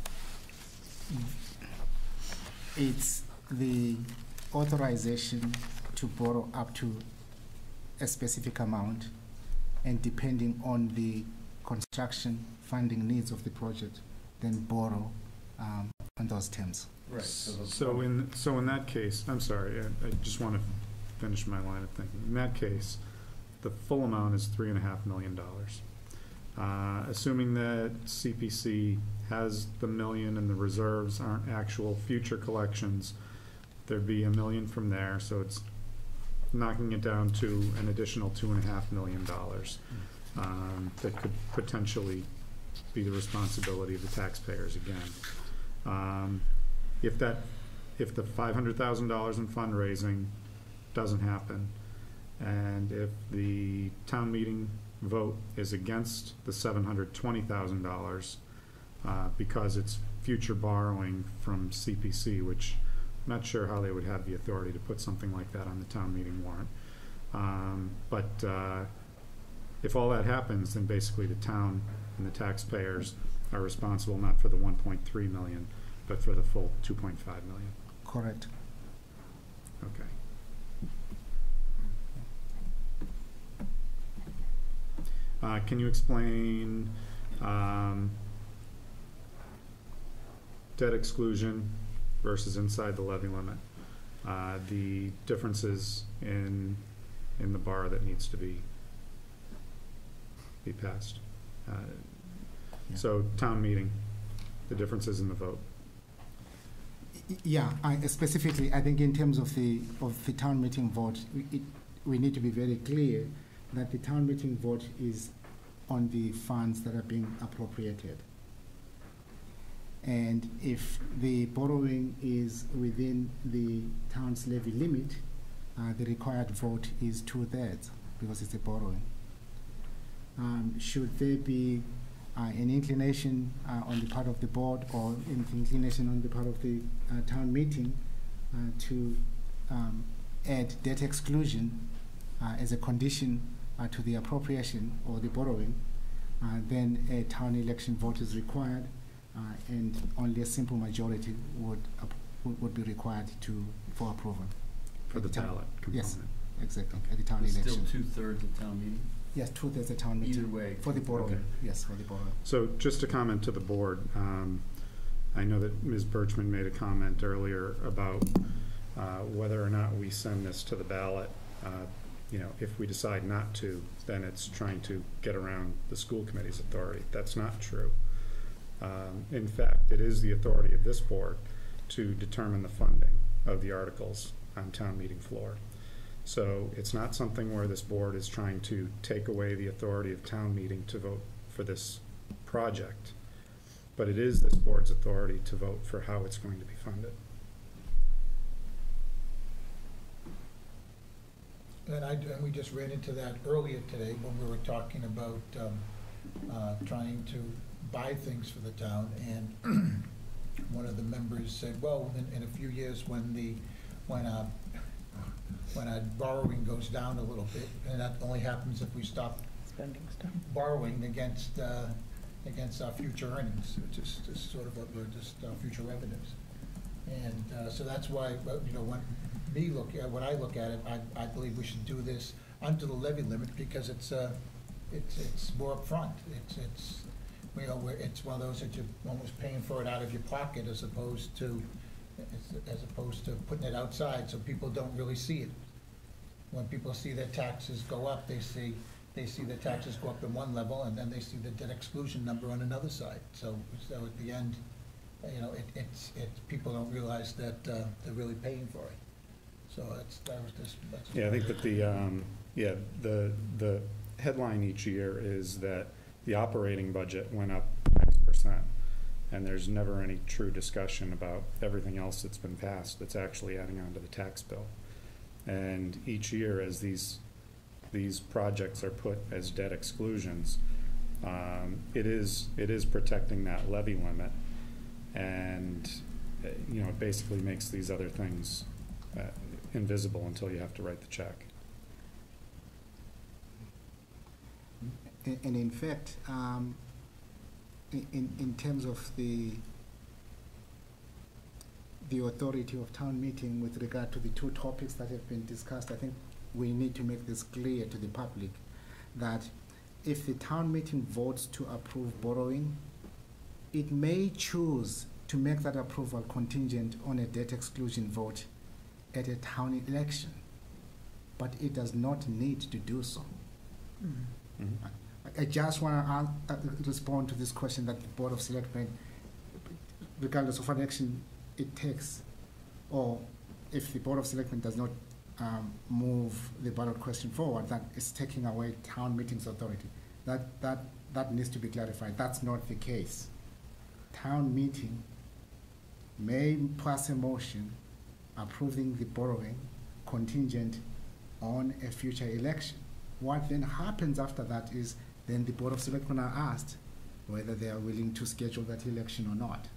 It's the authorization to borrow up to a specific amount, and depending on the construction funding needs of the project, then borrow um, on those terms. Right, so So in, so in that case, I'm sorry, I, I just want to finish my line of thinking. In that case, the full amount is three and a half million dollars. Uh, assuming that CPC has the million and the reserves aren't actual future collections, there'd be a million from there, so it's knocking it down to an additional two and a half million dollars. Um, that could potentially be the responsibility of the taxpayers again. Um, if that, if the five hundred thousand dollars in fundraising doesn't happen, and if the town meeting vote is against the seven hundred twenty thousand dollars, uh, because it's future borrowing from CPC, which not sure how they would have the authority to put something like that on the town meeting warrant. Um, but, uh, if all that happens, then basically the town and the taxpayers are responsible not for the one point three million, but for the full two point five million. Correct. Okay. Uh, can you explain, um, debt exclusion versus inside the levy limit? Uh, the differences in, in the bar that needs to be, be passed? Uh, So, town meeting, the differences in the vote. Yeah, I, specifically, I think in terms of the, of the town meeting vote, we, it, we need to be very clear that the town meeting vote is on the funds that are being appropriated. And if the borrowing is within the town's levy limit, uh, the required vote is two-thirds, because it's a borrowing. Um, should there be uh, an inclination uh, on the part of the board or an inclination on the part of the uh, town meeting uh, to um, add debt exclusion uh, as a condition to the appropriation or the borrowing, then a town election vote is required, and only a simple majority would ap- would would be required to for approval. For At the town- ballot Yes, component. exactly, at the town It's election. Still two-thirds of town meeting? Yes, two-thirds of town meeting. Either way. For the borrowing, Okay. yes, for the borrowing. So just a comment to the board, um, I know that Ms. Bertschmann made a comment earlier about uh, whether or not we send this to the ballot. Uh, You know, if we decide not to, then it's trying to get around the school committee's authority. That's not true. Um, In fact, it is the authority of this board to determine the funding of the articles on town meeting floor. So it's not something where this board is trying to take away the authority of town meeting to vote for this project. But it is this board's authority to vote for how it's going to be funded. And I, and we just ran into that earlier today when we were talking about, um, uh, trying to buy things for the town. And one of the members said, well, in, in a few years, when the, when, uh, when our borrowing goes down a little bit, and that only happens if we stop Spending stuff. borrowing against, uh, against our future earnings, which is just sort of what we're, just our future revenues. And uh, so that's why, uh, you know, when me look, at when I look at it, I, I believe we should do this under the levy limit because it's, uh, it's, it's more upfront. It's, it's, you know, it's one of those that you're almost paying for it out of your pocket as opposed to, as- as opposed to putting it outside so people don't really see it. When people see their taxes go up, they see, they see their taxes go up in one level and then they see the debt exclusion number on another side. So, so at the end, you know, it, it's, it, people don't realize that, uh, they're really paying for it. So that's, that was just. Yeah, I think that the, um, yeah, the, the headline each year is that the operating budget went up X percent. And there's never any true discussion about everything else that's been passed that's actually adding on to the tax bill. And each year, as these, these projects are put as debt exclusions, um, it is, it is protecting that levy limit. And, you know, it basically makes these other things uh, invisible until you have to write the check. And and in fact, um, in, in terms of the, the authority of town meeting with regard to the two topics that have been discussed, I think we need to make this clear to the public, that if the town meeting votes to approve borrowing, it may choose to make that approval contingent on a debt exclusion vote at a town election, but it does not need to do so. Mhm. I- I just want to respond to this question that the Board of Selectmen, regardless of what action it takes, or if the Board of Selectmen does not um, move the ballot question forward, that is taking away town meetings authority. That, that, that needs to be clarified. That's not the case. Town meeting may pass a motion approving the borrowing contingent on a future election. What then happens after that is then the Board of Selectmen are asked whether they are willing to schedule that election or not.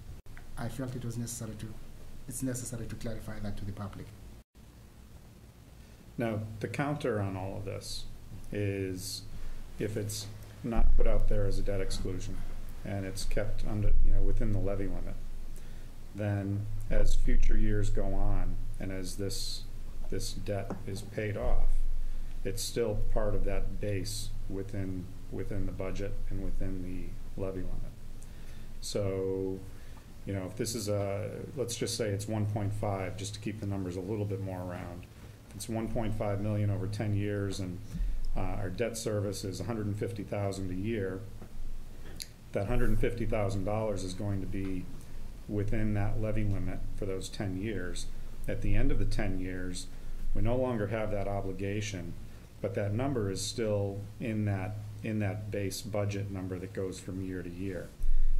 I felt it was necessary to, it's necessary to clarify that to the public. Now, the counter on all of this is if it's not put out there as a debt exclusion and it's kept under, you know, within the levy limit, then as future years go on and as this, this debt is paid off, it's still part of that base within, within the budget and within the levy limit. So, you know, if this is a, let's just say it's one point five, just to keep the numbers a little bit more round. It's one point five million over ten years and, uh, our debt service is hundred and fifty thousand a year. That hundred and fifty thousand dollars is going to be within that levy limit for those ten years. At the end of the ten years, we no longer have that obligation, but that number is still in that, in that base budget number that goes from year to year.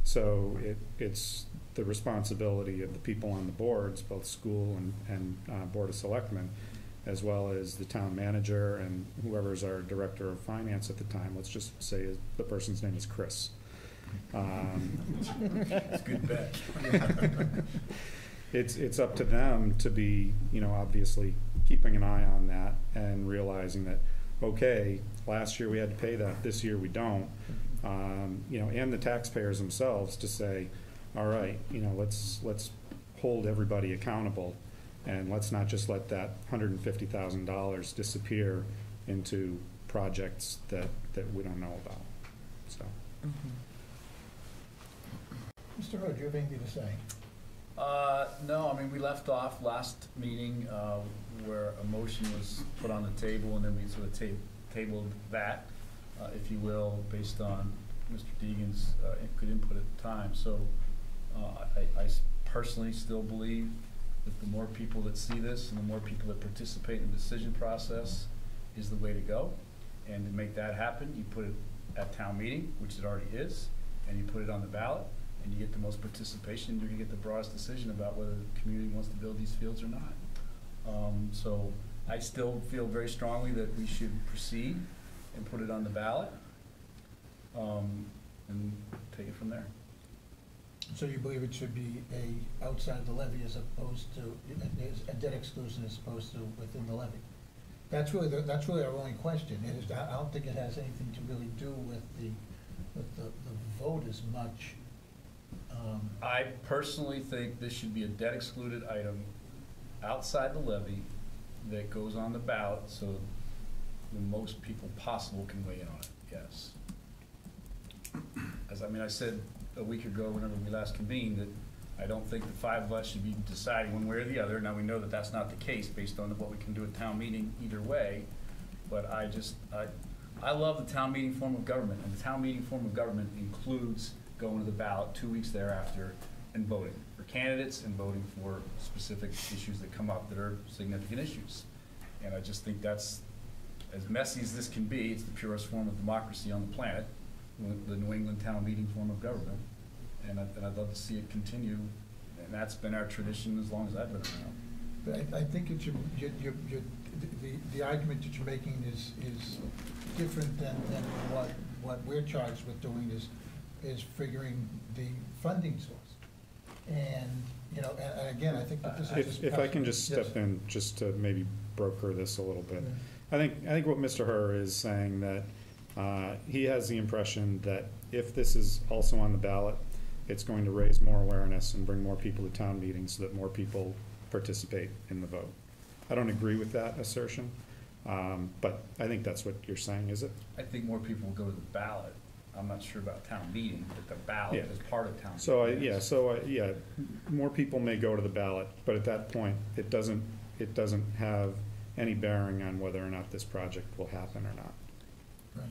So it, it's the responsibility of the people on the boards, both school and, and, uh, Board of Selectmen, as well as the town manager and whoever's our director of finance at the time, let's just say the person's name is Chris. Um, It's good bet. It's, it's up to them to be, you know, obviously keeping an eye on that and realizing that, okay, last year we had to pay that, this year we don't. Um, you know, and the taxpayers themselves to say, all right, you know, let's, let's hold everybody accountable and let's not just let that hundred and fifty thousand dollars disappear into projects that, that we don't know about, so. Mr. Hood, do you have anything to say? Uh, no, I mean, we left off last meeting, uh, where a motion was put on the table, and then we sort of ta- tabled that, uh, if you will, based on Mr. Deegan's, uh, good input at the time, so, uh, I, I personally still believe that the more people that see this, and the more people that participate in the decision process is the way to go. And to make that happen, you put it at town meeting, which it already is, and you put it on the ballot, and you get the most participation, you're gonna get the broadest decision about whether the community wants to build these fields or not. Um, so I still feel very strongly that we should proceed and put it on the ballot, um, and take it from there. So you believe it should be a outside the levy as opposed to, a debt exclusion as opposed to within the levy? That's really, the- that's really our only question, it is, I I don't think it has anything to really do with the, with the, the vote as much. Um, I personally think this should be a debt excluded item outside the levy that goes on the ballot, so the most people possible can weigh in on it, yes. As, I mean, I said a week ago, whenever we last convened, that I don't think the five of us should be deciding one way or the other. Now, we know that that's not the case based on what we can do at town meeting either way, but I just, I, I love the town meeting form of government, and the town meeting form of government includes going to the ballot two weeks thereafter and voting for candidates and voting for specific issues that come up that are significant issues. And I just think that's, as messy as this can be, it's the purest form of democracy on the planet, the New England town meeting form of government. And I, I'd love to see it continue, and that's been our tradition as long as I've been around. But I, I think it's, your, your, your, your- the, the argument that you're making is, is different than, than what, what we're charged with doing is, is figuring the funding source. And, you know, and, and again, I think that this is just. If, if I can just Yes. step in, just to maybe broker this a little bit. Yeah. I think, I think what Mr. Herr is saying that, uh, he has the impression that if this is also on the ballot, it's going to raise more awareness and bring more people to town meetings so that more people participate in the vote. I don't agree with that assertion, um, but I think that's what you're saying, is it? I think more people will go to the ballot. I'm not sure about town meeting, but the ballot Yeah. is part of town. So, I- meeting, yeah, so, I- yeah, more people may go to the ballot, but at that point, it doesn't, it doesn't have any bearing on whether or not this project will happen or not. Right.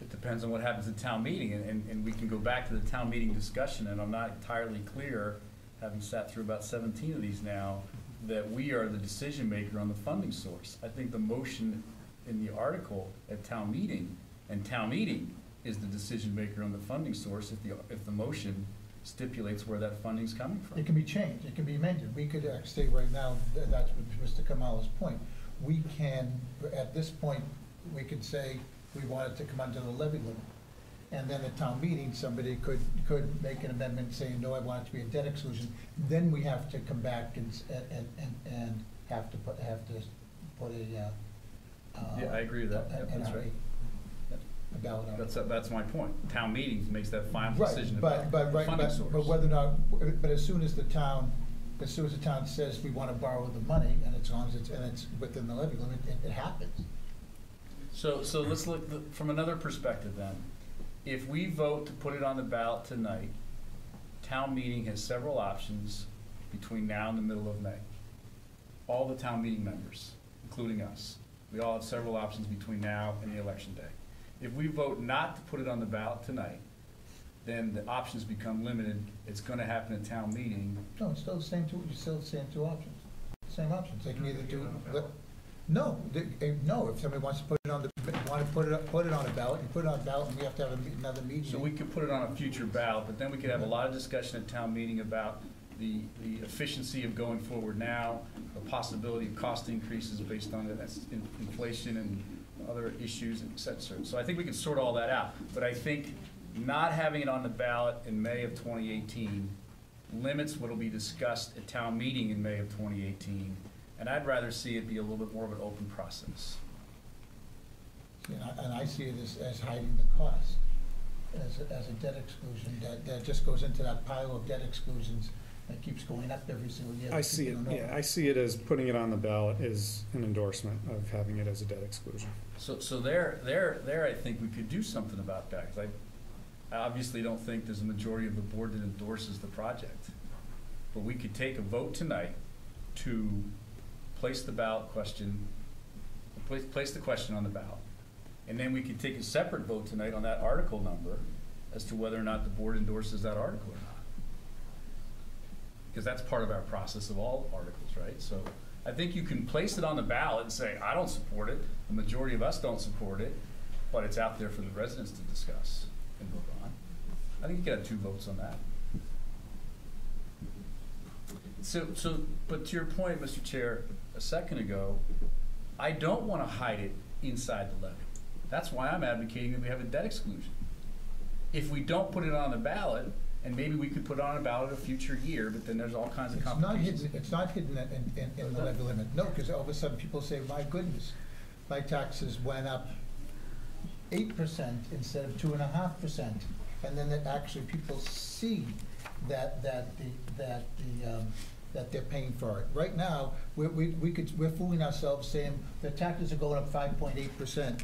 It depends on what happens at town meeting, and, and, and we can go back to the town meeting discussion, and I'm not entirely clear, having sat through about seventeen of these now, that we are the decision maker on the funding source. I think the motion in the article at town meeting, and town meeting is the decision maker on the funding source if the, if the motion stipulates where that funding's coming from. It can be changed, it can be amended. We could uh, say right now, that- that's what Mr. Khumalo's point. We can, at this point, we could say we want it to come under the levy limit. And then at town meeting, somebody could, could make an amendment saying, no, I want it to be a debt exclusion. Then we have to come back and, s- and, and, and have to put, have to put a, uh. uh, Yeah, I agree with that. Yep, an that's right. A ballot article. That's, that's my point. Town meetings makes that final Right, decision but, about but, the right, funding but, source. but whether or not, but as soon as the town, as soon as the town says we wanna borrow the money, and as long as it's, and it's within the levy limit, it, it happens. So, so let's look th- from another perspective then. If we vote to put it on the ballot tonight, town meeting has several options between now and the middle of May. All the town meeting members, including us. We all have several options between now and the election day. If we vote not to put it on the ballot tonight, then the options become limited. It's gonna happen at town meeting. No, it's still the same two, it's still the same two options, same options, they can either do, but, no, they, eh, no, if somebody wants to put it on the, wanna put it, put it on a ballot, you put it on a ballot, and we have to have a me- another meeting. So we could put it on a future ballot, but then we could have a lot of discussion at town meeting about the, the efficiency of going forward now, the possibility of cost increases based on it, that's in- inflation and other issues, et cetera. So I think we can sort all that out. But I think not having it on the ballot in May of twenty eighteen limits what'll be discussed at town meeting in May of twenty eighteen. And I'd rather see it be a little bit more of an open process. And I, and I see it as, as hiding the cost, as, a- as a debt exclusion, that, that just goes into that pile of debt exclusions that keeps going up every single year. I see it, People don't know. yeah, I see it as putting it on the ballot is an endorsement of having it as a debt exclusion. So, so there, there, there, I think we could do something about that, because I, I obviously don't think there's a majority of the board that endorses the project. But we could take a vote tonight to place the ballot question, place, place the question on the ballot. And then we could take a separate vote tonight on that article number as to whether or not the board endorses that article or not. Because that's part of our process of all articles, right? So I think you can place it on the ballot and say, I don't support it, the majority of us don't support it, but it's out there for the residents to discuss and vote on. I think you could have two votes on that. So, so, but to your point, Mr. Chair, a second ago, I don't want to hide it inside the levy. That's why I'm advocating that we have a debt exclusion. If we don't put it on the ballot, and maybe we could put it on a ballot a future year, but then there's all kinds of It's not hidden, it's not hidden in, in, in the levy limit, no, because all of a sudden people say, my goodness, my taxes went up eight percent instead of two and a half percent. And then that actually people see that, that the, that the, um, that they're paying for it. Right now, we, we, we could, we're fooling ourselves saying the taxes are going up five point eight percent.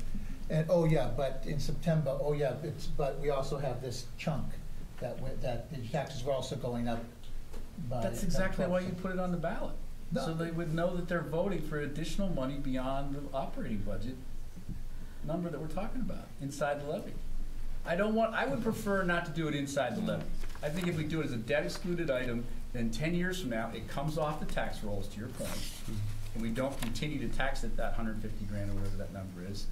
And, oh yeah, but in September, oh yeah, it's, but we also have this chunk that, that the taxes were also going up by. That's exactly why you put it on the ballot. So they would know that they're voting for additional money beyond the operating budget number that we're talking about, inside the levy. I don't want, I would prefer not to do it inside the levy. I think if we do it as a debt excluded item, then ten years from now, it comes off the tax rolls, to your point, and we don't continue to tax it that hundred and fifty grand or whatever that number is,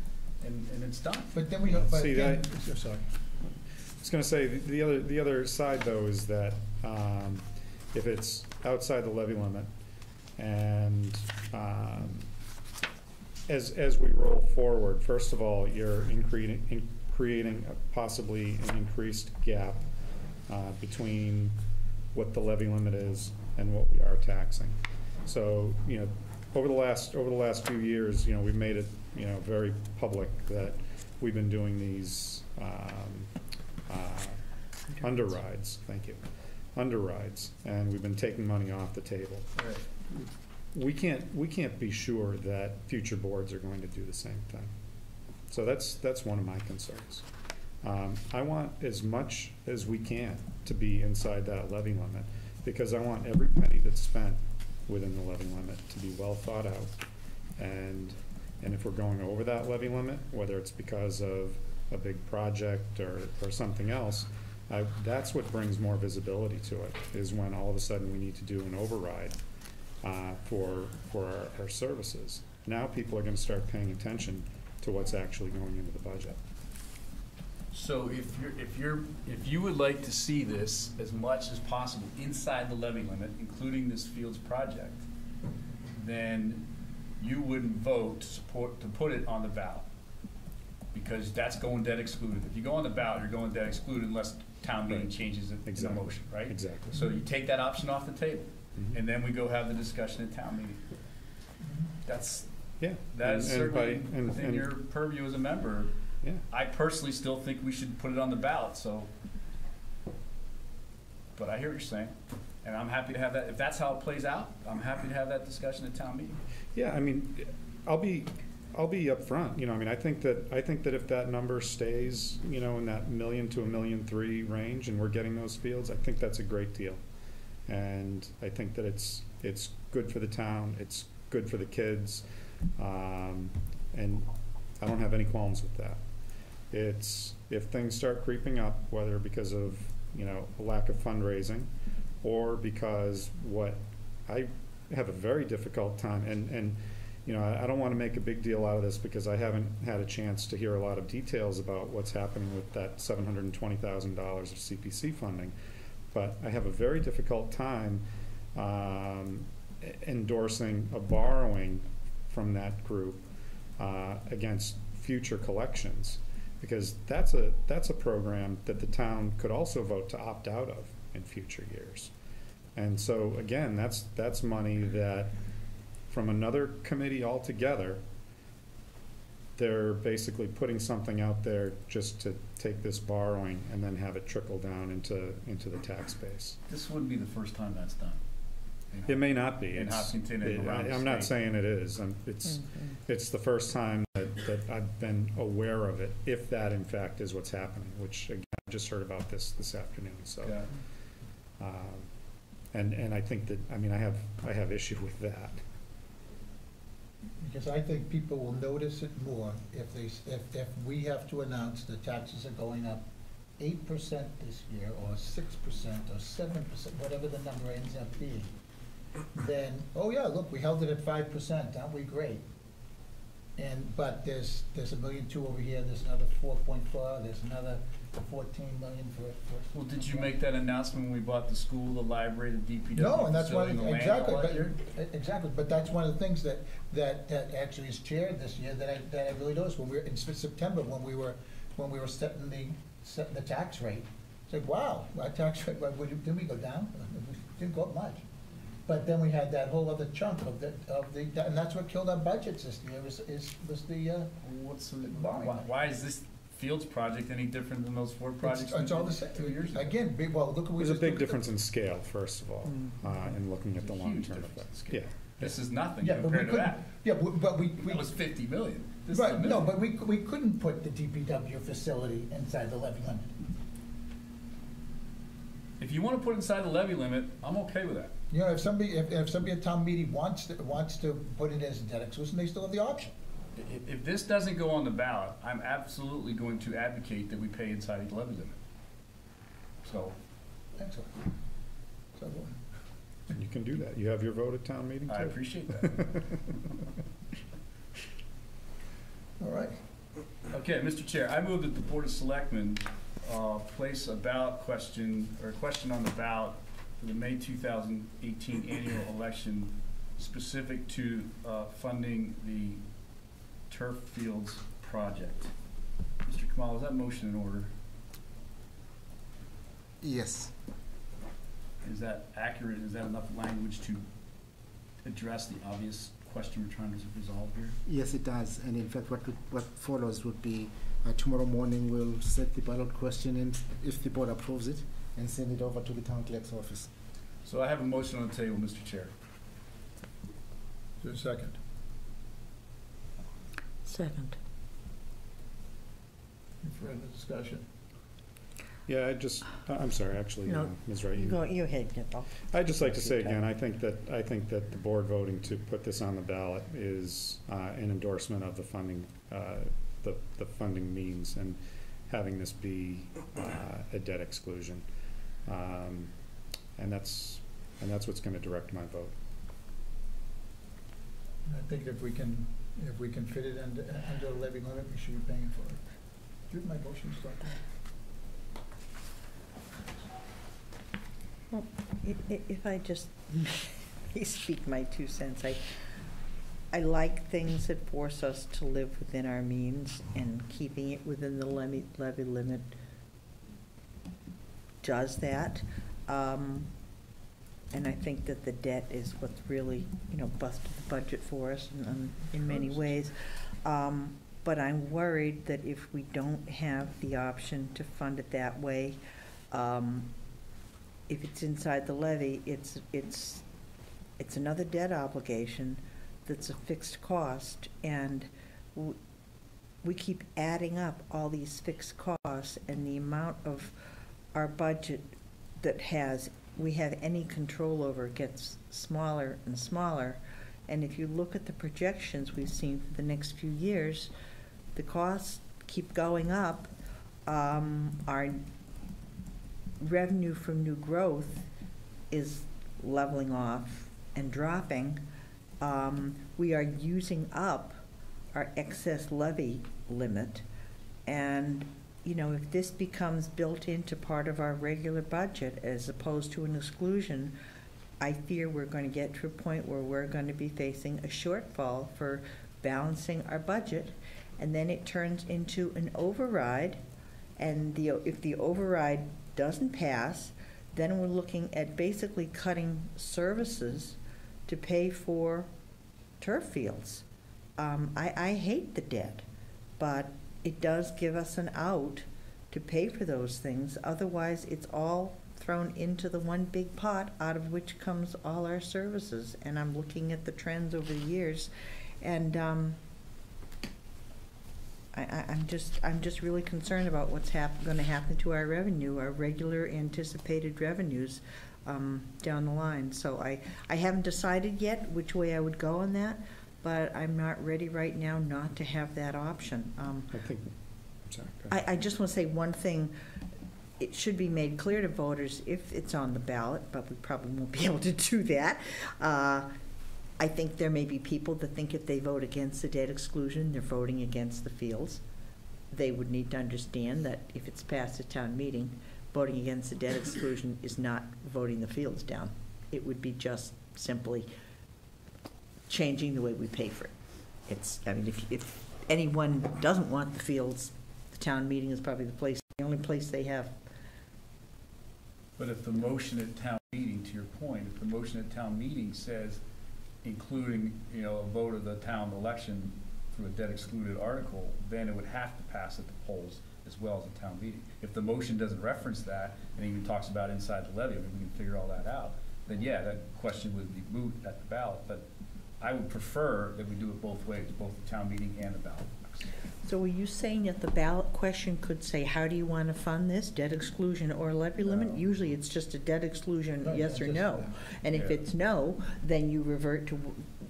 and, and it's done. But then we don't, but See, then, that- sorry. I was gonna say, the- the other, the other side though is that, um, if it's outside the levy limit and, um, as, as we roll forward, first of all, you're in creating, in creating a- possibly an increased gap, uh, between what the levy limit is and what we are taxing. So, you know, over the last, over the last few years, you know, we've made it, you know, very public that we've been doing these, um, uh, underrides, thank you, underrides, and we've been taking money off the table. Right. We can't, we can't be sure that future boards are going to do the same thing. So that's, that's one of my concerns. Um, I want as much as we can to be inside that levy limit, because I want every penny that's spent within the levy limit to be well thought out. And, and if we're going over that levy limit, whether it's because of a big project or, or something else, I, that's what brings more visibility to it, is when all of a sudden we need to do an override, uh, for, for our, our services. Now people are gonna start paying attention to what's actually going into the budget. So if you're, if you're, if you would like to see this as much as possible inside the levy limit, including this Fields project, then you wouldn't vote to support, to put it on the ballot. Because that's going debt excluded. If you go on the ballot, you're going debt excluded unless town meeting changes it in Exactly. motion, right? Exactly. So you take that option off the table. Mm-hmm. and then we go have the discussion at town meeting. Mm-hmm. That's, Yeah. that is and- and by- certainly and- within and- your purview as a member. Yeah. I personally still think we should put it on the ballot, so. But I hear what you're saying, and I'm happy to have that, if that's how it plays out, I'm happy to have that discussion at town meeting. Yeah, I mean, I'll be, I'll be upfront, you know, I mean, I think that, I think that if that number stays, you know, in that million to a million three range and we're getting those fields, I think that's a great deal. And I think that it's, it's good for the town, it's good for the kids, um, and I don't have any qualms with that. It's, if things start creeping up, whether because of, you know, a lack of fundraising, or because what, I have a very difficult time, and, and, you know, I, I don't wanna make a big deal out of this because I haven't had a chance to hear a lot of details about what's happening with that seven hundred and twenty thousand dollars of CPC funding. But I have a very difficult time, um, endorsing a borrowing from that group, uh, against future collections. Because that's a, that's a program that the town could also vote to opt out of in future years. And so, again, that's, that's money that, from another committee altogether, they're basically putting something out there just to take this borrowing and then have it trickle down into, into the tax base. This wouldn't be the first time that's done. It may not be. In It's- Hopkinton and it- around the I'm not state. saying it is. I'm- It's, Mm-hmm. it's the first time that, that I've been aware of it, if that in fact is what's happening, which again, I just heard about this this afternoon, so. Got it. um, And, and I think that, I mean, I have, I have issue with that. Because I think people will notice it more if they, if, if we have to announce the taxes are going up eight percent this year, or six percent, or seven percent, whatever the number ends up being. Then, oh yeah, look, we held it at five percent, aren't we great? And, but there's, there's a million two over here, there's another four point four, there's another fourteen million for, for. Well, did you make that announcement when we bought the school, the library, the DPW No, and that's why, facility, the land exactly, but, year? e- exactly, but that's one of the things that, that, that actually is chaired this year, that I, that I really noticed, when we were, in Sep- September, when we were, when we were setting the, setting the tax rate. It's like, wow, our tax rate, why would it- didn't we go down? Didn't go up much. But then we had that whole other chunk of the, of the, and that's what killed our budgets this year, was, is, was the, uh, What's, the- why, why is this Fields project any different than those four projects? it's we all the same. Two years ago? Again, big, well, look at. we There's a big look at the- difference in scale, first of all, uh, in looking at the long-term difference in effect. scale. Yeah. This is nothing Yeah, but we compared to couldn't, that. yeah, but but we, we. That was fifty million. This is a Right, no, million. but we, we couldn't put the DPW facility inside the levy limit. If you wanna put it inside the levy limit, I'm okay with that. You know, if somebody, if, if somebody at town meeting wants to, wants to put it as a debt exclusion, they still have the option. If, if this doesn't go on the ballot, I'm absolutely going to advocate that we pay inside the levy limit. So, Excellent. So, You can do that. You have your vote at town meeting, too. I appreciate that. all right. Okay, Mr. Chair, I move that the Board of Selectmen, uh, place a ballot question, or a question on the ballot for the May two thousand eighteen annual election specific to, uh, funding the turf fields project. Mr. Khumalo, is that motion in order? Yes. Is that accurate? Is that enough language to address the obvious question we're trying to resolve here? Yes, it does. And in fact, what, what follows would be, uh, tomorrow morning, we'll set the ballot question in, if the board approves it, and send it over to the town clerk's office. So I have a motion on the table, Mr. Chair. Is there a second? Second. Any further discussion? Yeah, I just, I- I'm sorry, actually, No, uh, Ms. Wright. you- Go, you ahead, I'll- I'd just like to say again. I think that, I think that the board voting to put this on the ballot is uh, an endorsement of the funding, uh, the, the funding means and having this be uh, a debt exclusion. Um, And that's, and that's what's gonna direct my vote. I think if we can, if we can fit it under, under the levy limit, we should be paying for it. Do my motion stuff? Well, If I just speak my two cents, I, I like things that force us to live within our means, and keeping it within the levy, levy limit does that. Um, And I think that the debt is what's really, you know, busted the budget for us in- in, in many ways. Um, But I'm worried that if we don't have the option to fund it that way, um, if it's inside the levy, it's, it's, it's another debt obligation that's a fixed cost, and w- we keep adding up all these fixed costs, and the amount of our budget that has, we have any control over gets smaller and smaller. And if you look at the projections we've seen for the next few years, the costs keep going up. Um, Our revenue from new growth is leveling off and dropping. Um, We are using up our excess levy limit. And, you know, if this becomes built into part of our regular budget as opposed to an exclusion, I fear we're going to get to a point where we're going to be facing a shortfall for balancing our budget. And then it turns into an override. And the, if the override doesn't pass, then we're looking at basically cutting services to pay for turf fields. Um, I, I hate the debt, but it does give us an out to pay for those things. Otherwise, it's all thrown into the one big pot out of which comes all our services. And I'm looking at the trends over the years, and um, I, I'm just, I'm just really concerned about what's hap, gonna happen to our revenue, our regular anticipated revenues, um, down the line. So I, I haven't decided yet which way I would go on that, but I'm not ready right now not to have that option. Um, I think, sorry, go ahead. I, I just want to say one thing. It should be made clear to voters if it's on the ballot, but we probably won't be able to do that. Uh, I think there may be people that think if they vote against the debt exclusion, they're voting against the fields. They would need to understand that if it's passed at town meeting, voting against the debt exclusion is not voting the fields down. It would be just simply changing the way we pay for it. It's, I mean, if, if anyone doesn't want the fields, the town meeting is probably the place, the only place they have. But if the motion at town meeting, to your point, if the motion at town meeting says including, you know, a vote of the town election through a debt excluded article, then it would have to pass at the polls as well as the town meeting. If the motion doesn't reference that, and even talks about inside the levy, I mean, we can figure all that out, then yeah, that question would be moot at the ballot, but I would prefer that we do it both ways, both the town meeting and the ballot. box. So are you saying that the ballot question could say, how do you want to fund this, debt exclusion or levy limit? Usually it's just a debt exclusion, No, yes or just- no. And if Yeah. it's no, then you revert to,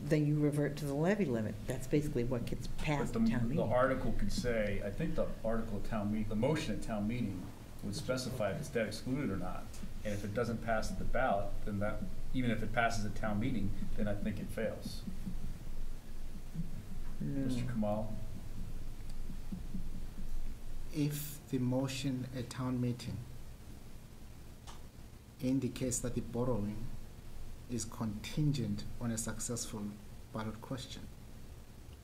then you revert to the levy limit. That's basically what gets But passed the, at town the meeting. article could say, I think the article at town meet, the motion at town meeting would specify if it's debt excluded or not. And if it doesn't pass at the ballot, then that, even if it passes at town meeting, then I think it fails. Mr. Khumalo? if the motion at town meeting indicates that the borrowing is contingent on a successful ballot question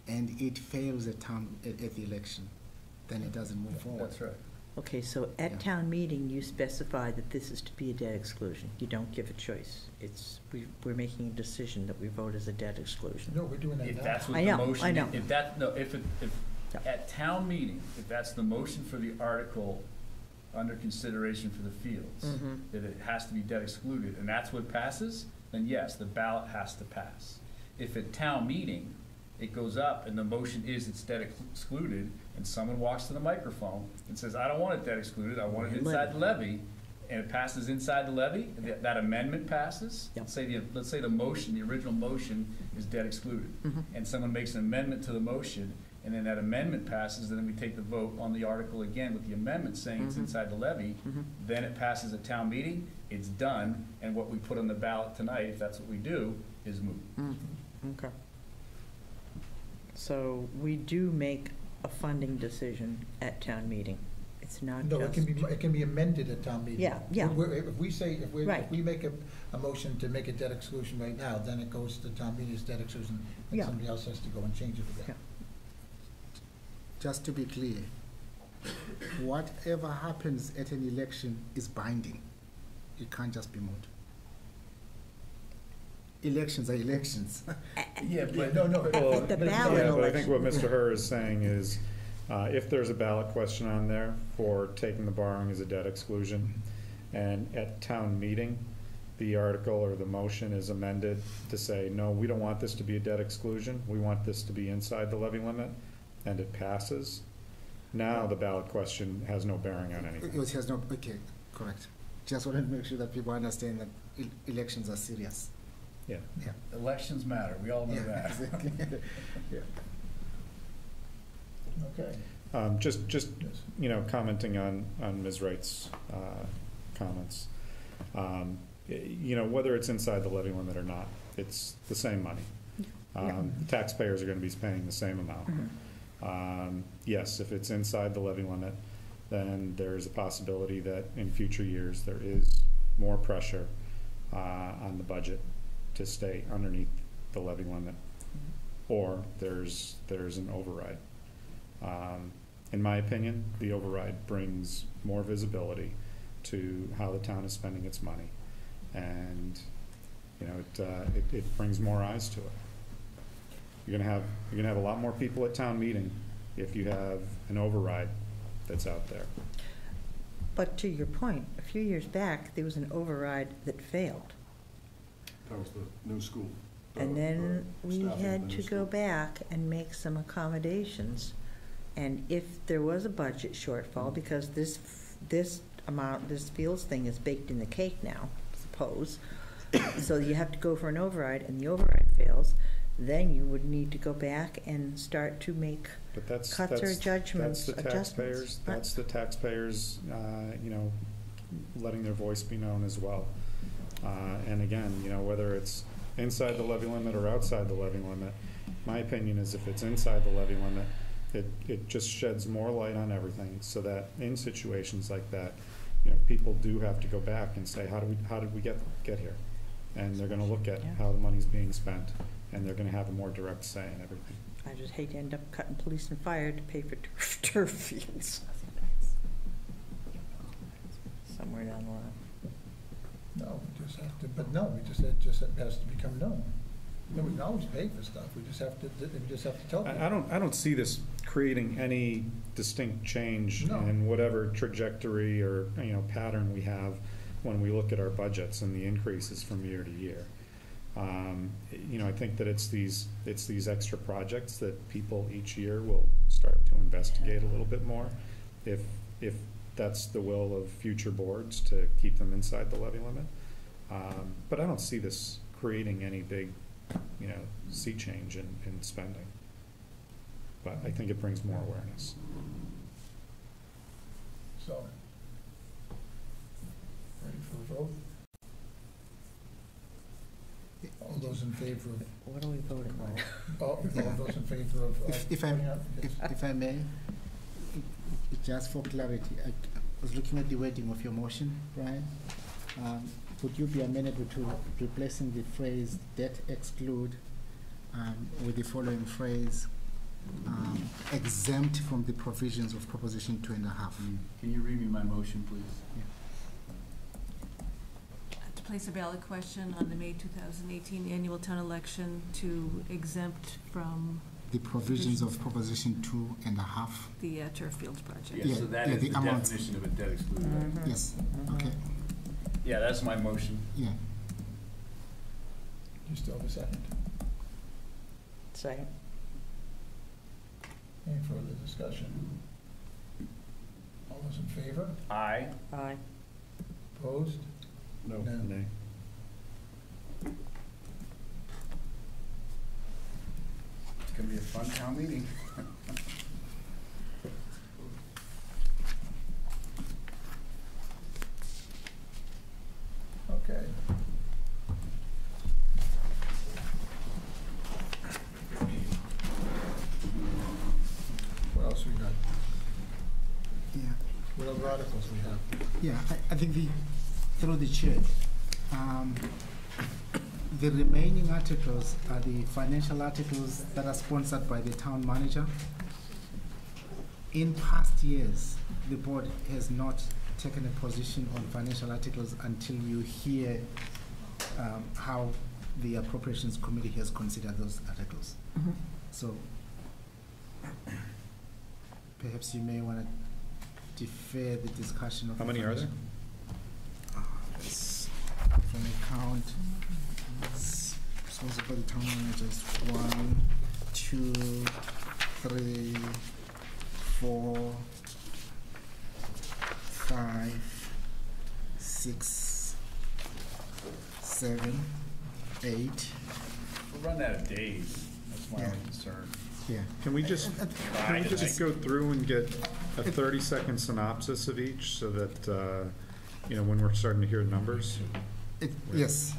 and it fails at town, at, at the election, then it doesn't move forward. That's right. Okay, so Yeah. at town meeting, you specify that this is to be a debt exclusion. You don't give a choice. It's, we, we're making a decision that we vote as a debt exclusion. No, we're doing that If now. that's what I the know, motion. I know. If that, no, if it, if, Yeah. at town meeting, if that's the motion for the article under consideration for the fields, Mhm. that it has to be debt excluded, and that's what passes, then yes, the ballot has to pass. If at town meeting, it goes up and the motion is it's debt excluded, and someone walks to the microphone and says, I don't want it debt excluded, I want it inside the levy, and it passes inside the levy, and that- that amendment passes, let's say the, let's say the motion, the original motion is debt excluded, Mhm. and someone makes an amendment to the motion, and then that amendment passes, and then we take the vote on the article again with the amendment saying it's Mhm. inside the levy, Mhm. then it passes at town meeting, it's done, and what we put on the ballot tonight, if that's what we do, is moot. Mm, Okay. So we do make a funding decision at town meeting. It's not No, it can be, it can be amended at town meeting. Yeah, yeah. If we're- If we say, if we, if Right. we make a, a motion to make a debt exclusion right now, then it goes to town meeting as debt exclusion, and Yeah. somebody else has to go and change it again. Just to be clear, whatever happens at an election is binding. It can't just be moved. Elections are elections. Yeah, but- no, no, Well, at the ballot Yeah, but I think what Mr. Herr is saying is, uh, if there's a ballot question on there for taking the borrowing as a debt exclusion, and at town meeting, the article or the motion is amended to say, no, we don't want this to be a debt exclusion, we want this to be inside the levy limit, and it passes, now the ballot question has no bearing on anything. It has no, okay, correct. Just wanted to make sure that people understand that el- elections are serious. Yeah. Yeah. Elections matter, we all know Yeah, that. Yeah. Okay. Um, just, just, you know, commenting on, on Ms. Wright's, uh, comments. Um, y- you know, whether it's inside the levy limit or not, it's the same money. Um, taxpayers are gonna be paying the same amount. Um, yes, if it's inside the levy limit, then there's a possibility that in future years, there is more pressure, uh, on the budget to stay underneath the levy limit. Or there's, there's an override. Um, in my opinion, the override brings more visibility to how the town is spending its money. And, you know, it, uh, it, it brings more eyes to it. You're gonna have, you're gonna have a lot more people at town meeting if you have an override that's out there. but to your point, a few years back, there was an override that failed. That was the new school. And then the we staffing of the had new to school. go back and make some accommodations. And if there was a budget shortfall, because this, this amount, this Fields thing is baked in the cake now, suppose. So you have to go for an override, and the override fails, then you would need to go back and start to make But that's, cuts or that's, judgments, that's the adjustments. taxpayers, that's the taxpayers, uh, you know, letting their voice be known as well. Uh, and again, you know, whether it's inside the levy limit or outside the levy limit, my opinion is if it's inside the levy limit, it, it just sheds more light on everything, so that in situations like that, you know, people do have to go back and say, how do we, how did we get, get here? And they're gonna look at Yeah. how the money's being spent, and they're gonna have a more direct say in everything. I just hate to end up cutting police and fire to pay for turf, turf fields. Somewhere down the line. No, we just have to, but no, we just, it just has to become known. No, we can always pay for stuff, we just have to, we just have to tell people. I, I don't, I don't see this creating any distinct change No. in whatever trajectory or, you know, pattern we have when we look at our budgets and the increases from year to year. Um, you know, I think that it's these, it's these extra projects that people each year will start to investigate a little bit more. If, if that's the will of future boards to keep them inside the levy limit. Um, but I don't see this creating any big, you know, sea change in, in spending. But I think it brings more awareness. So. Ready for a vote? All those in favor of, What are we voting on? all, all those in favor of. of If, if I, putting out- if, if I may, just for clarity, I was looking at the wording of your motion, Brian. Um, Would you be amenable to replacing the phrase debt exclude um, with the following phrase, um, exempt from the provisions of Proposition two and a half? Can you read me my motion, please? To place a ballot question on the May 2018 annual town election to exempt from The provisions of Proposition two and a half? the uh, turf fields project. Yeah, so that yeah, is the the amount. definition of a debt excluded. right? Yes, okay, Yeah, that's my motion. yeah. You still have a second? Second. Any further discussion? All those in favor? Aye. Aye. Opposed? No. No. Nay. It's gonna be a fun town meeting. Okay. What else we got? Yeah. What other articles we have? Yeah, I, I think the, through the chair, um, the remaining articles are the financial articles that are sponsored by the town manager. In past years, the board has not taken a position on financial articles until you hear um, how the appropriations committee has considered those articles. Mhm. So perhaps you may want to defer the discussion of. How the many are there? financial- Uh, it's From account, it's sponsored by the town managers, one, two, three, four, five, six, seven, eight. We're running out of days. That's my Yeah. only concern. Yeah. Can we just, can we just go through and get a thirty-second synopsis of each so that, uh, you know, when we're starting to hear numbers? It, yes.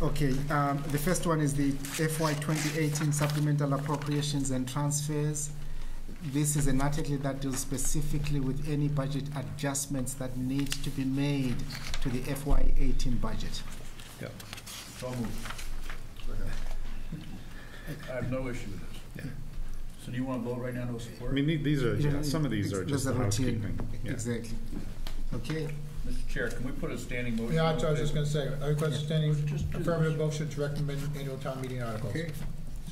Okay, um, the first one is the FY twenty eighteen supplemental appropriations and transfers. This is an article that deals specifically with any budget adjustments that need to be made to the FY eighteen budget. Yep. So moved. I have no issue with this. So do you want to vote right now, no support? I mean, these are, yeah, some of these are just the routine. housekeeping. Yeah. Exactly. Okay, Mr. Chair, can we put a standing motion? Yeah, on that's what I was just gonna table? say. I request a standing affirmative motion to recommend annual town meeting articles. okay,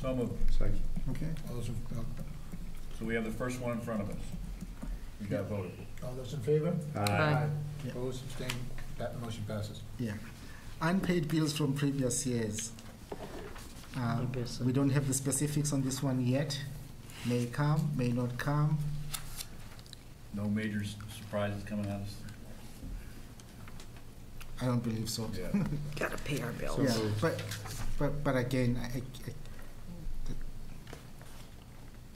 So moved. Second. okay. All those, in- So we have the first one in front of us. We got voted. all those in favor? Aye. Yeah. Opposed, abstained, that motion passes. Yeah. Unpaid bills from previous years. Uh, Obviously. We don't have the specifics on this one yet. May come, may not come. No major s- surprises coming at us? I don't believe so. Yeah. Gotta pay our bills. Yeah, but, but, but again, I, I,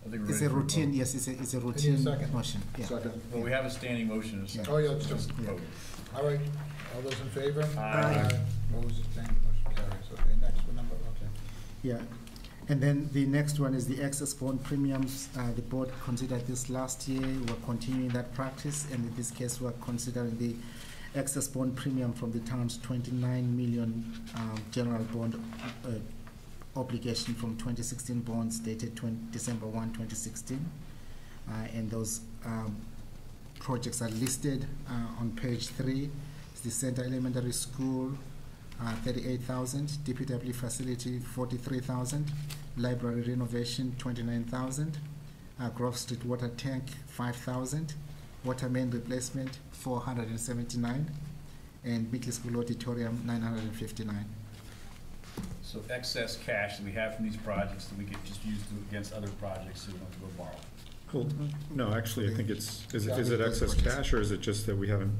I think we're it's ready a for routine, vote. yes, it's a, it's a need a routine second. motion, yeah. Second. Well, we have a standing motion. and a second. Oh, yeah, let's Just do it. vote. All right, all those in favor? Aye. Opposed, abstained, motion carries. Okay, next, what number, okay. Yeah, and then the next one is the excess bond premiums. Uh, the board considered this last year. We're continuing that practice, and in this case, we're considering the excess bond premium from the town's twenty-nine million, um, general bond, uh, obligation from twenty sixteen bonds dated 20 December one, 2016, Uh, and those, um, projects are listed, uh, on page three. It's the Center Elementary School, uh, thirty-eight thousand, DPW facility, forty-three thousand, library renovation, twenty-nine thousand, uh, Grove Street water tank, five thousand, water main replacement, four hundred and seventy-nine, and Bickley School auditorium, nine hundred and fifty-nine. So excess cash that we have from these projects that we could just use to- against other projects, so we don't have to go borrow. Well, no, actually, I think it's, is it, Yeah, is it excess cash, or is it just that we haven't,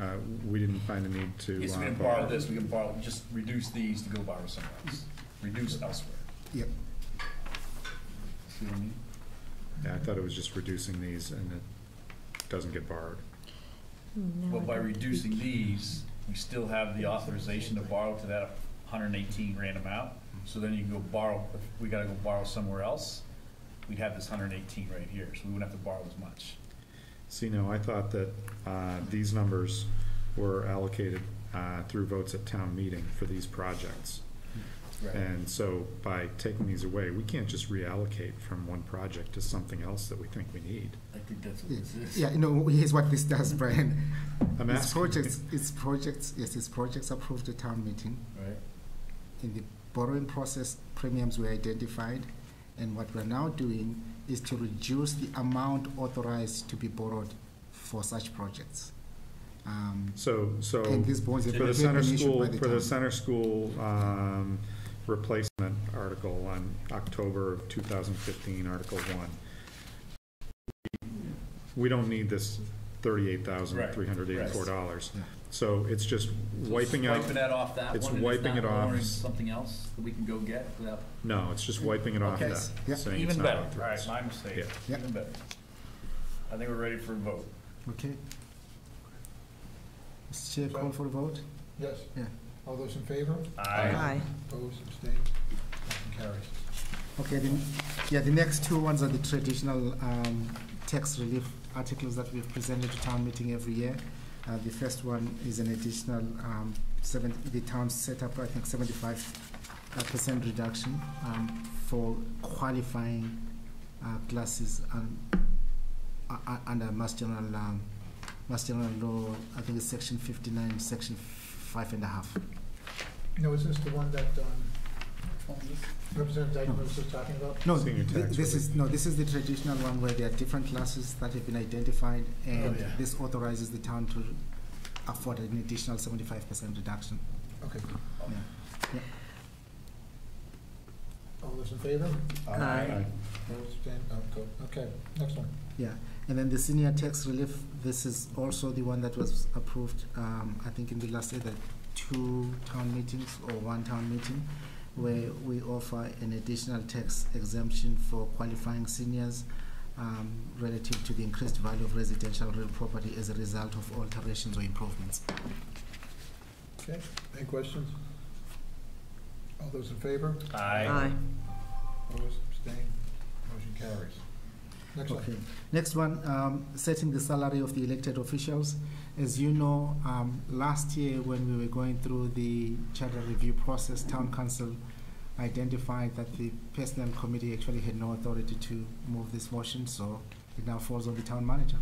uh, we didn't find a need to Yes, uh, we can borrow this, we can borrow, just reduce these to go borrow somewhere else, reduce elsewhere. Yep. See what I mean? Yeah, I thought it was just reducing these and it doesn't get borrowed. but by reducing these, we still have the authorization to borrow to that hundred and eighteen grand amount. So then you can go borrow, if we gotta go borrow somewhere else, we'd have this hundred and eighteen right here, so we wouldn't have to borrow as much. See, no, I thought that uh, these numbers were allocated uh, through votes at town meeting for these projects. And so by taking these away, we can't just reallocate from one project to something else that we think we need. I think that's what this is. Yeah, you know, here's what this does, Brian. I'm It's asking. projects, it's projects, yes, it's projects approved at town meeting. Right. In the borrowing process, premiums were identified, and what we're now doing is to reduce the amount authorized to be borrowed for such projects. Um, So, so And these bonds for the center school, the for the center school um, replacement article on October of 2015, Article 1, we don't need this thirty-eight thousand, three hundred eighty-four dollars. So it's just wiping out. Wiping that off that one. It's wiping it off. Something else that we can go get without. No, it's just wiping it off Okay. that, Yeah. saying Even better. All authorized. right, my mistake. Yeah. Yeah. Even better. I think we're ready for a vote. Okay. Mr. Chair, call for a vote? Yes. Yeah. All those in favor? Aye. Aye. Opposed, abstained, motion carries. Okay, the, yeah, the next two ones are the traditional um, tax relief articles that we've presented to town meeting every year. Uh, The first one is an additional, um, seven, the town set up, I think, seventy-five uh, percent reduction um, for qualifying uh, classes um, u- u- under Mass General, um, Mass General Law, I think it's section fifty-nine, section five and a half. No, is this the one that um, Representative Dykema was just talking about? No, Senior th- tax this relief. is, no, this is the traditional one where there are different classes that have been identified, and Oh, yeah. this authorizes the town to afford an additional seventy-five percent reduction. Okay. Yeah. All those in favor? Aye. Opposed, abstained, oh, go- okay, next one. Yeah, and then the senior tax relief, this is also the one that was approved, um, I think in the last either two town meetings or one town meeting, where we offer an additional tax exemption for qualifying seniors, um, relative to the increased value of residential real property as a result of alterations or improvements. Okay, any questions? All those in favor? Aye. Opposed, abstained, motion carries. Next one. Okay. Next one, um, setting the salary of the elected officials. As you know, um, last year when we were going through the charter review process, town counsel identified that the personnel committee actually had no authority to move this motion, so it now falls on the town manager.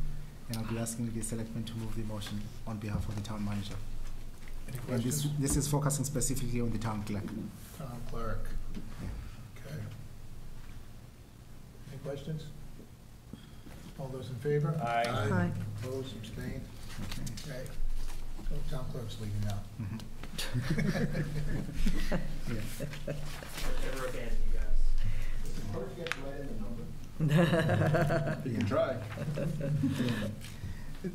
And I'll be asking the selectmen to move the motion on behalf of the town manager. Any And this, questions? this is focusing specifically on the town clerk. Town clerk. Okay. Any questions? All those in favor? Aye. Aye. Opposed, abstained? Okay. So town clerk's leaving now. Never mm-hmm. abandon you guys. You can try.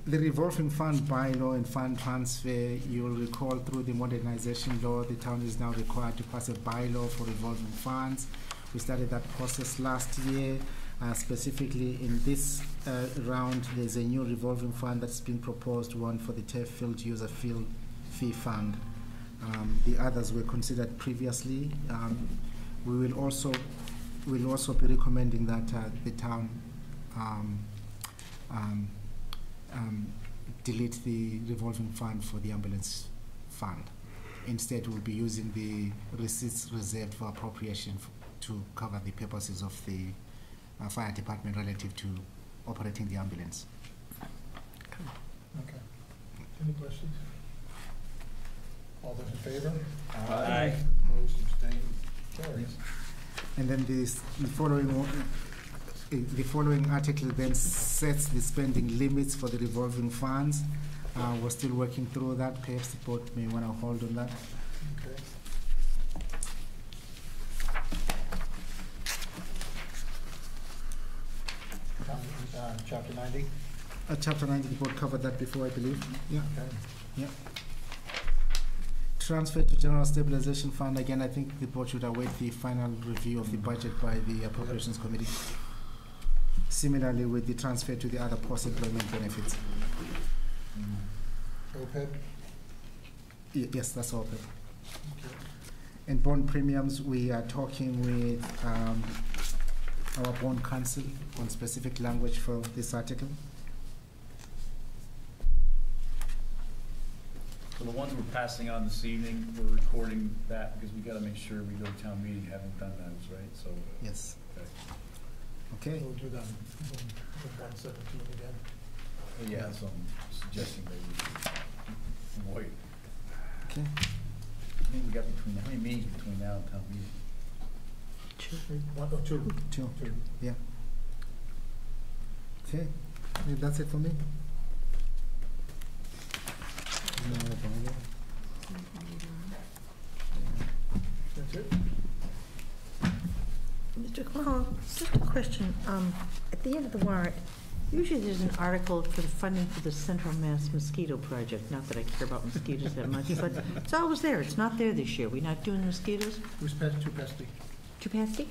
The revolving fund bylaw and fund transfer, you'll recall through the modernization law, the town is now required to pass a bylaw for revolving funds. We started that process last year. Uh, specifically in this uh, round, there's a new revolving fund that's been proposed, one for the turf field user field fee fund. Um, the others were considered previously. Um, we will also, we'll also be recommending that uh, the town um, um, um, delete the revolving fund for the ambulance fund. Instead, we'll be using the receipts reserved for appropriation to cover the purposes of the uh, fire department relative to operating the ambulance. Okay. Any questions? All those in favor? Aye. Opposed, abstained, carries. And then this, the following, one- uh, the following article then sets the spending limits for the revolving funds. Uh, we're still working through that. Perhaps the board may want to hold on that. Okay. 90? Uh, chapter 90, the board covered that before, I believe. Yeah. Okay. Yeah. Transfer to General Stabilization Fund, again, I think the board should await the final review of the budget by the Appropriations Committee. Similarly, with the transfer to the other post-employment benefits. OPEB? Yes, that's OPEB. Okay. And bond premiums, we are talking with um, our bond counsel on specific language for this article. So the ones we're passing on this evening, we're recording that because we gotta make sure we go to town meeting, haven't done those, right? So. Uh, yes. Okay. Okay. We'll do that in one seventeen again. Yeah, so I'm suggesting maybe we wait. Okay. I mean, we got between, how many meetings between now and town meeting? One, oh, two. Two. Two. Two. Yeah. Okay, Yeah, that's it for me. No, bylaw. That's it? Mr. Clown, just a question. Um, At the end of the warrant, Usually there's an article for the funding for the Central Mass Mosquito Project, not that I care about mosquitoes that much, but it's always there. It's not there this year. We're not doing mosquitoes? Who's pest, too pesty? Too pesty?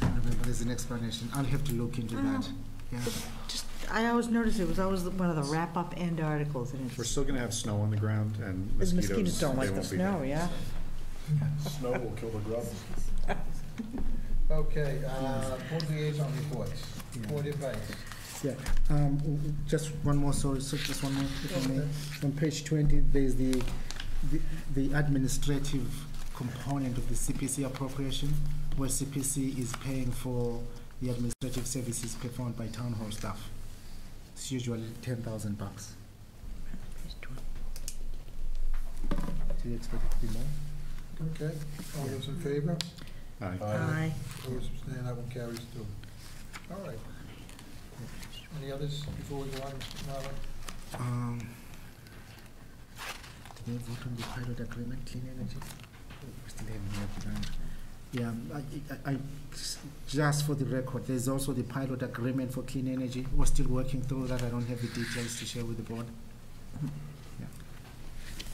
Remember, there's an explanation. I'll have to look into that. Yeah. Just, I always noticed it was always one of the wrap-up end articles, and We're it's, still gonna have snow on the ground and the mosquitoes. mosquitoes don't they like the won't be snow, there. yeah? Snow will kill the grubs. Okay, uh, board liaison reports, board advice. Yeah, um, w- w- just one more, sorry, so just one more, if I may. On page twenty, there's the, the- the administrative component of the CPC appropriation, where CPC is paying for the administrative services performed by town hall staff. It's usually ten thousand bucks. Do you expect it to be more? Okay, all those in favor? Aye. Aye. Opposed, abstained, that one carries too. All right. Any others before we go on, Mr. Marlowe? Um, did they vote on the pilot agreement, clean energy? Yeah, I, I, I, just for the record, there's also the pilot agreement for clean energy. We're still working through that. I don't have the details to share with the board. Yeah.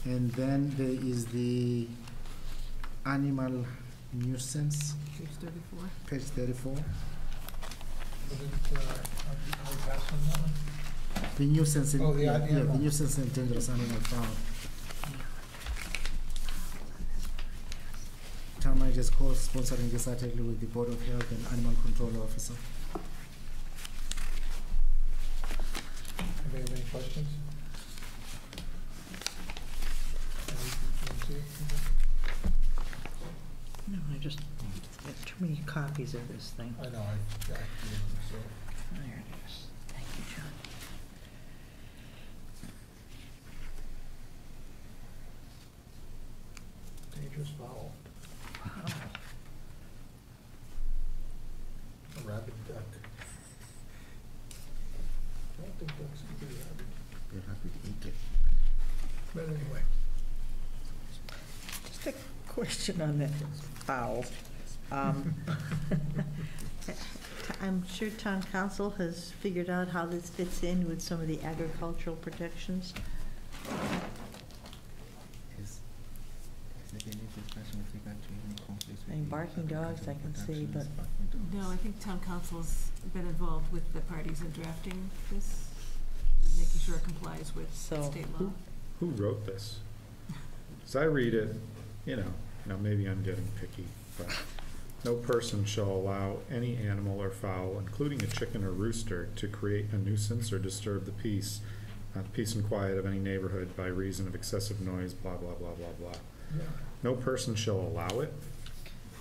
And then there is the animal nuisance, Page thirty-four. page thirty-four. Was it, uh, are we passing that one? The nuisance, in- Oh, the yeah, yeah, the nuisance and dangerous animal fowl. Town manager's co-sponsoring this article with the Board of Health and Animal Control Officer. Anybody have any questions? No, I just, got too many copies of this thing. I know, I, I, so. There it is. Thank you, John. Dangerous fowl. A rabid duck. I don't think ducks can be rabid, They're happy to eat it. but anyway. Just a question on that fowl. Um, I'm sure town counsel has figured out how this fits in with some of the agricultural protections. Is, is there any discussion with regard to any conflicts with I mean, barking dogs, I can see, but? No, I think town counsel's been involved with the parties in drafting this, making sure it complies with So, state law. Who wrote this? As I read it, you know, now maybe I'm getting picky, but no person shall allow any animal or fowl, including a chicken or rooster, to create a nuisance or disturb the peace, uh, peace and quiet of any neighborhood by reason of excessive noise, blah, blah, blah, blah, blah. Yeah. No person shall allow it.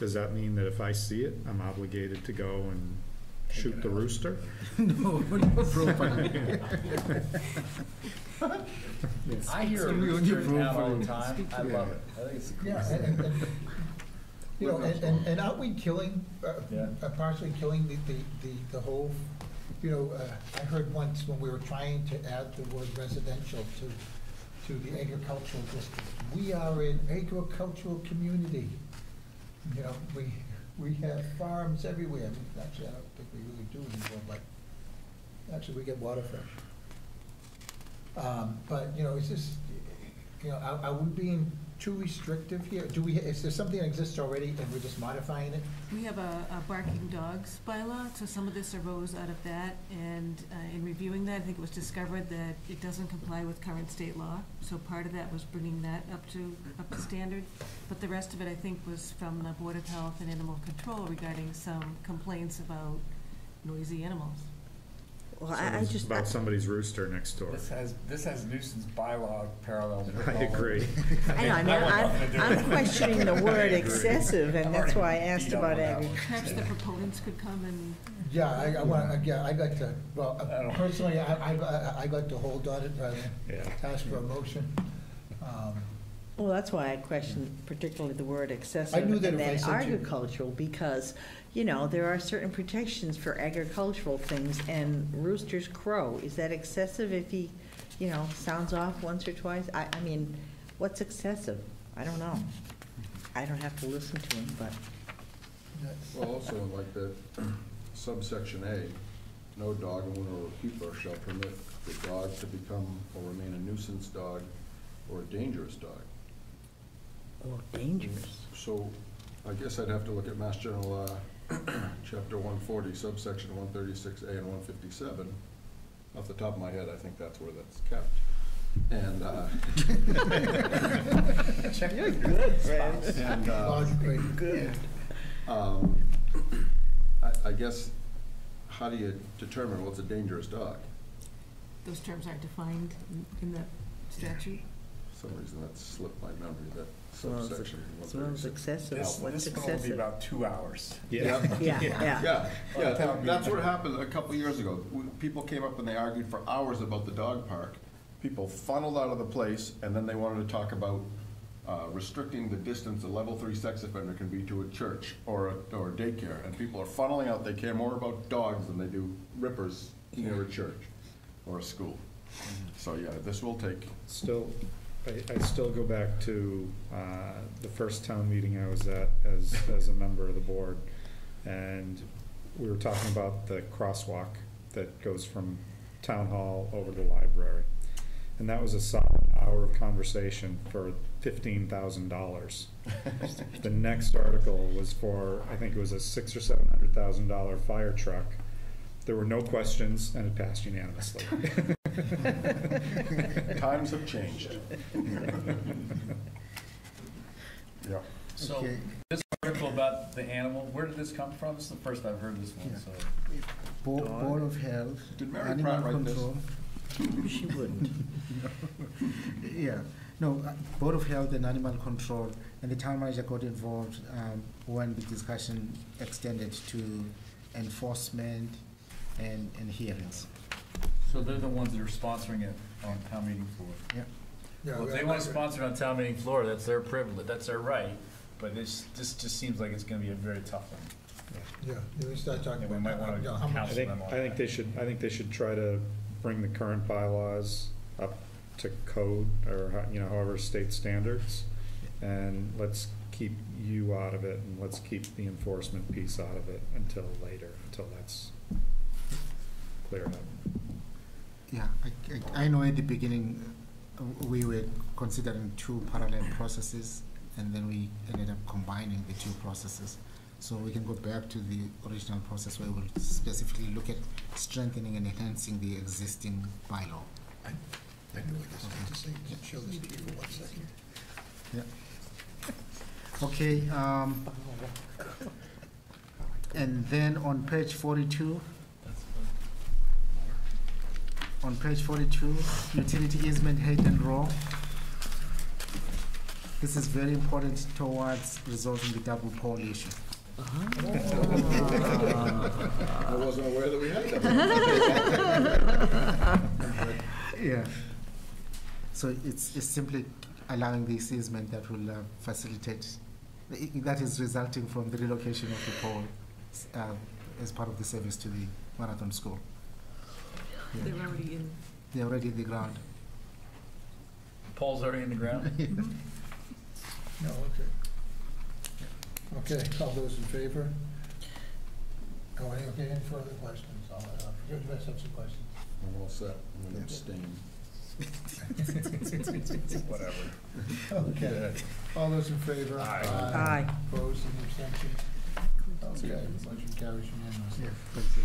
Does that mean that if I see it, I'm obligated to go and shoot the rooster? No, no properly. Yes. I hear a Only- only rooster in town all the time. I love it. I think it's the Yeah, and, and, and, you know, and, and, and aren't we killing, uh, Yeah. uh, partially killing the, the, the, the whole, you know, uh, I heard once when we were trying to add the word residential to, to the agricultural district, we are an agricultural community. You know, we, we have farms everywhere, actually, I don't think we really do anymore, but actually, we get water fresh. Um, but, you know, it's just, you know, are, are we being too restrictive here? Do we, is there something that exists already and we're just modifying it? We have a, a barking dogs bylaw, so some of this arose out of that, and uh, in reviewing that, I think it was discovered that it doesn't comply with current state law, so part of that was bringing that up to, up to standard. But the rest of it, I think, was from the Board of Health and Animal Control regarding some complaints about noisy animals. Well, I, I just. About somebody's rooster next door. This has, this has nuisance bylaw parallels. with I all of agree. I know, I mean, want I'm, to do I'm it. questioning the word excessive, and that's why I asked about on that agri. Perhaps the proponents could come and Yeah, I, I want, yeah, I'd like to, well, uh, personally, I, I, I- I'd like to hold on it rather Yeah. ask for a motion. Um, Well, that's why I questioned particularly the word excessive. I knew that and if I then said you- agricultural, because, you know, there are certain protections for agricultural things, and roosters crow. Is that excessive if he, you know, sounds off once or twice? I, I mean, what's excessive? I don't know. I don't have to listen to him, but, Well, also like the subsection A, no dog owner or keeper shall permit the dog to become or remain a nuisance dog or a dangerous dog. Or dangerous. So I guess I'd have to look at Mass General Law, Chapter one forty, subsection one thirty-six A and one fifty-seven. Off the top of my head, I think that's where that's kept. And, uh. You're good, Fran. And, uh, Logically. Good. um, I, I guess, how do you determine what's a dangerous dog? Those terms aren't defined in- in the statute. For some reason that slipped my memory, that Well, it's- subsection. it's well, it's 136. excessive. This, What's this one will be excessive? about two hours. Yeah. Yeah, yeah. Yeah, yeah, Town that's what happened a couple years ago. When People came up and they argued for hours about the dog park. People funneled out of the place, and then they wanted to talk about uh, restricting the distance a level three sex offender can be to a church or a, or a daycare. And people are funneling out, they care more about dogs than they do rippers near a church or a school. So, yeah, this will take, Still, I, I still go back to, uh, the first town meeting I was at as, as a member of the board. And we were talking about the crosswalk that goes from town hall over to the library. And that was a solid hour of conversation for fifteen thousand dollars. The next article was for, I think it was a six or seven hundred thousand dollar fire truck. There were no questions and it passed unanimously. times have changed. Yeah. So, Okay. this article about the animal, where did this come from? This is the first I've heard this one, so. Bo- Board of Health, Did Mary Animal Pratt write this? Control. She wouldn't. Yeah, no, uh, Board of Health and Animal Control, and the town manager got involved um, when the discussion extended to enforcement and, and hearings. So they're the ones that are sponsoring it on town meeting floor? Yeah. Yeah, Well, if they want to sponsor it on town meeting floor, that's their privilege, that's their right, but this, this just seems like it's gonna be a very tough one. Yeah, yeah, we start talking Yeah, we about. might wanna you know, how much- I think, I think they should, I think they should try to bring the current bylaws up to code, or, how- you know, however state standards. And let's keep you out of it, and let's keep the enforcement piece out of it until later, until that's cleared up. Yeah, I, I, I know at the beginning, uh, we were considering two parallel processes, and then we ended up combining the two processes. So we can go back to the original process where we'll specifically look at strengthening and enhancing the existing bylaw. I knew I just had to say, show this to you for one second. Yeah. Okay, um, and then on page forty-two, on page forty-two, utility easement Hayden Rowe. This is very important towards resolving the double pole issue. I wasn't aware that we had that. Yeah. So it's, it's simply allowing the easement that will uh, facilitate, that is resulting from the relocation of the pole uh, as part of the service to the marathon school. Yeah. They're already in. They're already in the ground. Paul's already in the ground? No, okay. Okay, all those in favor? Oh, any, okay, any further questions? I'll, uh, you guys have some questions. I'm all set, I'm gonna abstain. Whatever. Okay, all those in favor? Aye. Aye. Opposed, any abstentions? Okay, motion carries unanimously. Yeah, thank you.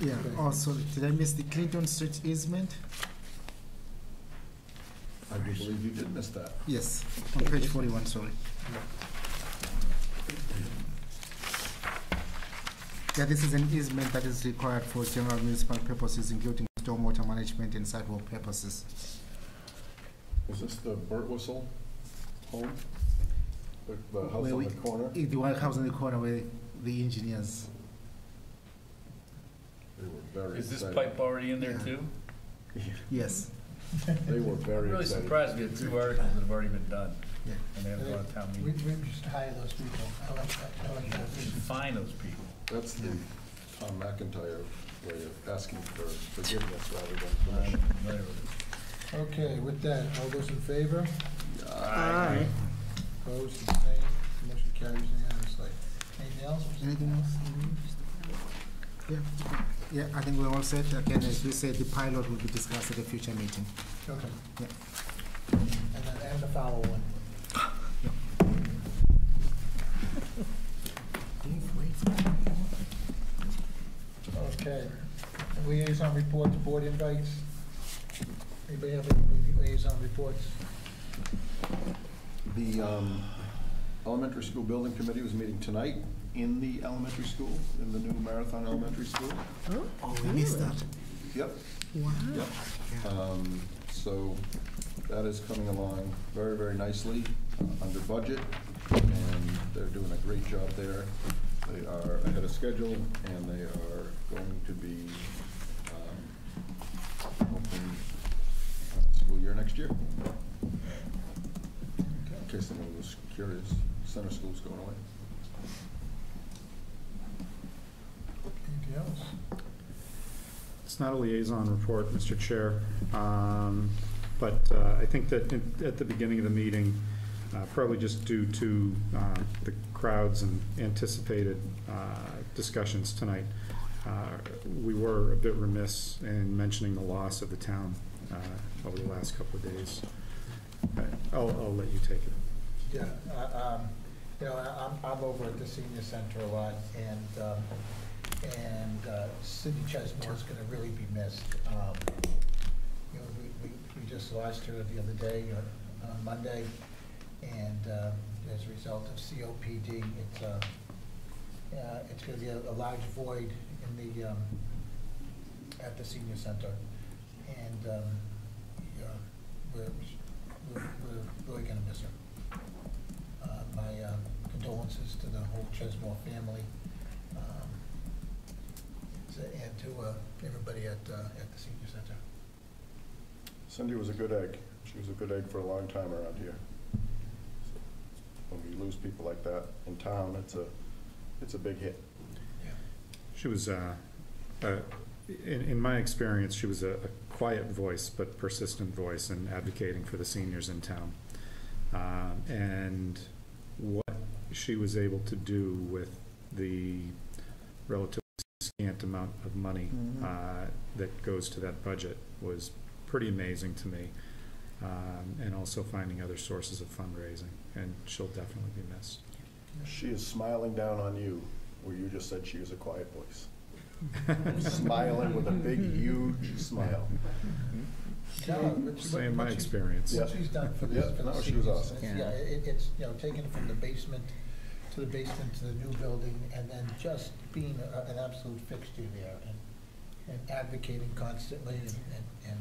Yeah, oh, sorry, did I miss the Clinton Street easement? I do believe you did miss that. Yes, on page forty-one, sorry. Yeah, this is an easement that is required for general municipal purposes, including stormwater management and sidewalk purposes. Is this the Burt Whistle home? The, the house Where on we- the corner? eh, The one house in the corner where the engineers, They were very Is this excited. pipe already in there too? yes. They were I'm very really excited. surprised we had two articles that have already been done, Yeah. and they haven't gone to town We, meeting. we just hire those people. I like that, I like that. We should find those people. That's the Tom McIntyre way of asking for forgiveness rather than I'm permission. familiar with. Okay, with that, all those in favor? Aye. Opposed, abstained, motion carries unanimously. Anything else? Anything else? Yeah. Yeah, I think we're all set. Again, as we said, the pilot will be discussed at a future meeting. Okay. Yeah. And then, and the foul one. Okay. Liaison reports, board invites. Anybody have any liaison reports? The um, elementary school building committee was meeting tonight in the elementary school, in the new Marathon Elementary School. Oh, we missed that. Yep. Wow. Yep. Um, So that is coming along very, very nicely, uh, under budget, and they're doing a great job there. They are ahead of schedule, and they are going to be um, open uh, school year next year. In case anyone was curious, center school's going away. Anything else? It's not a liaison report, Mr. Chair, um, but uh, I think that in- at the beginning of the meeting, uh, probably just due to uh, the crowds and anticipated uh, discussions tonight, uh, we were a bit remiss in mentioning the loss of the town uh, over the last couple of days. I'll, I'll let you take it. Yeah, uh, um, you know, I'm, I'm over at the senior center a lot, and, um, and uh, Cindy Chesmore is gonna really be missed. Um, You know, we, we, we just lost her the other day, uh, on Monday, and uh, as a result of COPD, it's, uh, it's gonna be a, a large void in the, um, at the senior center. And, um, yeah, we're, we're, we're really gonna miss her. Uh, My uh, condolences to the whole Chesmore family, and to uh, everybody at, uh, at the senior center. Cindy was a good egg. She was a good egg for a long time around here. When we lose people like that in town, it's a, it's a big hit. Yeah. She was, uh, uh, in, in my experience, she was a, a quiet voice, but persistent voice in advocating for the seniors in town. Um, and what she was able to do with the relatively scant amount of money Mhm. uh, that goes to that budget was pretty amazing to me. Um, and also finding other sources of fundraising, and she'll definitely be missed. She is smiling down on you, where you just said she was a quiet voice. Smiling with a big, huge smile. No, what she- Saying my experience. What she's done for this, Yeah, for the no, she was awesome. it's- Yeah, it, it's, you know, taken from the basement to the basement to the new building, and then just being a- an absolute fixture there, and, and advocating constantly, and, and, and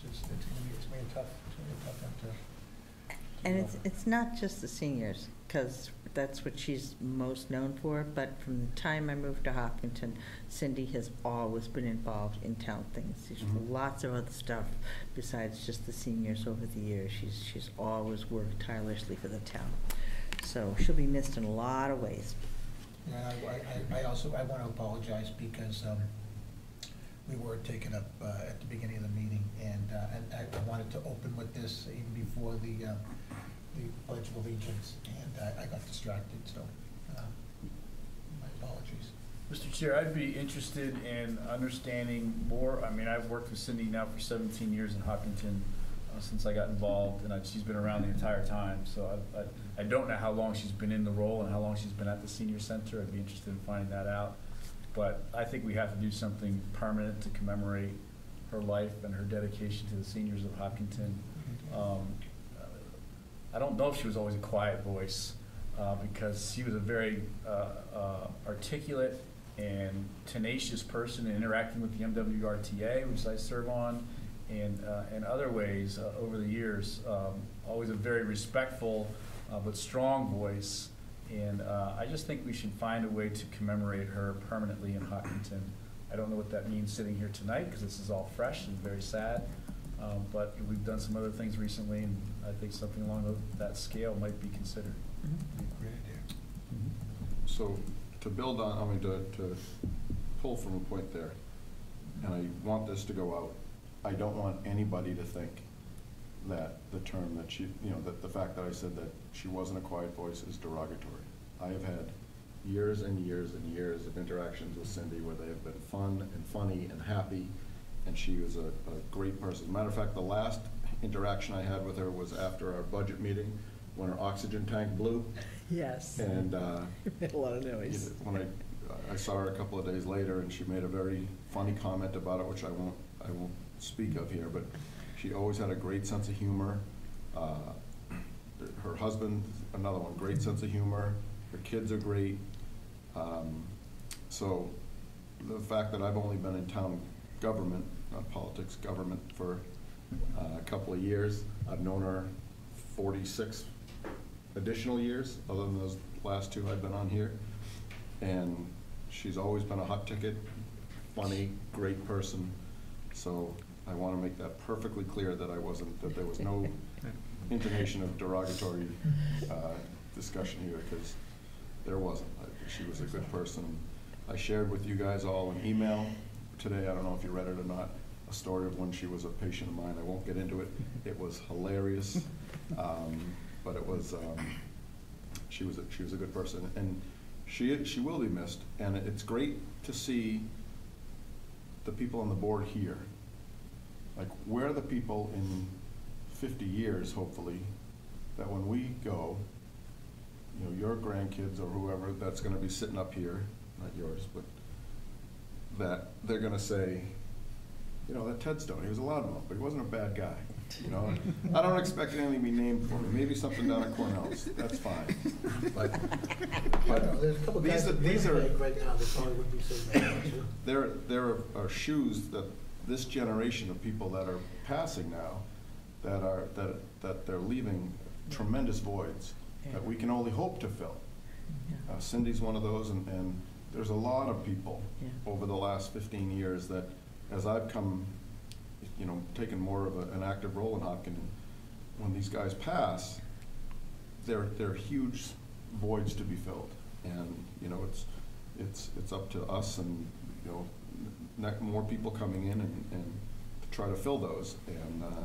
just, it's gonna be, it's gonna be tough, it's gonna be a tough one to. And it's, it's not just the seniors, because that's what she's most known for, but from the time I moved to Hopkinton, Cindy has always been involved in town things. She's Mhm. lots of other stuff besides just the seniors over the years. She's, she's always worked tirelessly for the town. So she'll be missed in a lot of ways. And I, I, I also, I want to apologize because, um, we were taken up, uh, at the beginning of the meeting, and, uh, and I I wanted to open with this even before the, uh, the Pledge of Allegiance, and I, I got distracted, so, uh, my apologies. Mr. Chair, I'd be interested in understanding more, I mean, I've worked with Cindy now for seventeen years in Hopkinton, uh, since I got involved, and I- she's been around the entire time, so I, I, I don't know how long she's been in the role and how long she's been at the senior center, I'd be interested in finding that out. But I think we have to do something permanent to commemorate her life and her dedication to the seniors of Hopkinton. Um, I don't know if she was always a quiet voice, uh, because she was a very uh, uh, articulate and tenacious person in interacting with the MWRTA, which I serve on, and, uh, and other ways uh, over the years. Um, Always a very respectful uh, but strong voice, and uh, I just think we should find a way to commemorate her permanently in Hopkinton. I don't know what that means sitting here tonight, because this is all fresh and very sad, um, but we've done some other things recently, and I think something along that scale might be considered. Great idea. So to build on, I mean, to, to pull from a point there, and I want this to go out, I don't want anybody to think that the term that she, you know, that the fact that I said that she wasn't a quiet voice is derogatory. I have had years and years and years of interactions with Cindy where they have been fun and funny and happy, and she was a, a great person. As a matter of fact, the last interaction I had with her was after our budget meeting, when her oxygen tank blew. Yes. And, uh. Made a lot of noise. When I, I saw her a couple of days later, and she made a very funny comment about it, which I won't, I won't speak of here, but she always had a great sense of humor. Uh, Her husband, another one, great sense of humor. Her kids are great. Um, So the fact that I've only been in town government, not politics, government, for uh, a couple of years, I've known her forty-six additional years, other than those last two I've been on here. And she's always been a hot ticket, funny, great person. So I want to make that perfectly clear that I wasn't, that there was no intonation of derogatory uh, discussion here, because there wasn't. I- She was a good person. I shared with you guys all an email today, I don't know if you read it or not, a story of when she was a patient of mine. I won't get into it. It was hilarious, um, but it was, um, she was, a she was a good person. And she, she will be missed, and it's great to see the people on the board here. Like, where are the people in fifty years, hopefully, that when we go, you know, your grandkids or whoever that's gonna be sitting up here, not yours, but that they're gonna say, you know, that Ted Stone, he was a loudmouth, but he wasn't a bad guy, you know? I don't expect anything to be named for me, maybe something down at Cornell's, that's fine. But, but There's a couple these guys are, these are, right now that probably wouldn't be saying that much. there, there are shoes that this generation of people that are passing now, that are, that, that they're leaving tremendous voids that we can only hope to fill. Uh, Cindy's one of those, and, and there's a lot of people over the last fifteen years that, as I've come, you know, taken more of a- an active role in Hopkins, when these guys pass, there, there are huge voids to be filled. And, you know, it's, it's, it's up to us and, you know, more people coming in and, and try to fill those. And, uh,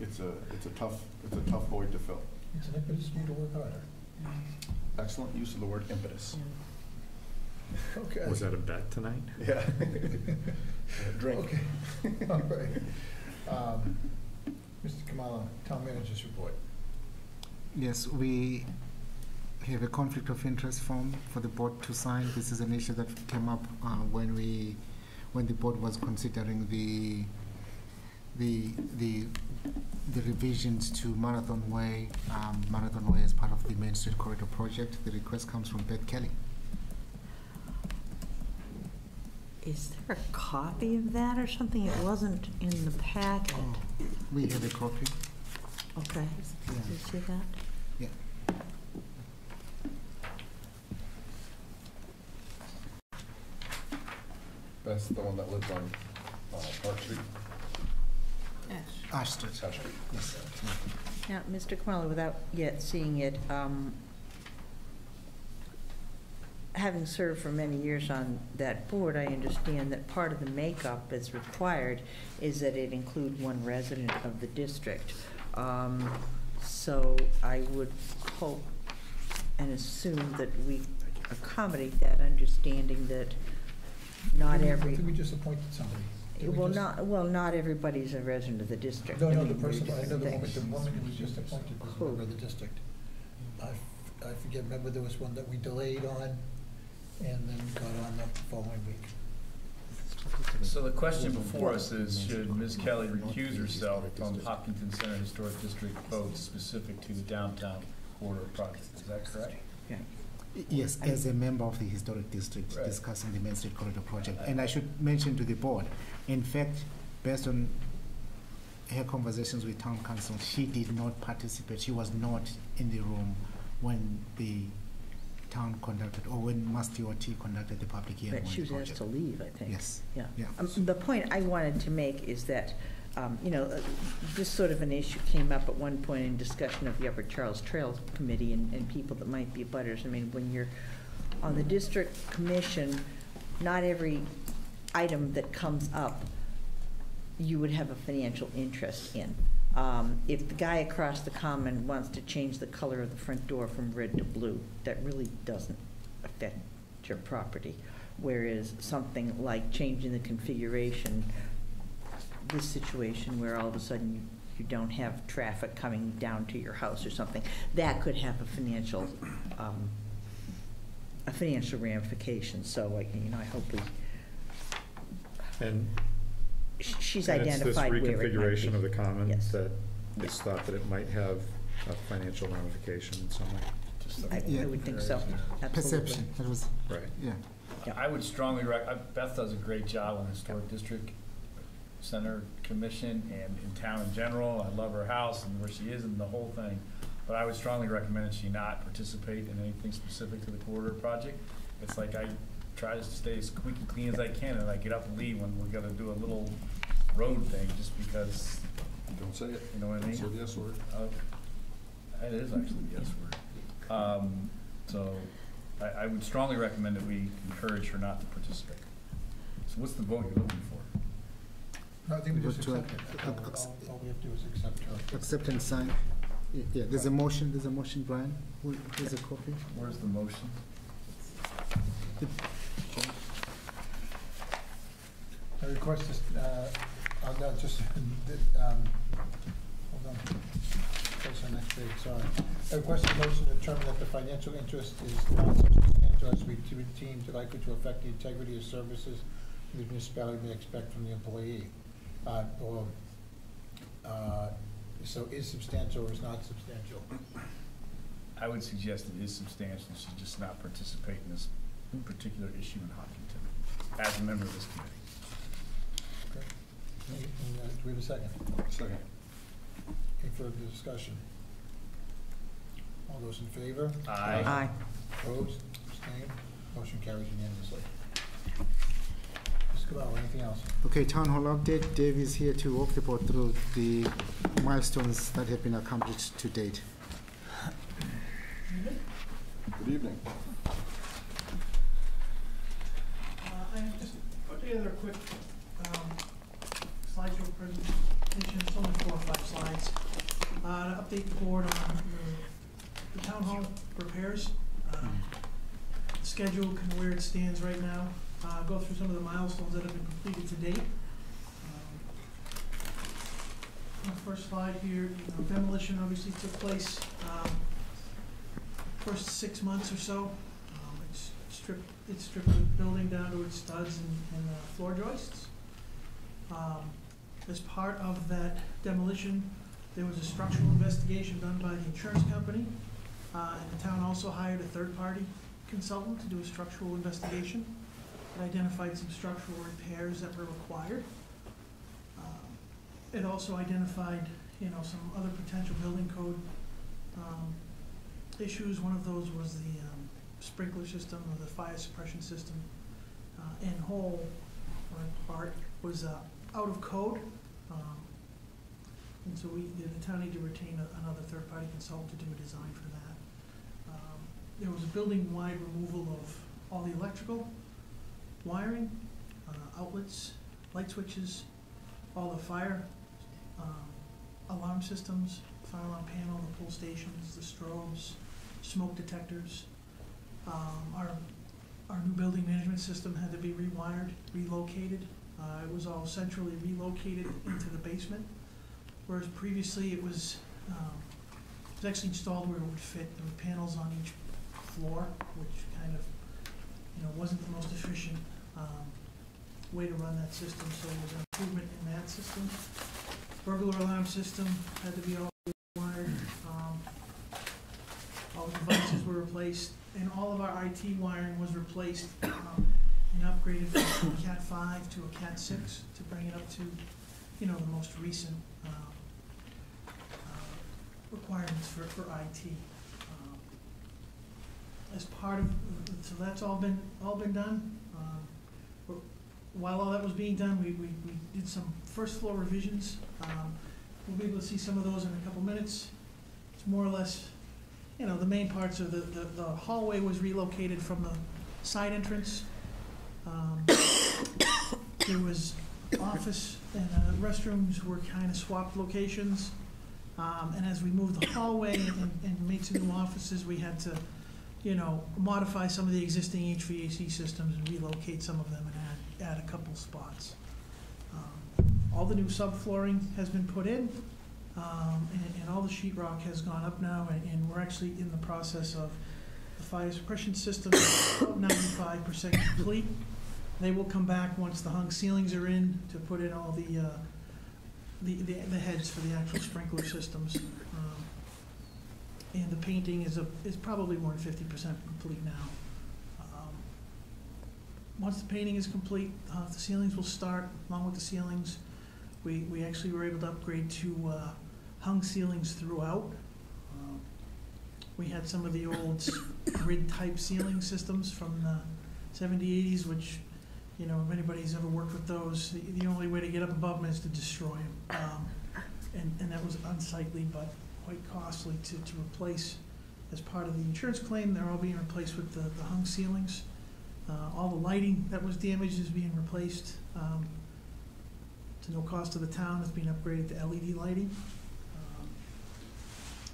it's a, it's a tough, it's a tough void to fill. It's an impetus for you to work harder. Excellent use of the word impetus. Okay. Was that a bet tonight? Yeah. Drink. Okay, all right. Um, Mr. Khumalo, town manager's report. Yes, we have a conflict of interest form for the board to sign. This is an issue that came up uh, when we, when the board was considering the, the, the, the revisions to Marathon Way, um, Marathon Way as part of the Main Street Corridor project. The request comes from Beth Kelly. Is there a copy of that or something? It wasn't in the packet. We have a copy. Okay, Yeah. do you see that? That's the one that lives on, uh, Park Street? Ash Street. Ash Street. Yes. Now, Mr. Khumalo, without yet seeing it, um, having served for many years on that board, I understand that part of the makeup that's required is that it include one resident of the district. Um, So I would hope and assume that we accommodate that understanding that not I every, think we just appointed somebody. Did we well, just- not, well, not everybody's a resident of the district. No, I no, the mean, person, I just know the woman, the woman who was just appointed was a member of the district. I, f- I forget, remember there was one that we delayed on and then got on the following week. So the question before us is, should Ms. Kelly recuse herself from Hopkinton Center Historic District votes specific to the downtown corridor project? Is that correct? Yes, as a member of the historic district Right. discussing the Main Street Corridor project. And I should mention to the board, in fact, based on her conversations with town counsel, she did not participate, she was not in the room when the town conducted, or when Mass DOT conducted the public hearing But she was asked to leave, I think. Yes. Yeah. Yeah. Um, The point I wanted to make is that, um, you know, uh, this sort of an issue came up at one point in discussion of the Upper Charles Trail Committee and, and people that might be butters. I mean, when you're on the district commission, not every item that comes up you would have a financial interest in. Um, If the guy across the common wants to change the color of the front door from red to blue, that really doesn't affect your property. Whereas something like changing the configuration, this situation where all of a sudden you, you don't have traffic coming down to your house or something, that could have a financial, um, a financial ramification. So, like, you know, I hope we, And sh- she's and it's identified where it might reconfiguration be. of the commons Yes. that it's thought that it might have a financial ramification in some way. I, Yeah. I would think so, absolutely. Perception, that was, Right. yeah. I would strongly rec, I- Beth does a great job on the Historic District Center Commission and in town in general. I love her house and where she is and the whole thing. But I would strongly recommend that she not participate in anything specific to the corridor project. It's like I try to stay as squeaky clean as I can and I get up and leave when we're gonna do a little road thing just because, Don't say it. you know what I mean? Say the S word. Uh, It is actually the S word. Um, so I, I would strongly recommend that we encourage her not to participate. So what's the vote you're looking for? No, I think we Vote just to accept it. All all- all we have to do is accept her. Accept and sign. Y- Yeah, there's a motion, there's a motion, Brian. Who- Where's a copy? Where's the motion? I request this, uh, I'll, no, just, um, hold on. That's on next page, sorry. I request a motion to determine that the financial interest is not substantial as we to deemed likely to affect the integrity of services the municipality may expect from the employee. Uh, or, uh, so is substantial or is not substantial? I would suggest it is substantial, she just not participate in this particular issue in Hopkinton as a member of this committee. Okay. Any- any, uh, Do we have a second? Second. Any further discussion? All those in favor? Aye. Aye. Opposed, abstained, motion carries unanimously. Ms. Anything else? Okay, town hall update. Dave is here to walk the board through the milestones that have been accomplished to date. Good evening. Uh, I have just put together a quick um, slideshow presentation, it's only four or five slides, uh, to update the board on the- the town hall repairs, um, schedule, kind of where it stands right now, uh, go through some of the milestones that have been completed to date. Um, first slide here, you know, demolition obviously took place um, first six months or so. Um, It's stripped, it stripped the building down to its studs and, and uh, floor joists. Um, As part of that demolition, there was a structural investigation done by the insurance company. Uh, and the town also hired a third-party consultant to do a structural investigation. Identified some structural repairs that were required. Um, It also identified, you know, some other potential building code, um, issues. One of those was the um, sprinkler system or the fire suppression system uh, in whole or in part was uh, out of code. Um, And so we, the the town needed to retain a- another third-party consultant to do a design for that. Um, There was a building-wide removal of all the electrical wiring, uh, outlets, light switches, all the fire um, alarm systems, fire alarm panel, the pull stations, the strobes, smoke detectors. Um, Our, our new building management system had to be rewired, relocated. Uh, It was all centrally relocated into the basement, whereas previously it was, um, it was actually installed where it would fit. There were panels on each floor, which kind of, you know, wasn't the most efficient um, way to run that system, so there was an improvement in that system. Burglar alarm system had to be all wired. Um, all the devices were replaced, and all of our IT wiring was replaced um, and upgraded from Cat five to a Cat six to bring it up to, you know, the most recent um, uh, requirements for, for IT. Um, As part of, so that's all been, all been done. Um, While all that was being done, we, we, we did some first floor revisions. Um, We'll be able to see some of those in a couple minutes. It's more or less you know, the main parts of the, the, the hallway was relocated from the side entrance. Um, There was office and uh, restrooms were kind of swapped locations. Um, and as we moved the hallway and, and made some new offices, we had to you know, modify some of the existing HVAC systems and relocate some of them and add a couple spots. Um, All the new subflooring has been put in, um, and, and all the sheetrock has gone up now, and, and we're actually in the process of the fire suppression system, ninety-five percent complete. They will come back once the hung ceilings are in to put in all the, uh, the, the the heads for the actual sprinkler systems. Um, And the painting is a, is probably more than fifty percent complete now. Once the painting is complete, uh, the ceilings will start, along with the ceilings. We, we actually were able to upgrade to, uh, hung ceilings throughout. Um, We had some of the old grid-type ceiling systems from the 70s, 80s, which, you know, if anybody's ever worked with those, the, the only way to get up above them is to destroy them. Um, and, and that was unsightly, but quite costly to, to replace. As part of the insurance claim, they're all being replaced with the, the hung ceilings. Uh, all the lighting that was damaged is being replaced. Um, to no cost to the town, it's being upgraded to LED lighting. Um,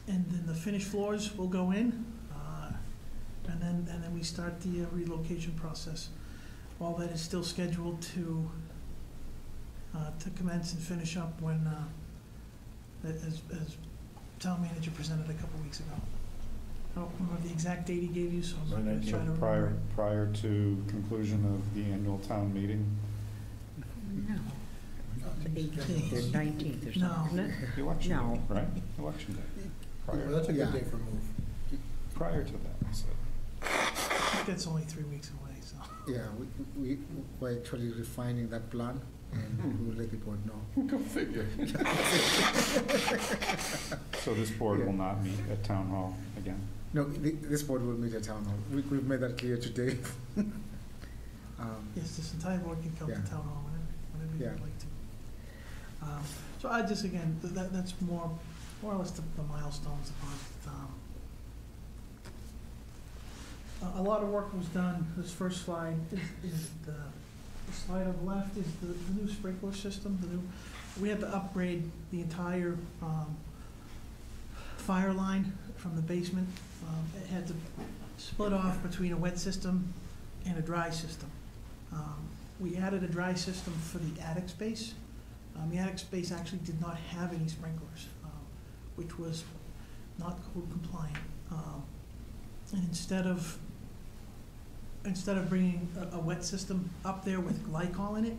And then the finished floors will go in, uh, and then, and then we start the uh, relocation process. All that is still scheduled to, uh, to commence and finish up when, uh, as, as town manager presented a couple weeks ago. I don't remember the exact date he gave you, so I'm gonna try to remember. Prior, prior to conclusion of the annual town meeting? No. The eighteenth or nineteenth or No. something, isn't it? Election No. day, right? Election day. Prior, Well, that's a good Yeah. day for a move. prior to that, so. I think that's only three weeks away, so. Yeah, we, we, we're actually refining that plan, and hmm. we'll let the board know. Go figure. So this board will not meet at town hall again? No, thi- this board will meet at town hall. We, we've made that clear today. Um, Yes, this entire board can come to Yeah. town hall whenever, whenever Yeah. you'd like to. Um, So I just, again, th- that, that's more, more or less the the milestones it. Um, A, a lot of work was done. This first slide is, is the, the slide on the left is the, the new sprinkler system, the new, we had to upgrade the entire, um, fire line from the basement. Um, It had to split off between a wet system and a dry system. Um, We added a dry system for the attic space. Um, The attic space actually did not have any sprinklers, um, which was not code compliant. Um, And instead of, instead of bringing a, a wet system up there with glycol in it,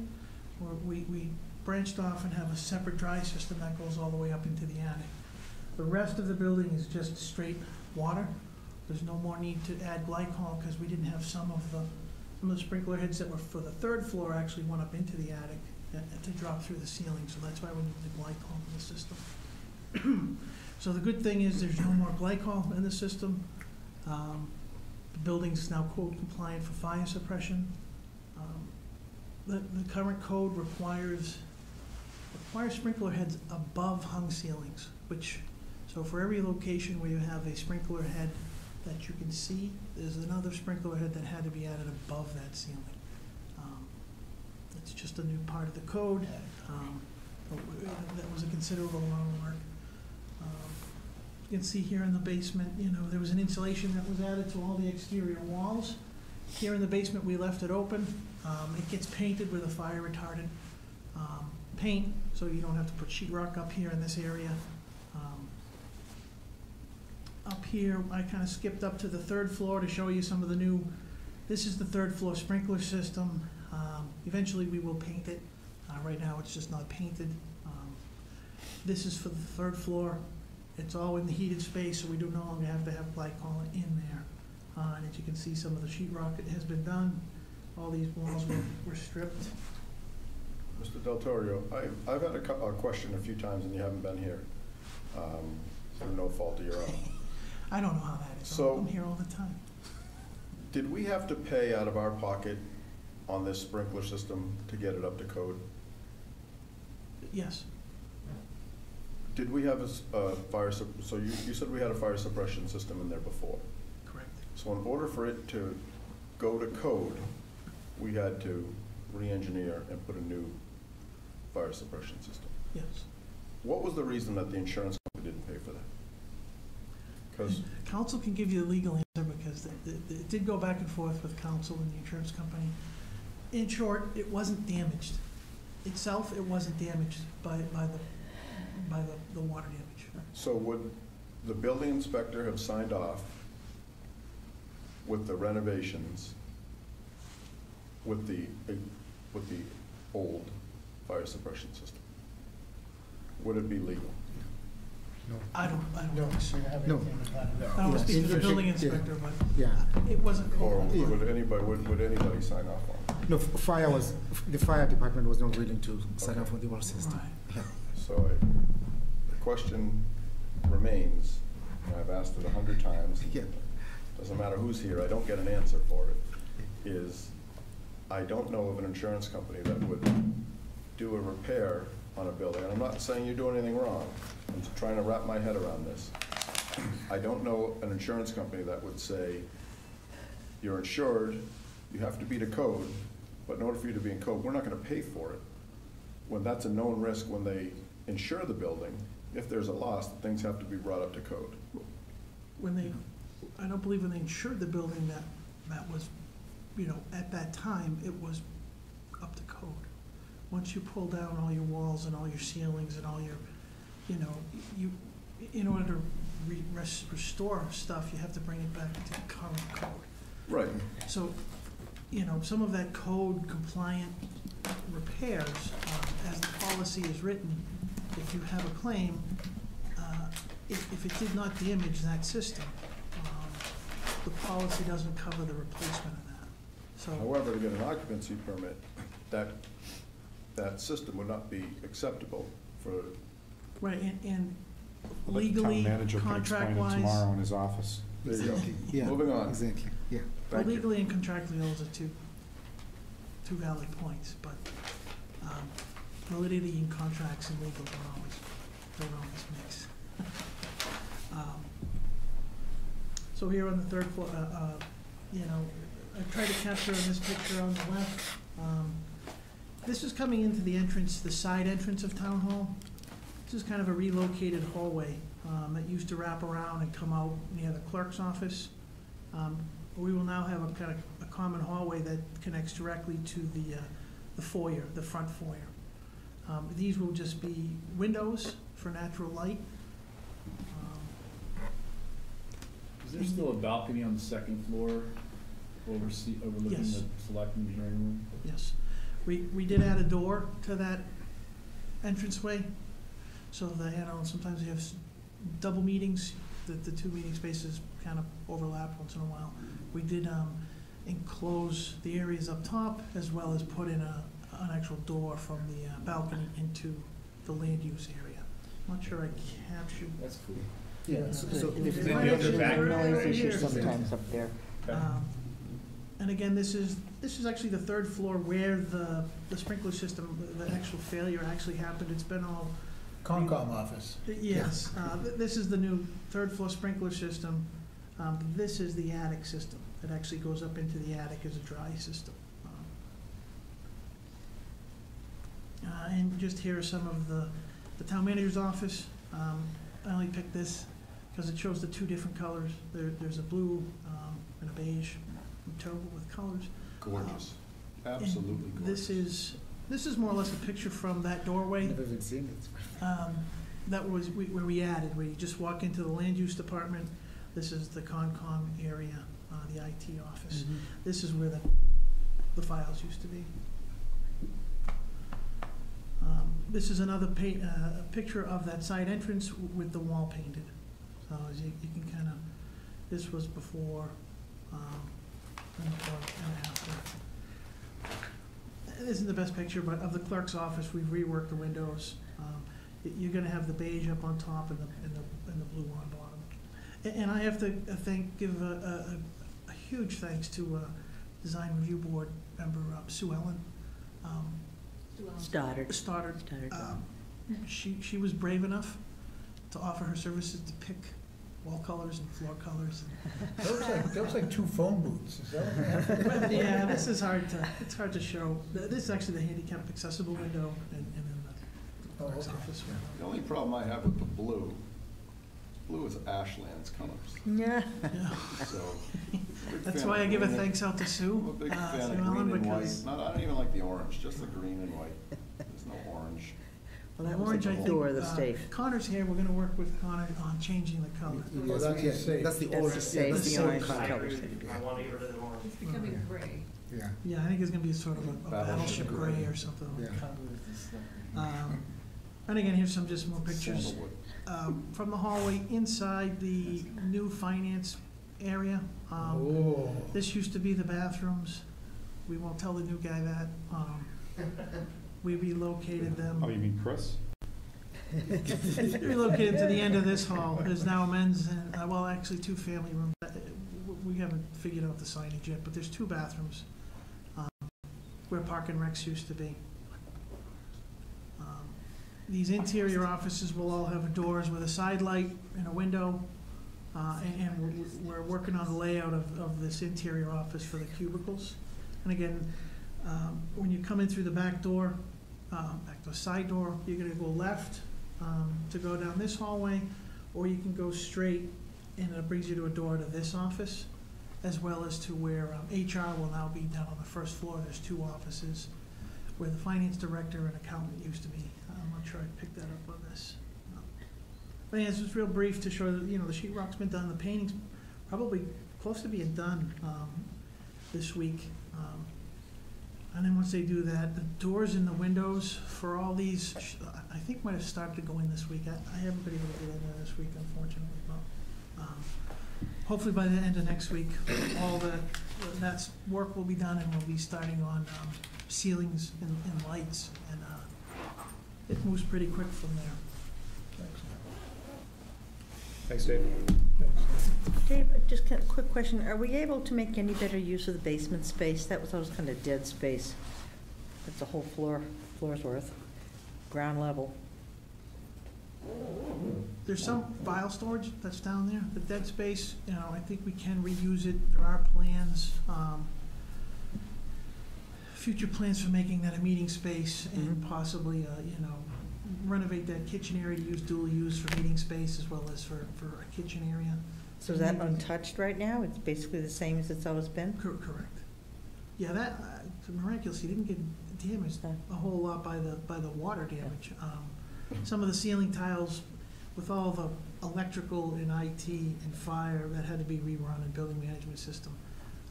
we, we branched off and have a separate dry system that goes all the way up into the attic. The rest of the building is just straight water. There's no more need to add glycol because we didn't have some of the, some of the sprinkler heads that were for the third floor actually went up into the attic and, and to drop through the ceiling, so that's why we need the glycol in the system. So the good thing is there's no more glycol in the system. Um, The is now code compliant for fire suppression. Um, The, the current code requires, requires sprinkler heads above hung ceilings, which, so for every location where you have a sprinkler head that you can see, there's another sprinkler head that had to be added above that ceiling. Um, It's just a new part of the code. Um, but That was a considerable amount of work. Um, You can see here in the basement, you know, there was an insulation that was added to all the exterior walls. Here in the basement, we left it open. Um, It gets painted with a fire retardant um, paint, so you don't have to put sheet rock up here in this area. Here, I kind of skipped up to the third floor to show you some of the new, this is the third floor sprinkler system. Um, Eventually, we will paint it. Uh, Right now, it's just not painted. Um, This is for the third floor. It's all in the heated space, so we do no longer have to have glycol in there. Uh, And as you can see, some of the sheetrock has been done. All these walls were were stripped. Mr. Daltorio, I, I've had a, a question a few times and you haven't been here, um, through no fault of your own. I don't know how that is. So- I'm here all the time. Did we have to pay out of our pocket on this sprinkler system to get it up to code? Yes, Did we have a, s- a fire, sup- so you, you said we had a fire suppression system in there before? correct. So in order for it to go to code, we had to re-engineer and put a new fire suppression system. Yes. What was the reason that the insurance company didn't pay? Because, Council can give you the legal answer because because it, it- it did go back and forth with council and the insurance company. In short, it wasn't damaged. Itself, it wasn't damaged by, by the, by the, the water damage. So would the building inspector have signed off with the renovations with the, with the old fire suppression system? Would it be legal? I don't, I don't. No, think so. No. I don't speak to the building Yeah. inspector, but Yeah. it wasn't Or cold. would anybody, would, would anybody sign off on it? No, f- fire was, the fire department was not willing to sign off on the whole system. Yeah. So I- the question remains, and I've asked it a hundred times. Yeah. Doesn't matter who's here, I don't get an answer for it, is I don't know of an insurance company that would do a repair on a building. And I'm not saying you're doing anything wrong. I'm just trying to wrap my head around this. I don't know an insurance company that would say, you're insured, you have to beat a code, but in order for you to be in code, we're not gonna pay for it. When that's a known risk, when they insure the building, if there's a loss, things have to be brought up to code. When they, I don't believe when they insured the building that, that was, you know, at that time, it was to. Once you pull down all your walls and all your ceilings and all your, you know, you, in order to re- res- restore stuff, you have to bring it back to current code. Right. So, you know, some of that code compliant repairs, um, as the policy is written, if you have a claim, uh, if, if it did not damage that system, um, the policy doesn't cover the replacement of that. So, However, to get an occupancy permit, that, that system would not be acceptable for, right, and, and the legally, town manager can explain it contract-wise, tomorrow in his office. there you go. Yeah. Moving on. Exactly, yeah. well, Thank you. legally and contractually, those are two, two valid points, but, um, validity in contracts and legal don't always, don't always mix. Um, So here on the third floor, uh, uh, you know, I tried to capture in this picture on the left, um, this is coming into the entrance, the side entrance of Town Hall. This is kind of a relocated hallway, um, that used to wrap around and come out near the clerk's office. Um, we will now have a kind of, a common hallway that connects directly to the, uh, the foyer, the front foyer. Um, these will just be windows for natural light. Is there still a balcony on the second floor oversee, overlooking Yes. the selectmen's room? Yes. We, we did add a door to that entranceway, so that, you know, sometimes you have s- double meetings, the, the two meeting spaces kind of overlap once in a while. We did, um, enclose the areas up top, as well as put in a, an actual door from the uh, balcony into the land use area. I'm Not sure I captured. That's cool. Yeah, so, so Is if- it the other back Noise right sometimes up there. Um, And again, this is, this is actually the third floor where the, the sprinkler system, the actual failure actually happened. It's been all, Concom office. yes, uh, th- this is the new third floor sprinkler system. Um, This is the attic system. It actually goes up into the attic as a dry system. Uh, And just here are some of the, the town manager's office. Um, I only picked this because it shows the two different colors. There, there's a blue um, and a beige. I'm terrible with colors. Gorgeous, And absolutely gorgeous. This is, this is more or less a picture from that doorway. Never even seen it. Um, That was we- where we added, where you just walk into the land use department. This is the Concom area, uh, the IT office. This is where the, the files used to be. Um, This is another pa- uh, picture of that side entrance w- with the wall painted. So as you, you can kind of, this was before, um, and before and after. This isn't the best picture, but of the clerk's office, we've reworked the windows. Um, You're gonna have the beige up on top and the, and the, and the blue on bottom. A- And I have to uh, thank, give a, a, a huge thanks to, uh, Design Review Board member uh, Sue Ellen. Um, Stoddard. Stoddard. Stoddard. Um, She, she was brave enough to offer her services to pick wall colors and floor colors. That looks like, that looks like two phone booths, is that what happened? Yeah, this is hard to, it's hard to show. Th- This is actually the handicap accessible window and, and then the Oh, clerk's okay. office The only problem I have with the blue blue is Ashland's colors. Yeah. So. big That's fan why of I give a green and- thanks out to Sue. I'm a big uh, fan Sue of Ellen, green and white. because Not, I don't even like the orange, just the green and white. There's no orange. Well, that was Orange, I the think, door of the uh, safe. Connor's here, we're gonna work with Connor on changing the color. Oh, that's the safe. That's the That's orange. the safe, that's the safe orange color. color. I want to get rid of the orange. It's becoming gray. Yeah. Yeah, I think it's gonna be sort of a a Battleship battleship gray. gray or something. Yeah. Um, And again, here's some just more pictures. Um, From the hallway inside the new finance area. Um, Oh. This used to be the bathrooms. We won't tell the new guy that. Um, We relocated them. Oh, you mean Chris? Relocated to the end of this hall. There's now a men's and, uh, well, actually, two family rooms. Uh, We haven't figured out the signage yet, but there's two bathrooms um, where Park and Recs used to be. Um, These interior offices will all have doors with a side light and a window. Uh, And and we're- we're working on the layout of, of this interior office for the cubicles. And again, um, when you come in through the back door, um, back door, side door, you're gonna go left um, to go down this hallway, or you can go straight and it brings you to a door to this office, as well as to where um, HR will now be down on the first floor. There's two offices where the finance director and accountant used to be. I'm not sure I picked that up on this. But yeah, it's just real brief to show that, you know, the sheet rock's been done, the painting's probably close to being done um, this week. And then once they do that, the doors and the windows for all these, I think might have started to go in this week. I, I haven't been able to get in there this week, unfortunately, but, um, hopefully by the end of next week, all the, that's, work will be done and we'll be starting on, um, ceilings and, and lights, and, uh, it moves pretty quick from there. Thanks, Dave. Dave, just a quick question. Are we able to make any better use of the basement space? That was always kind of dead space. That's a whole floor, floor's worth, ground level. There's some file storage that's down there, the dead space, you know, I think we can reuse it, there are plans, um, future plans for making that a meeting space and possibly, uh, you know, renovate that kitchen area to use dual use for meeting space as well as for, for a kitchen area. So is that untouched right now? It's basically the same as it's always been? Cor- Correct. Yeah, that, uh, miraculously didn't get damaged a whole lot by the, by the water damage. Um, Some of the ceiling tiles with all the electrical and IT and fire that had to be rerun and building management system.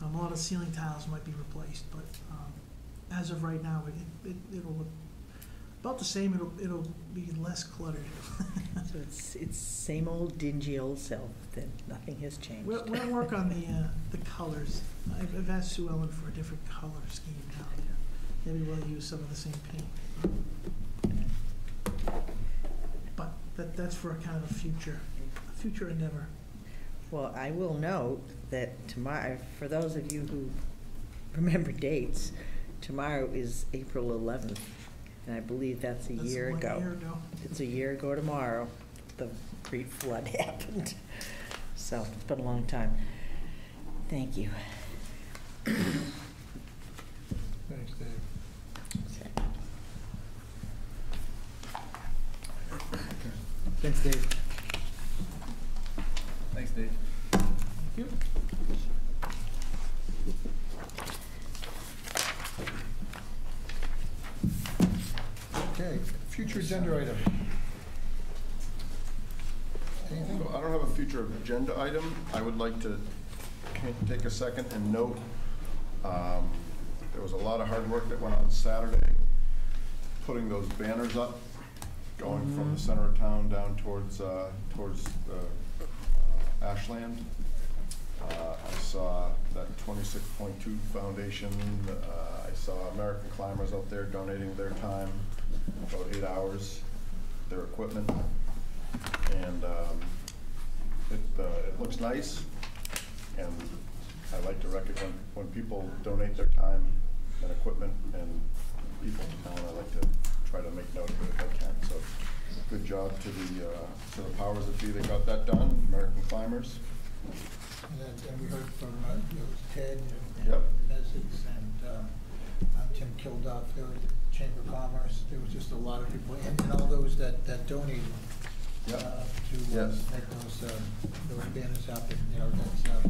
Um, a lot of ceiling tiles might be replaced, but, um, as of right now, it, it, it'll look about the same, it'll, it'll be less cluttered. So it's, it's same old dingy old self, then nothing has changed. We'll, we'll work on the, uh, the colors. I've, I've asked Sue Ellen for a different color scheme there. Maybe we'll use some of the same paint. But that, that's for a kind of a future, a future endeavor. Well, I will note that tomorrow, for those of you who remember dates, tomorrow is April 11th, and I believe that's a That's year one ago. year ago. It's a year ago tomorrow, the great flood happened. So, it's been a long time. Thank you. Thanks, Dave. Thanks, Dave. Thanks, Dave. Thank you. Okay, future agenda item. Anything? So I don't have a future agenda item. I would like to take a second and note, um, there was a lot of hard work that went on Saturday, putting those banners up, going from the center of town down towards, uh, towards uh, uh, Ashland. Uh, I saw that twenty-six point two foundation, uh, I saw American Climbers out there donating their time, about eight hours, their equipment. And um, it, uh, it looks nice, and I like to recognize when people donate their time and equipment and people in town, I like to try to make note of it if I can. So, good job to the, uh, to the powers that be that got that done, American Climbers. And then, and we heard from, uh, Ted and Yep. Essex and, um, uh, Tim Kilduff, there was Chamber of Commerce, there was just a lot of people, and, and all those that, that donated. uh, to uh, Yes. make those, uh, those banners up, and, you know, that's, uh,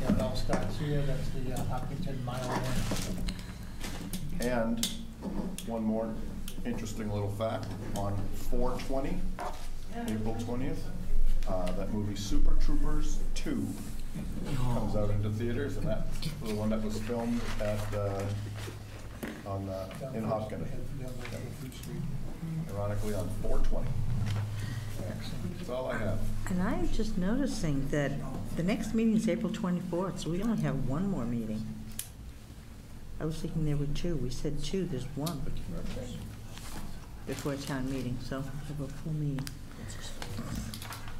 you know, it all starts here, that's the uh, Hopkinton Mile One. And one more interesting little fact, on four twenty, April twentieth, uh, that movie Super Troopers Two comes out into theaters, and that, the one that was filmed at, uh, on, uh, in Hopkins. Ironically, on four twenty. That's all I have. And I'm just noticing that the next meeting is April 24th, so we only have one more meeting. I was thinking there were two. We said two, there's one before town meeting, so we have a full meeting.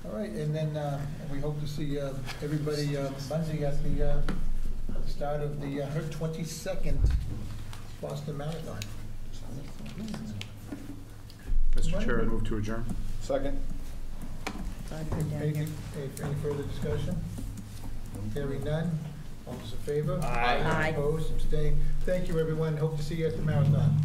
All right, and then, uh, we hope to see, uh, everybody, uh, Monday at the, uh, start of the, uh, twenty-second Boston Marathon. Mr. Chair, I move to adjourn. Second. Any, any any further discussion? Hearing none, all those in favor? Aye. Aye. Opposed, abstained, thank you, everyone, hope to see you at the marathon.